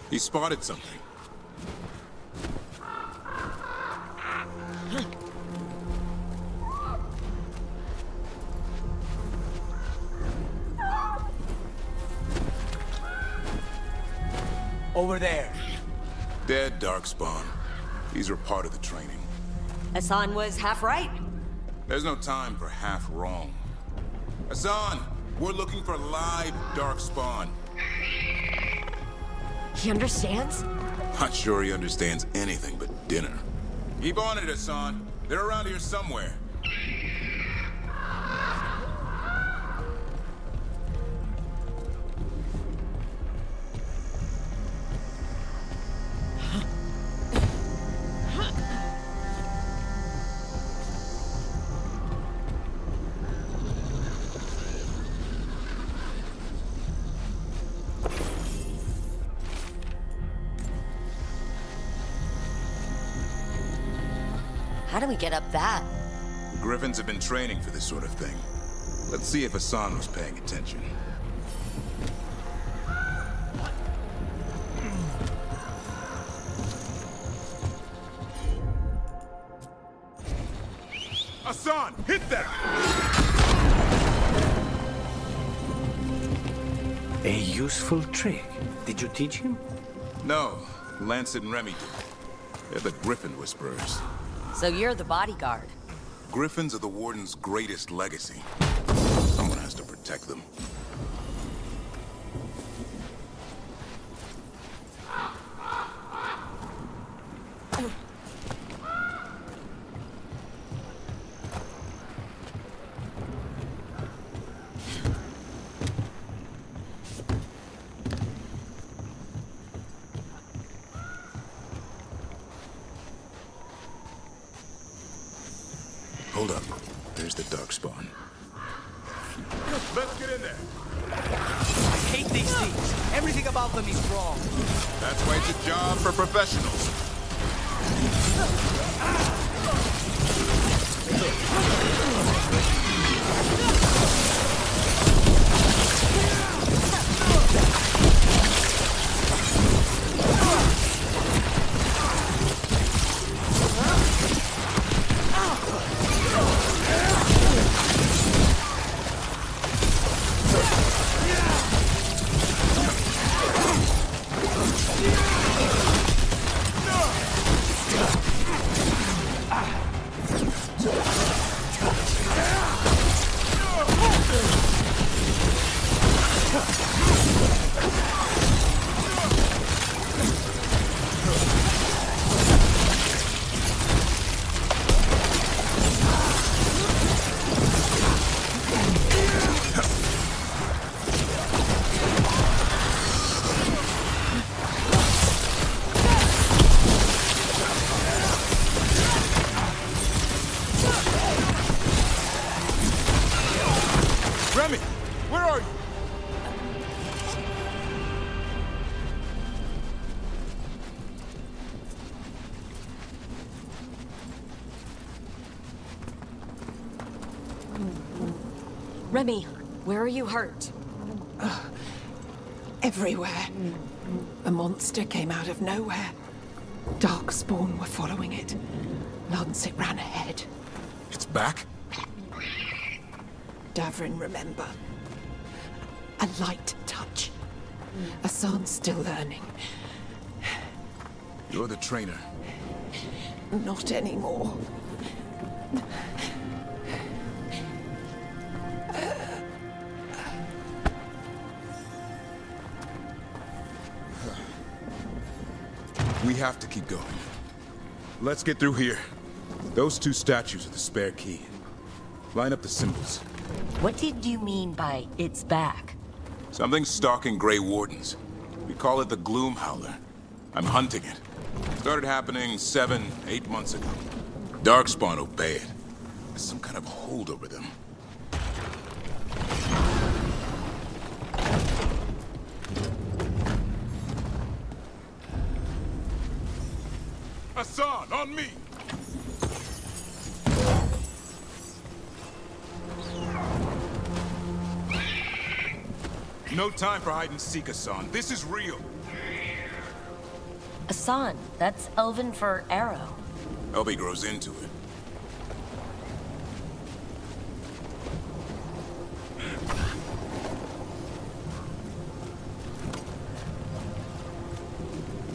He spotted something. Darkspawn. These are part of the training. Assan was half right. There's no time for half wrong. Assan, we're looking for live Darkspawn. He understands? Not sure he understands anything but dinner. Keep on it, Assan. They're around here somewhere. We get up that? The Griffins have been training for this sort of thing. Let's see if Assan was paying attention. Assan, hit that! A useful trick. Did you teach him? No, Lancet and Remy did. They're the Griffin Whisperers. So you're the bodyguard. Griffins are the Warden's greatest legacy. Someone has to protect them. Are you hurt? Everywhere. A monster came out of nowhere. Darkspawn were following it. Lancet ran ahead. It's back? Davrin, remember. A light touch. Assan's still learning. You're the trainer. Not anymore. Have to keep going. Let's get through here. Those two statues are the spare key. Line up the symbols. What did you mean by it's back? Something's stalking Grey Wardens. We call it the Gloom Howler. I'm hunting it. Started happening seven, eight months ago. Darkspawn obey it. There's some kind of hold over them. On me! No time for hide and seek, Assan. This is real. Assan, that's Elven for arrow. Elby grows into it.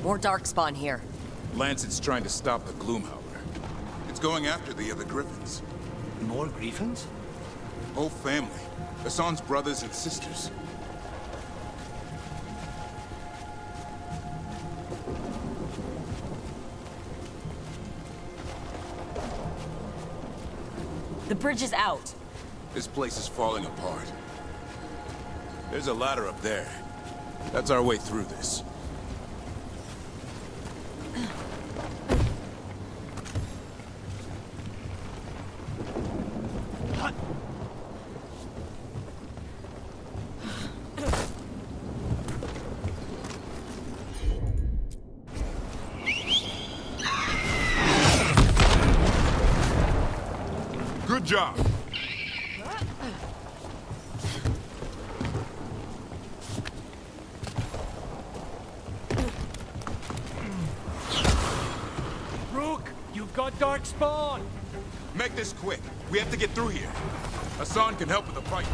More darkspawn here. Lancet's trying to stop the Gloomhowler. It's going after the other Griffins. More Griffins? Whole family. Assan's brothers and sisters. The bridge is out. This place is falling apart. There's a ladder up there. That's our way through this. Good job. Rook, you've got Darkspawn! Make this quick. We have to get through here. Assan can help with the fight.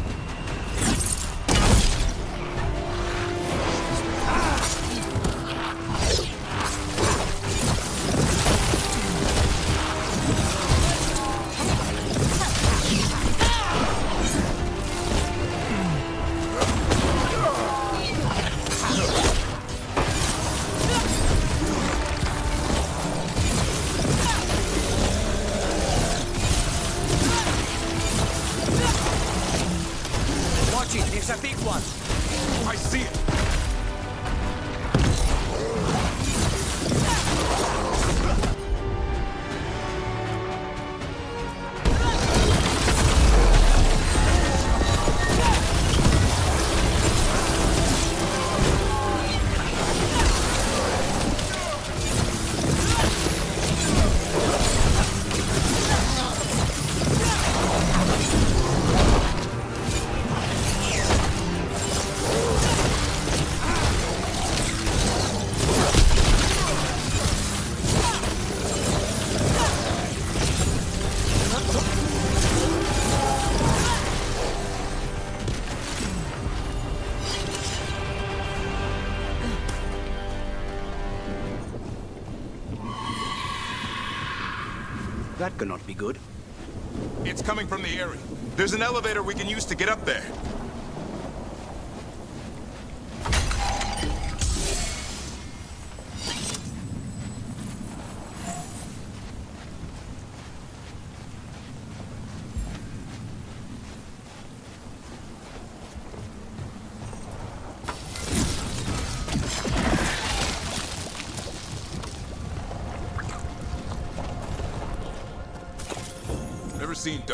Coming from the area. There's an elevator we can use to get up there.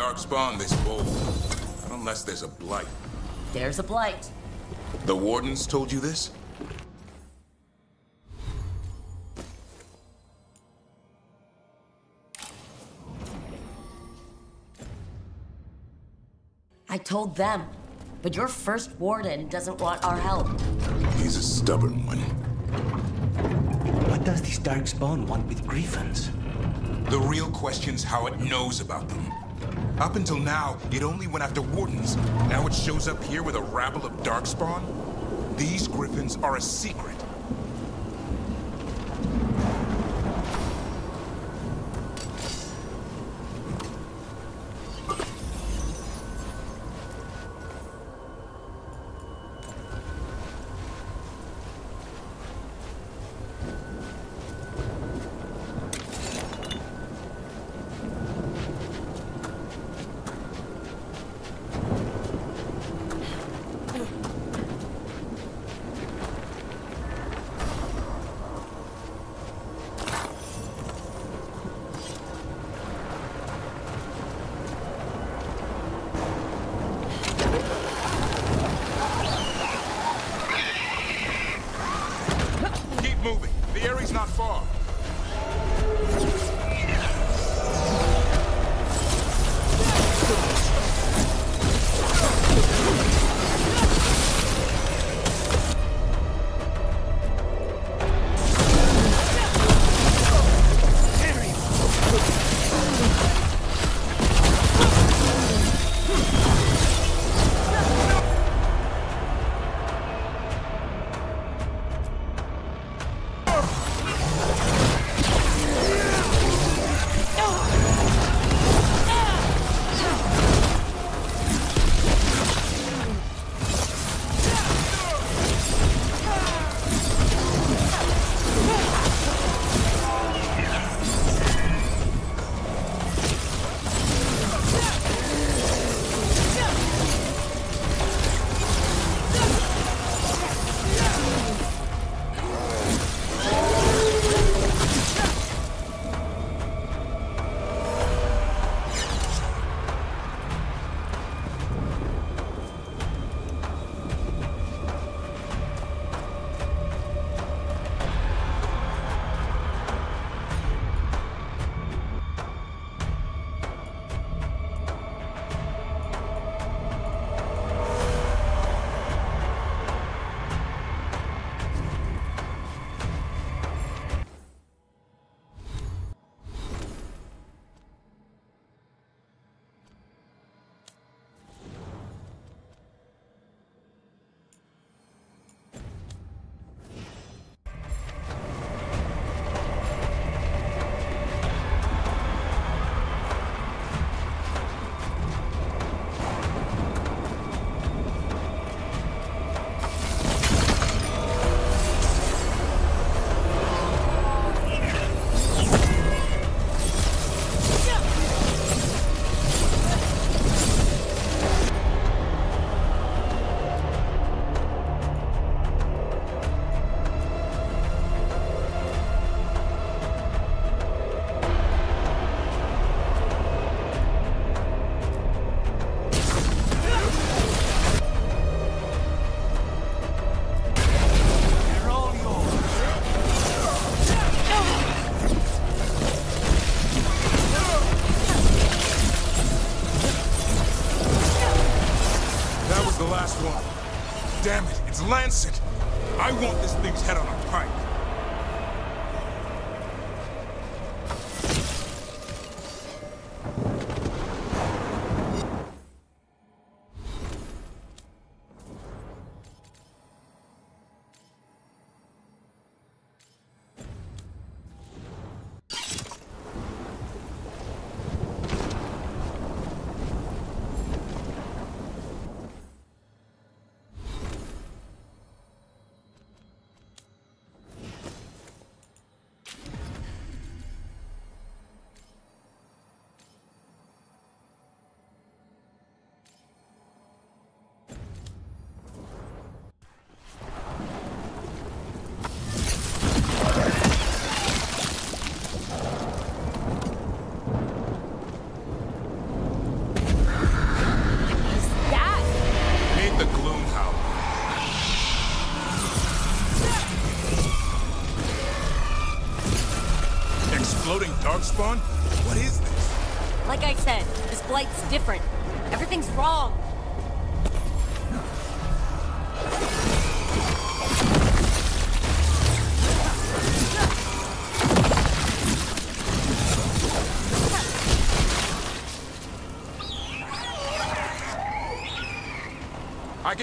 Darkspawn this bold. Not unless there's a blight. There's a blight. The Wardens told you this? I told them. But your first warden doesn't want our help. He's a stubborn one. What does this Darkspawn want with Griffins? The real question's how it knows about them. Up until now, it only went after Wardens. Now it shows up here with a rabble of Darkspawn? These Griffins are a secret. Lancet.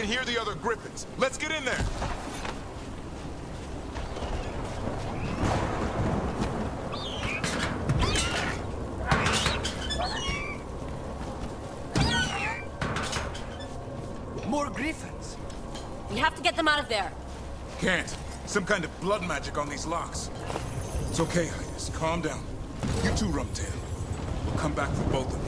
Can hear the other Griffins. Let's get in there. More griffins. We have to get them out of there. Can't. Some kind of blood magic on these locks. It's okay, Highness. Calm down. You too, Rumtail. We'll come back for both of you.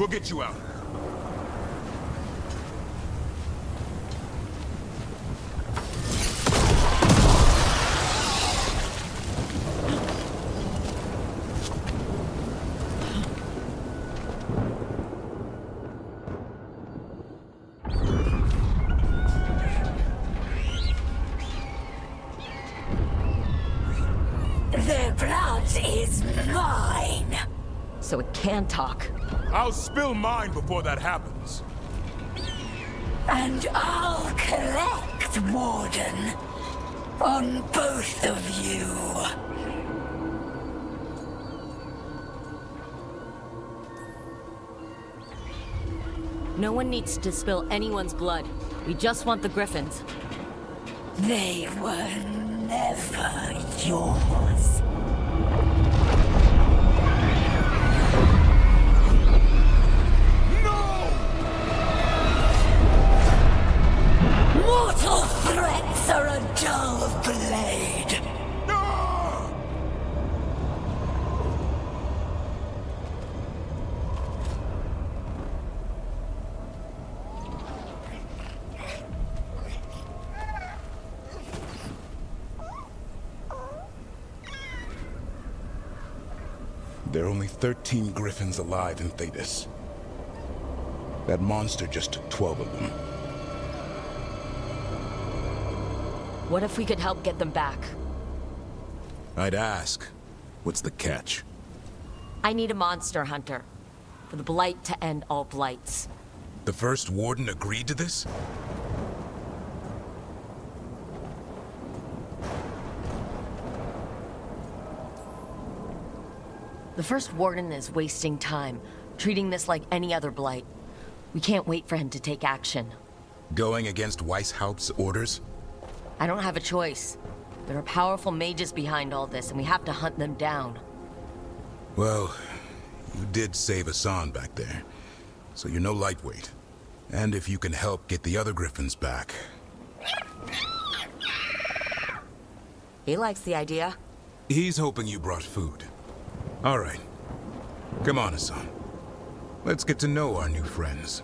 We'll get you out. Their blood is mine. So it can talk. I'll spill mine before that happens. And I'll collect, Warden. On both of you. No one needs to spill anyone's blood. We just want the griffins. They were never yours. 13 griffins alive in Thedas. That monster just took 12 of them. What if we could help get them back? I'd ask, what's the catch? I need a monster hunter. For the Blight to end all Blights. The first warden agreed to this? The first warden is wasting time, treating this like any other blight. We can't wait for him to take action. Going against Weishaupt's orders? I don't have a choice. There are powerful mages behind all this, and we have to hunt them down. Well, you did save Assan back there, so you're no lightweight. And if you can help get the other griffins back... He likes the idea. He's hoping you brought food. All right. Come on, Assan. Let's get to know our new friends.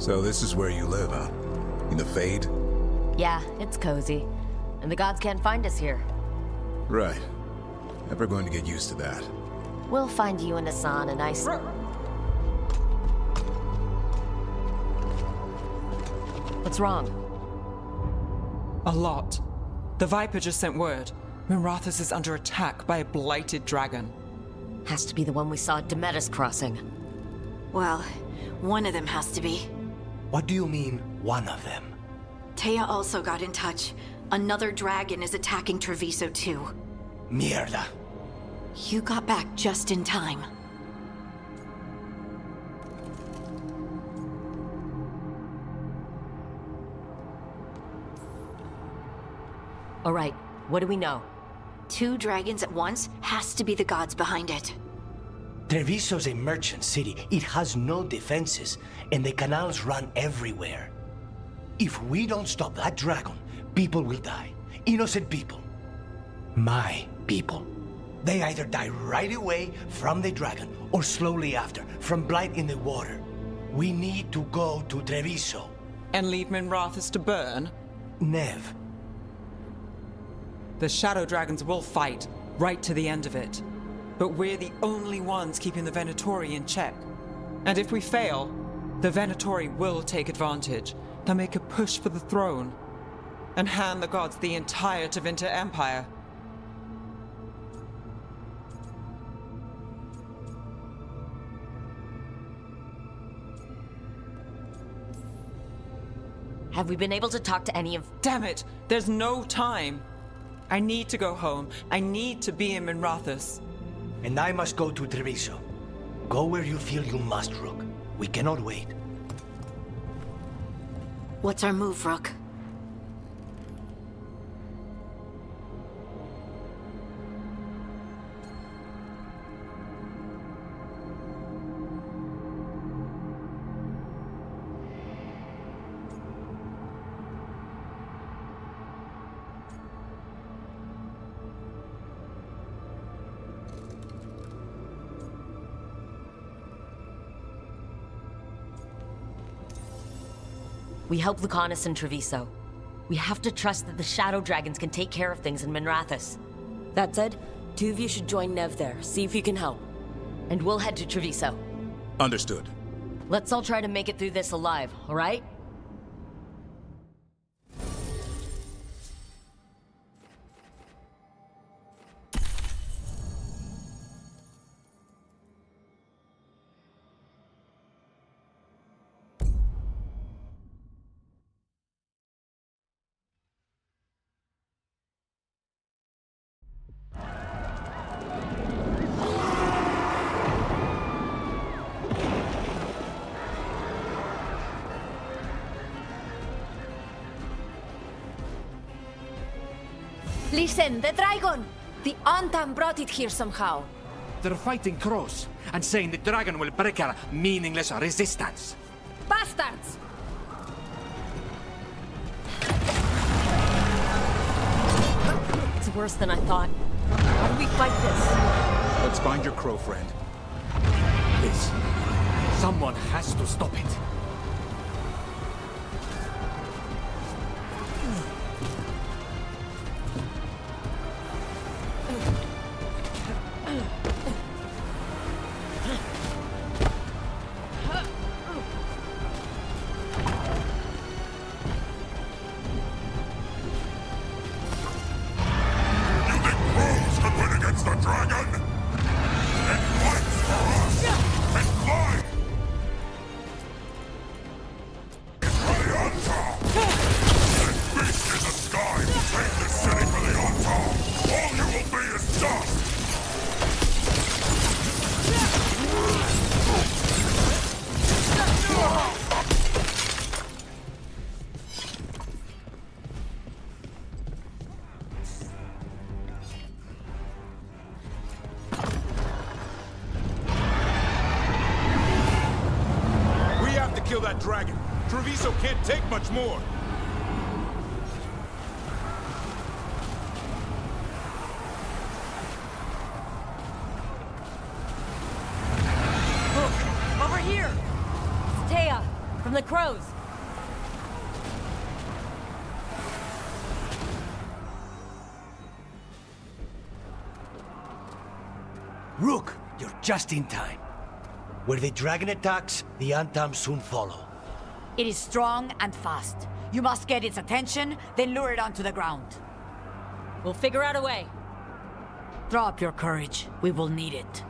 So this is where you live, huh? In the Fade? Yeah, it's cozy. And the gods can't find us here. Right. Ever going to get used to that. We'll find you and Assan a nice... What's wrong? A lot. The Viper just sent word. Minrathous is under attack by a blighted dragon. Has to be the one we saw at D'Meta's Crossing. Well, one of them has to be. What do you mean, one of them? Teia also got in touch. Another dragon is attacking Treviso too. Mierda. You got back just in time. All right, what do we know? Two dragons at once has to be the gods behind it. Treviso's a merchant city. It has no defenses, and the canals run everywhere. If we don't stop that dragon, people will die. Innocent people. My people. They either die right away from the dragon, or slowly after, from blight in the water. We need to go to Treviso. And leave Minrathous to burn? Neve. The Shadow Dragons will fight, right to the end of it. But we're the only ones keeping the Venatori in check. And if we fail, the Venatori will take advantage. They'll make a push for the throne. And hand the gods the entire Tevinter Empire. Have we been able to talk to any of... Damn it! There's no time! I need to go home. I need to be in Minrathous. And I must go to Treviso. Go where you feel you must, Rook. We cannot wait. What's our move, Rook? We help Lucanis and Treviso. We have to trust that the Shadow Dragons can take care of things in Minrathous. That said, two of you should join Neve there, see if you can help. And we'll head to Treviso. Understood. Let's all try to make it through this alive, alright? Listen, the dragon! The Antaam brought it here somehow. They're fighting crows and saying the dragon will break our meaningless resistance. Bastards! It's worse than I thought. How do we fight this? Let's find your crow friend. Please. Someone has to stop it. Just in time. Where the dragon attacks, the Antaam soon follow. It is strong and fast. You must get its attention, then lure it onto the ground. We'll figure out a way. Drop your courage. We will need it.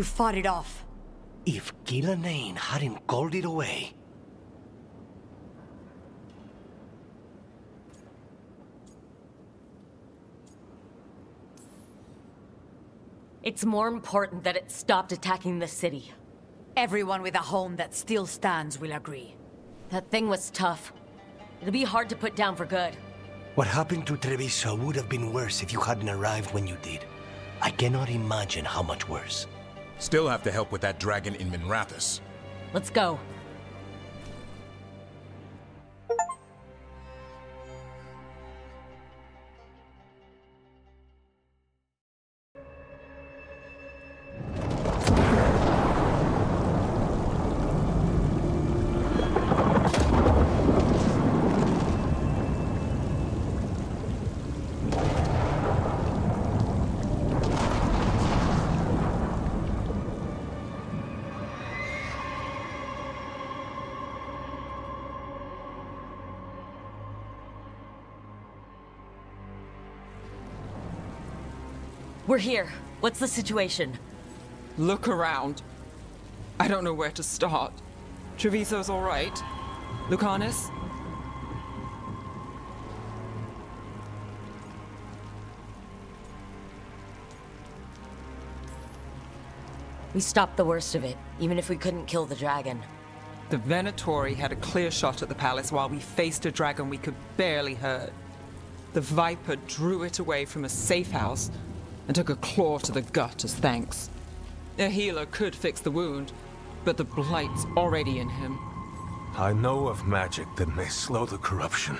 You fought it off. If Ghilan'nain hadn't called it away. It's more important that it stopped attacking the city. Everyone with a home that still stands will agree. That thing was tough. It'll be hard to put down for good. What happened to Treviso would have been worse if you hadn't arrived when you did. I cannot imagine how much worse. Still have to help with that dragon in Minrathous. Let's go. We're here. What's the situation? Look around. I don't know where to start. Treviso's all right. Lucanis? We stopped the worst of it, even if we couldn't kill the dragon. The Venatori had a clear shot at the palace while we faced a dragon we could barely hurt. The Viper drew it away from a safe house and took a claw to the gut as thanks. A healer could fix the wound, but the Blight's already in him. I know of magic that may slow the corruption.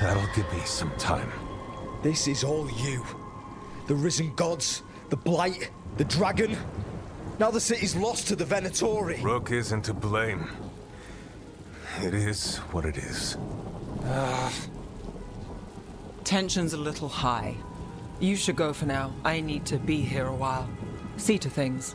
That'll give me some time. This is all you. The risen gods, the blight, the dragon. Now the city's lost to the Venatori. Rook isn't to blame. It is what it is. Ah. Tension's a little high. You should go for now. I need to be here a while. See to things.